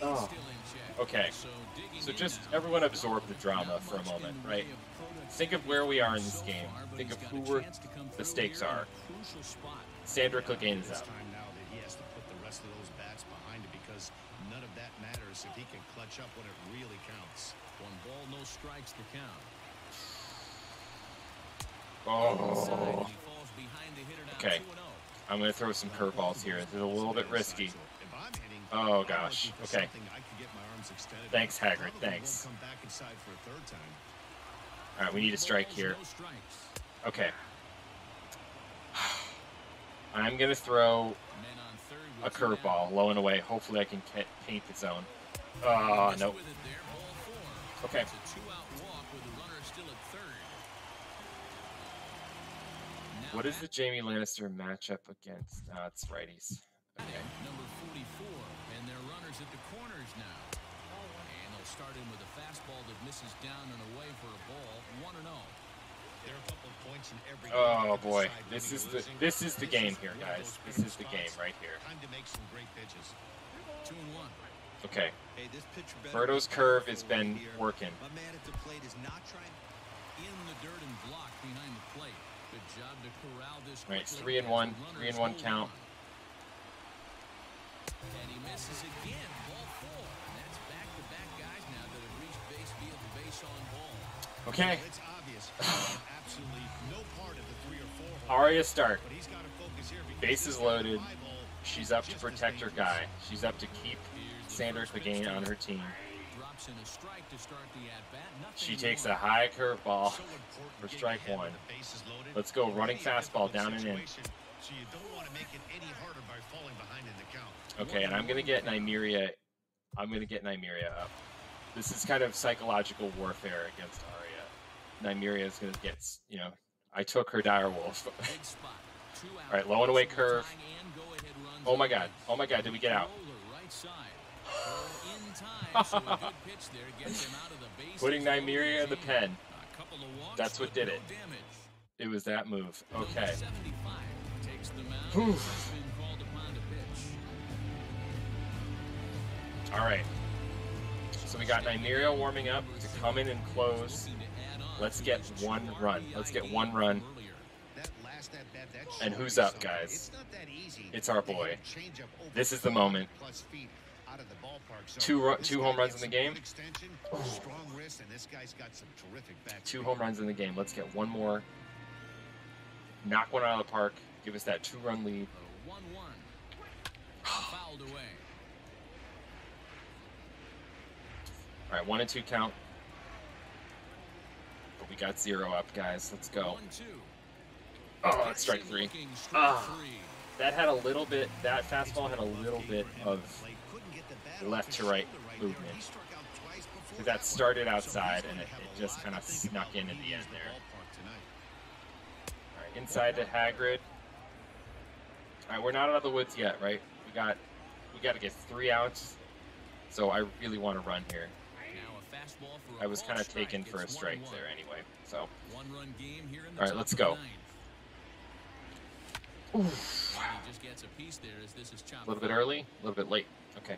oh. still in check? Okay. So digging So in just everyone absorb the drama for a moment, right? way of productivity Think of where we are in this game. Think of who we're, to the stakes here in a are. Sandor Clegane is It's out. time now that he has to put the rest of those bats behind it because none of that matters if he can clutch up when it really counts. One ball, no strikes to count. Oh, Inside, he falls behind the hitter now, Okay. 2-0. I'm gonna throw some curveballs here. Is a little bit risky. Oh, gosh. Okay. Thanks. Hagrid. Thanks. All right, we need a strike here. Okay. I'm throw Men on third a curveball, low and away. Hopefully, I can ca- paint the zone. Oh, nope. there, ball four. Okay. It's a two-out walk with the runner still at third. Now What is the Jaime Lannister matchup against? Uh, it's righties. Okay. number 44, and their runners at the corners now. And they'll start in with a fastball that misses down and away for a ball, one and oh. 0. There are a couple of points in every Oh boy, this is the this is the game here, guys. This is the game right here. Time to make some great pitches. Two and one. Okay. Hey, this pitcher Birdo's curve has been working. My man at the plate is not trying. In the dirt and blocked behind the plate. Good job to corral this Right, three and one, three and one count. And he misses again. Ball four. And that's back-to-back guys now that have reached base via the base on ball. Okay. It's obvious. absolutely no part of the three or four. home Aria runs, start. But he's got to focus here because Bases this loaded. She's up to protect her guy. She's up to keep Sanders Clegane on her team. Drops a strike to start the at-bat. She takes a high curveball. For strike one. with the bases loaded. Let's go, running fastball down and in. So you don't want to make it any harder by falling behind in the count. Okay, and I'm gonna get Nymeria. I'm gonna get Nymeria up. This is kind of psychological warfare against Arya. Nymeria is gonna get, you know, I took her dire wolf. Big spot. Two out. All right, low and away curve. tying and go-ahead runs Oh my God. Oh my God. Did we get out? Roller right side. Throw in time, so a good pitch there gets him out of the base. Putting Nymeria in the pen. A couple of walks, That's what did it. damage. It was that move. Okay. 75 takes the mound. Whew. Has been called upon to pitch. All right. So we got Nymeria warming up to come in and close. Looking to add on Let's get one run. Let's get one run. earlier. That last at bat, that And who's up, guys? It's not that easy It's our boy. a changeup over This is the moment. 400 plus feet out of the ballpark. So Two two home runs in the game. good strong wrist, and this guy's got some terrific back Two home runs in the game. Let's get one more. Knock one out of the park. Give us that two-run lead. 1 1. Fouled away. All right, one and two count. But we got zero up, guys. Let's go. Oh, it's strike three. Ah. That had a little bit. That fastball had a little bit of. Couldn't get the bat off left to right movement. That started outside and it, it just kind of snuck in at the end there. All right, inside to Hagrid. All right, we're not out of the woods yet, right? We got we got to get three outs. So I really want to run here. I was kind of taken for a strike there anyway. So All right, let's go. He a little bit early, a little bit late. Okay.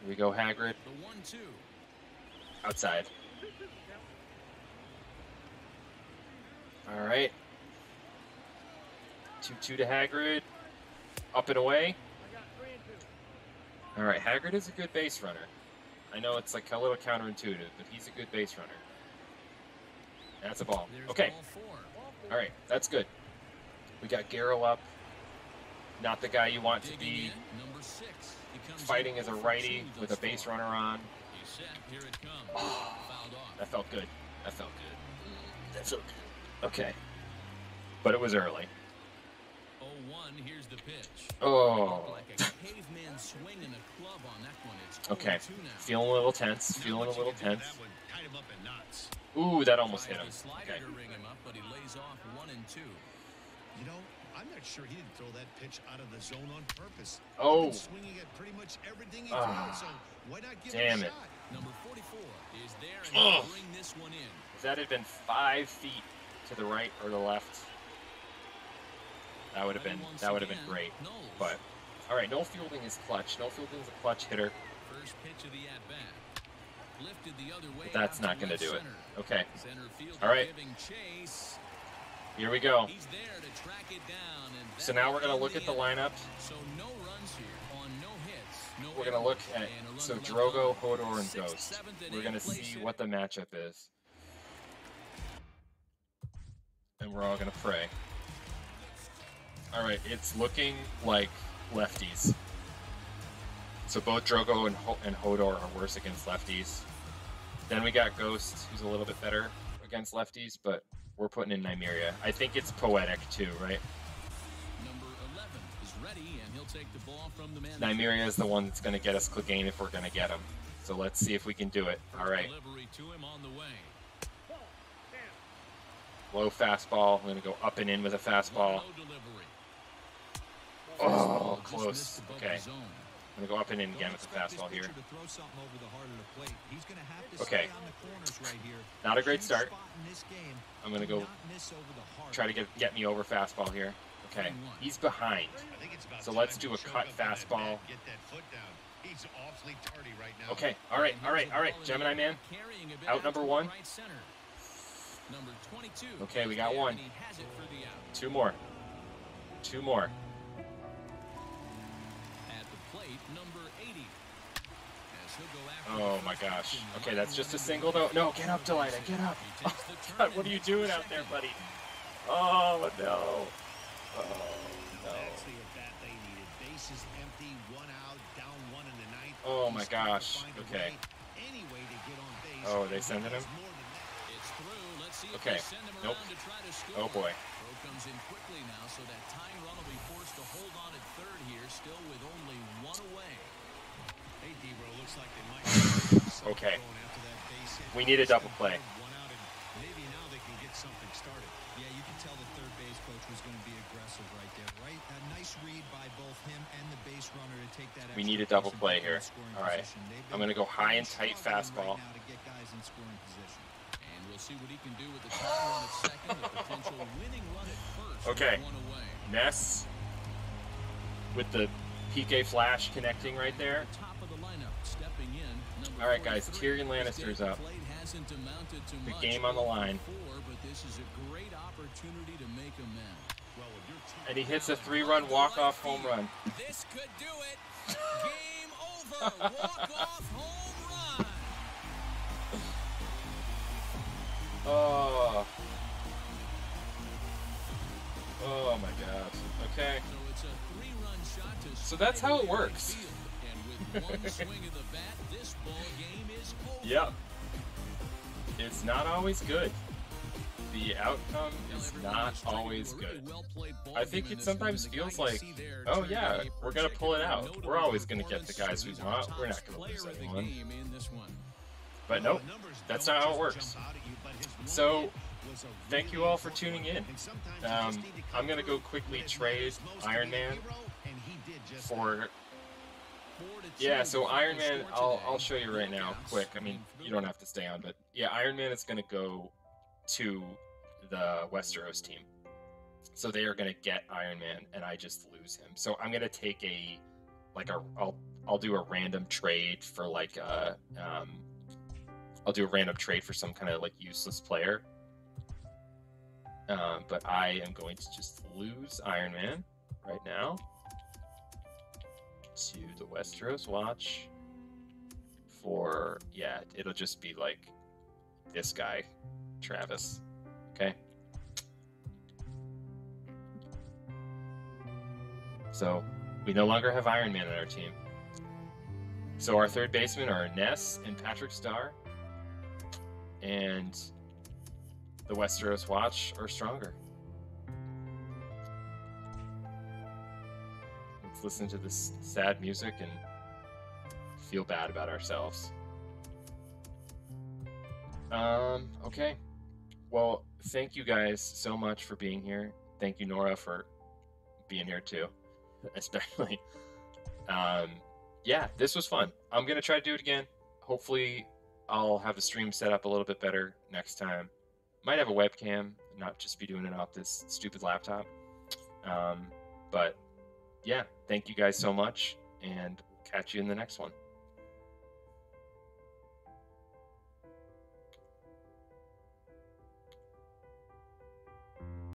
Here we go, Hagrid. The one two. Outside. All right. 2 2 to Hagrid. Up and away. All right, Hagrid is a good base runner. I know it's like a little counterintuitive, but he's a good base runner. That's a ball. Okay. All right, that's good. We got Garrow up. Not the guy you want to be number six. He comes fighting in as a righty with a base runner on. He's set. Here it comes. Fouled off. That felt good. That felt good. Mm, that felt good. Okay. But it was early. 0-1. Here's the pitch. Oh. Like a caveman swinging a club on that one. It's Okay. Feeling a little tense. Feeling a little can do with tense. that one. Tied him up in knots. Ooh, that almost hit him. Okay. him up, but he lays off one and two. You know, I'm not sure he didn't throw that pitch out of the zone on purpose. Oh. He's swinging at pretty much everything he throws, ah. so why not give Damn him a it. shot? Number 44 is there and Ugh. bring this one in. If that had been five feet to the right or the left, that would have been that would have been great. But all right, no fielding is clutch. No fielding is a clutch hitter. First pitch of the at bat. Lifted the other way. But that's not going to left do it. Okay, Center fielder All right. Here we go. He's there to track it down. And So now we're gonna look at the lineup. So no runs here on no hits. No We're gonna look at and a run so Drogo. Hodor, and Ghost. We're gonna see what the matchup is, and we're all gonna pray. All right, it's looking like lefties. So both Drogo and, Ho- and Hodor are worse against lefties. Then we got Ghost, who's a little bit better against lefties, but we're putting in Nymeria. I think it's poetic too, right? Number 11 is ready, and he'll take the ball from the man. Nymeria is the one that's going to get us Clegane if we're going to get him. So let's see if we can do it. All right, Delivery to him on the way. low fastball. I'm going to go up and in with a fastball. Oh, close. Okay. I'm to go up and in again with the fastball here. gonna Okay. Not a great start. I'm to go try to get get me over fastball here. Okay, he's behind. So let's do a cut fastball. Okay, all right, all right, all right, Gemini man. Out number one. Number 22. Okay, we got one. Two more. Two more. Oh my gosh. Okay, that's just a single though. No, get up, Delita, get up. He takes the turn God, what are you doing out there, buddy? Oh no. Oh no. That's the at bat they needed. Bases empty, one out, down one in the ninth. Oh my He's got to gosh. Okay. way, any get on base. Oh, are they He sending him? more than that. It's through. Let's see Okay. they send him Nope. around to try to score. Oh boy. Comes in quickly now, so that tying run will be forced to hold on at third here, still with only one away. Okay. Going after that base hit. We need a double play. One out, and maybe now they can get something started. Yeah, you can tell the third base coach was going to be aggressive right there, right? A nice read by both him and the base runner to take that. We need a double play here. scoring All right. I'm gonna go high and tight fastball. Right to get guys in scoring position. And we'll see what he can do with the tying run at second, a potential winning run at first. Okay. Ness with the PK flash connecting right there. All right, guys, 43. Tyrion Lannister's up. plate hasn't amounted to The game on the line. Four, but this is a great opportunity to make amends. Well, with your team And he hits a three-run walk-off home run. This could do it. Game over. Walk-off home run. Oh. Oh my gosh. Okay. So it's a three-run shot to So that's how it works. field. And with one swing of the bat, this ball game is over. Yep. It's not always good. The outcome is not always good. I think it sometimes one. The guy feels like, oh yeah, we're gonna pull it out. We're always gonna get the guys we want. We're not gonna lose player of the anyone. game this one. But nope, that's don't how it works. jump out at you, but his one So, hit was a thank you all for tuning in. one. And sometimes you Um, just need to I'm gonna go quickly trade matters most to Iron Man hero, and he did just for yeah. So Iron Man, I'll. I'll show you right now, quick. I mean, you don't have to stay on, but yeah, Iron Man is gonna go to the Westeros team. So they are gonna get Iron Man, and I just lose him. So I'm gonna take a like a I'll I'll do a random trade for like a um I'll do a random trade for some kind of like useless player. Um, but I am going to just lose Iron Man right now to the Westeros Watch for yeah, it'll just be like this guy, Travis. Okay. So we no longer have Iron Man on our team. So our third basemen are Ness and Patrick Star. And the Westeros Watch are stronger. Listen to this sad music and feel bad about ourselves. Um, okay. Well, thank you guys so much for being here. Thank you, Nora, for being here too, especially. Um, yeah, this was fun. I'm gonna try to do it again. Hopefully, I'll have the stream set up a little bit better next time. Might have a webcam, not just be doing it off this stupid laptop. Um, but yeah, thank you guys so much, and catch you in the next one.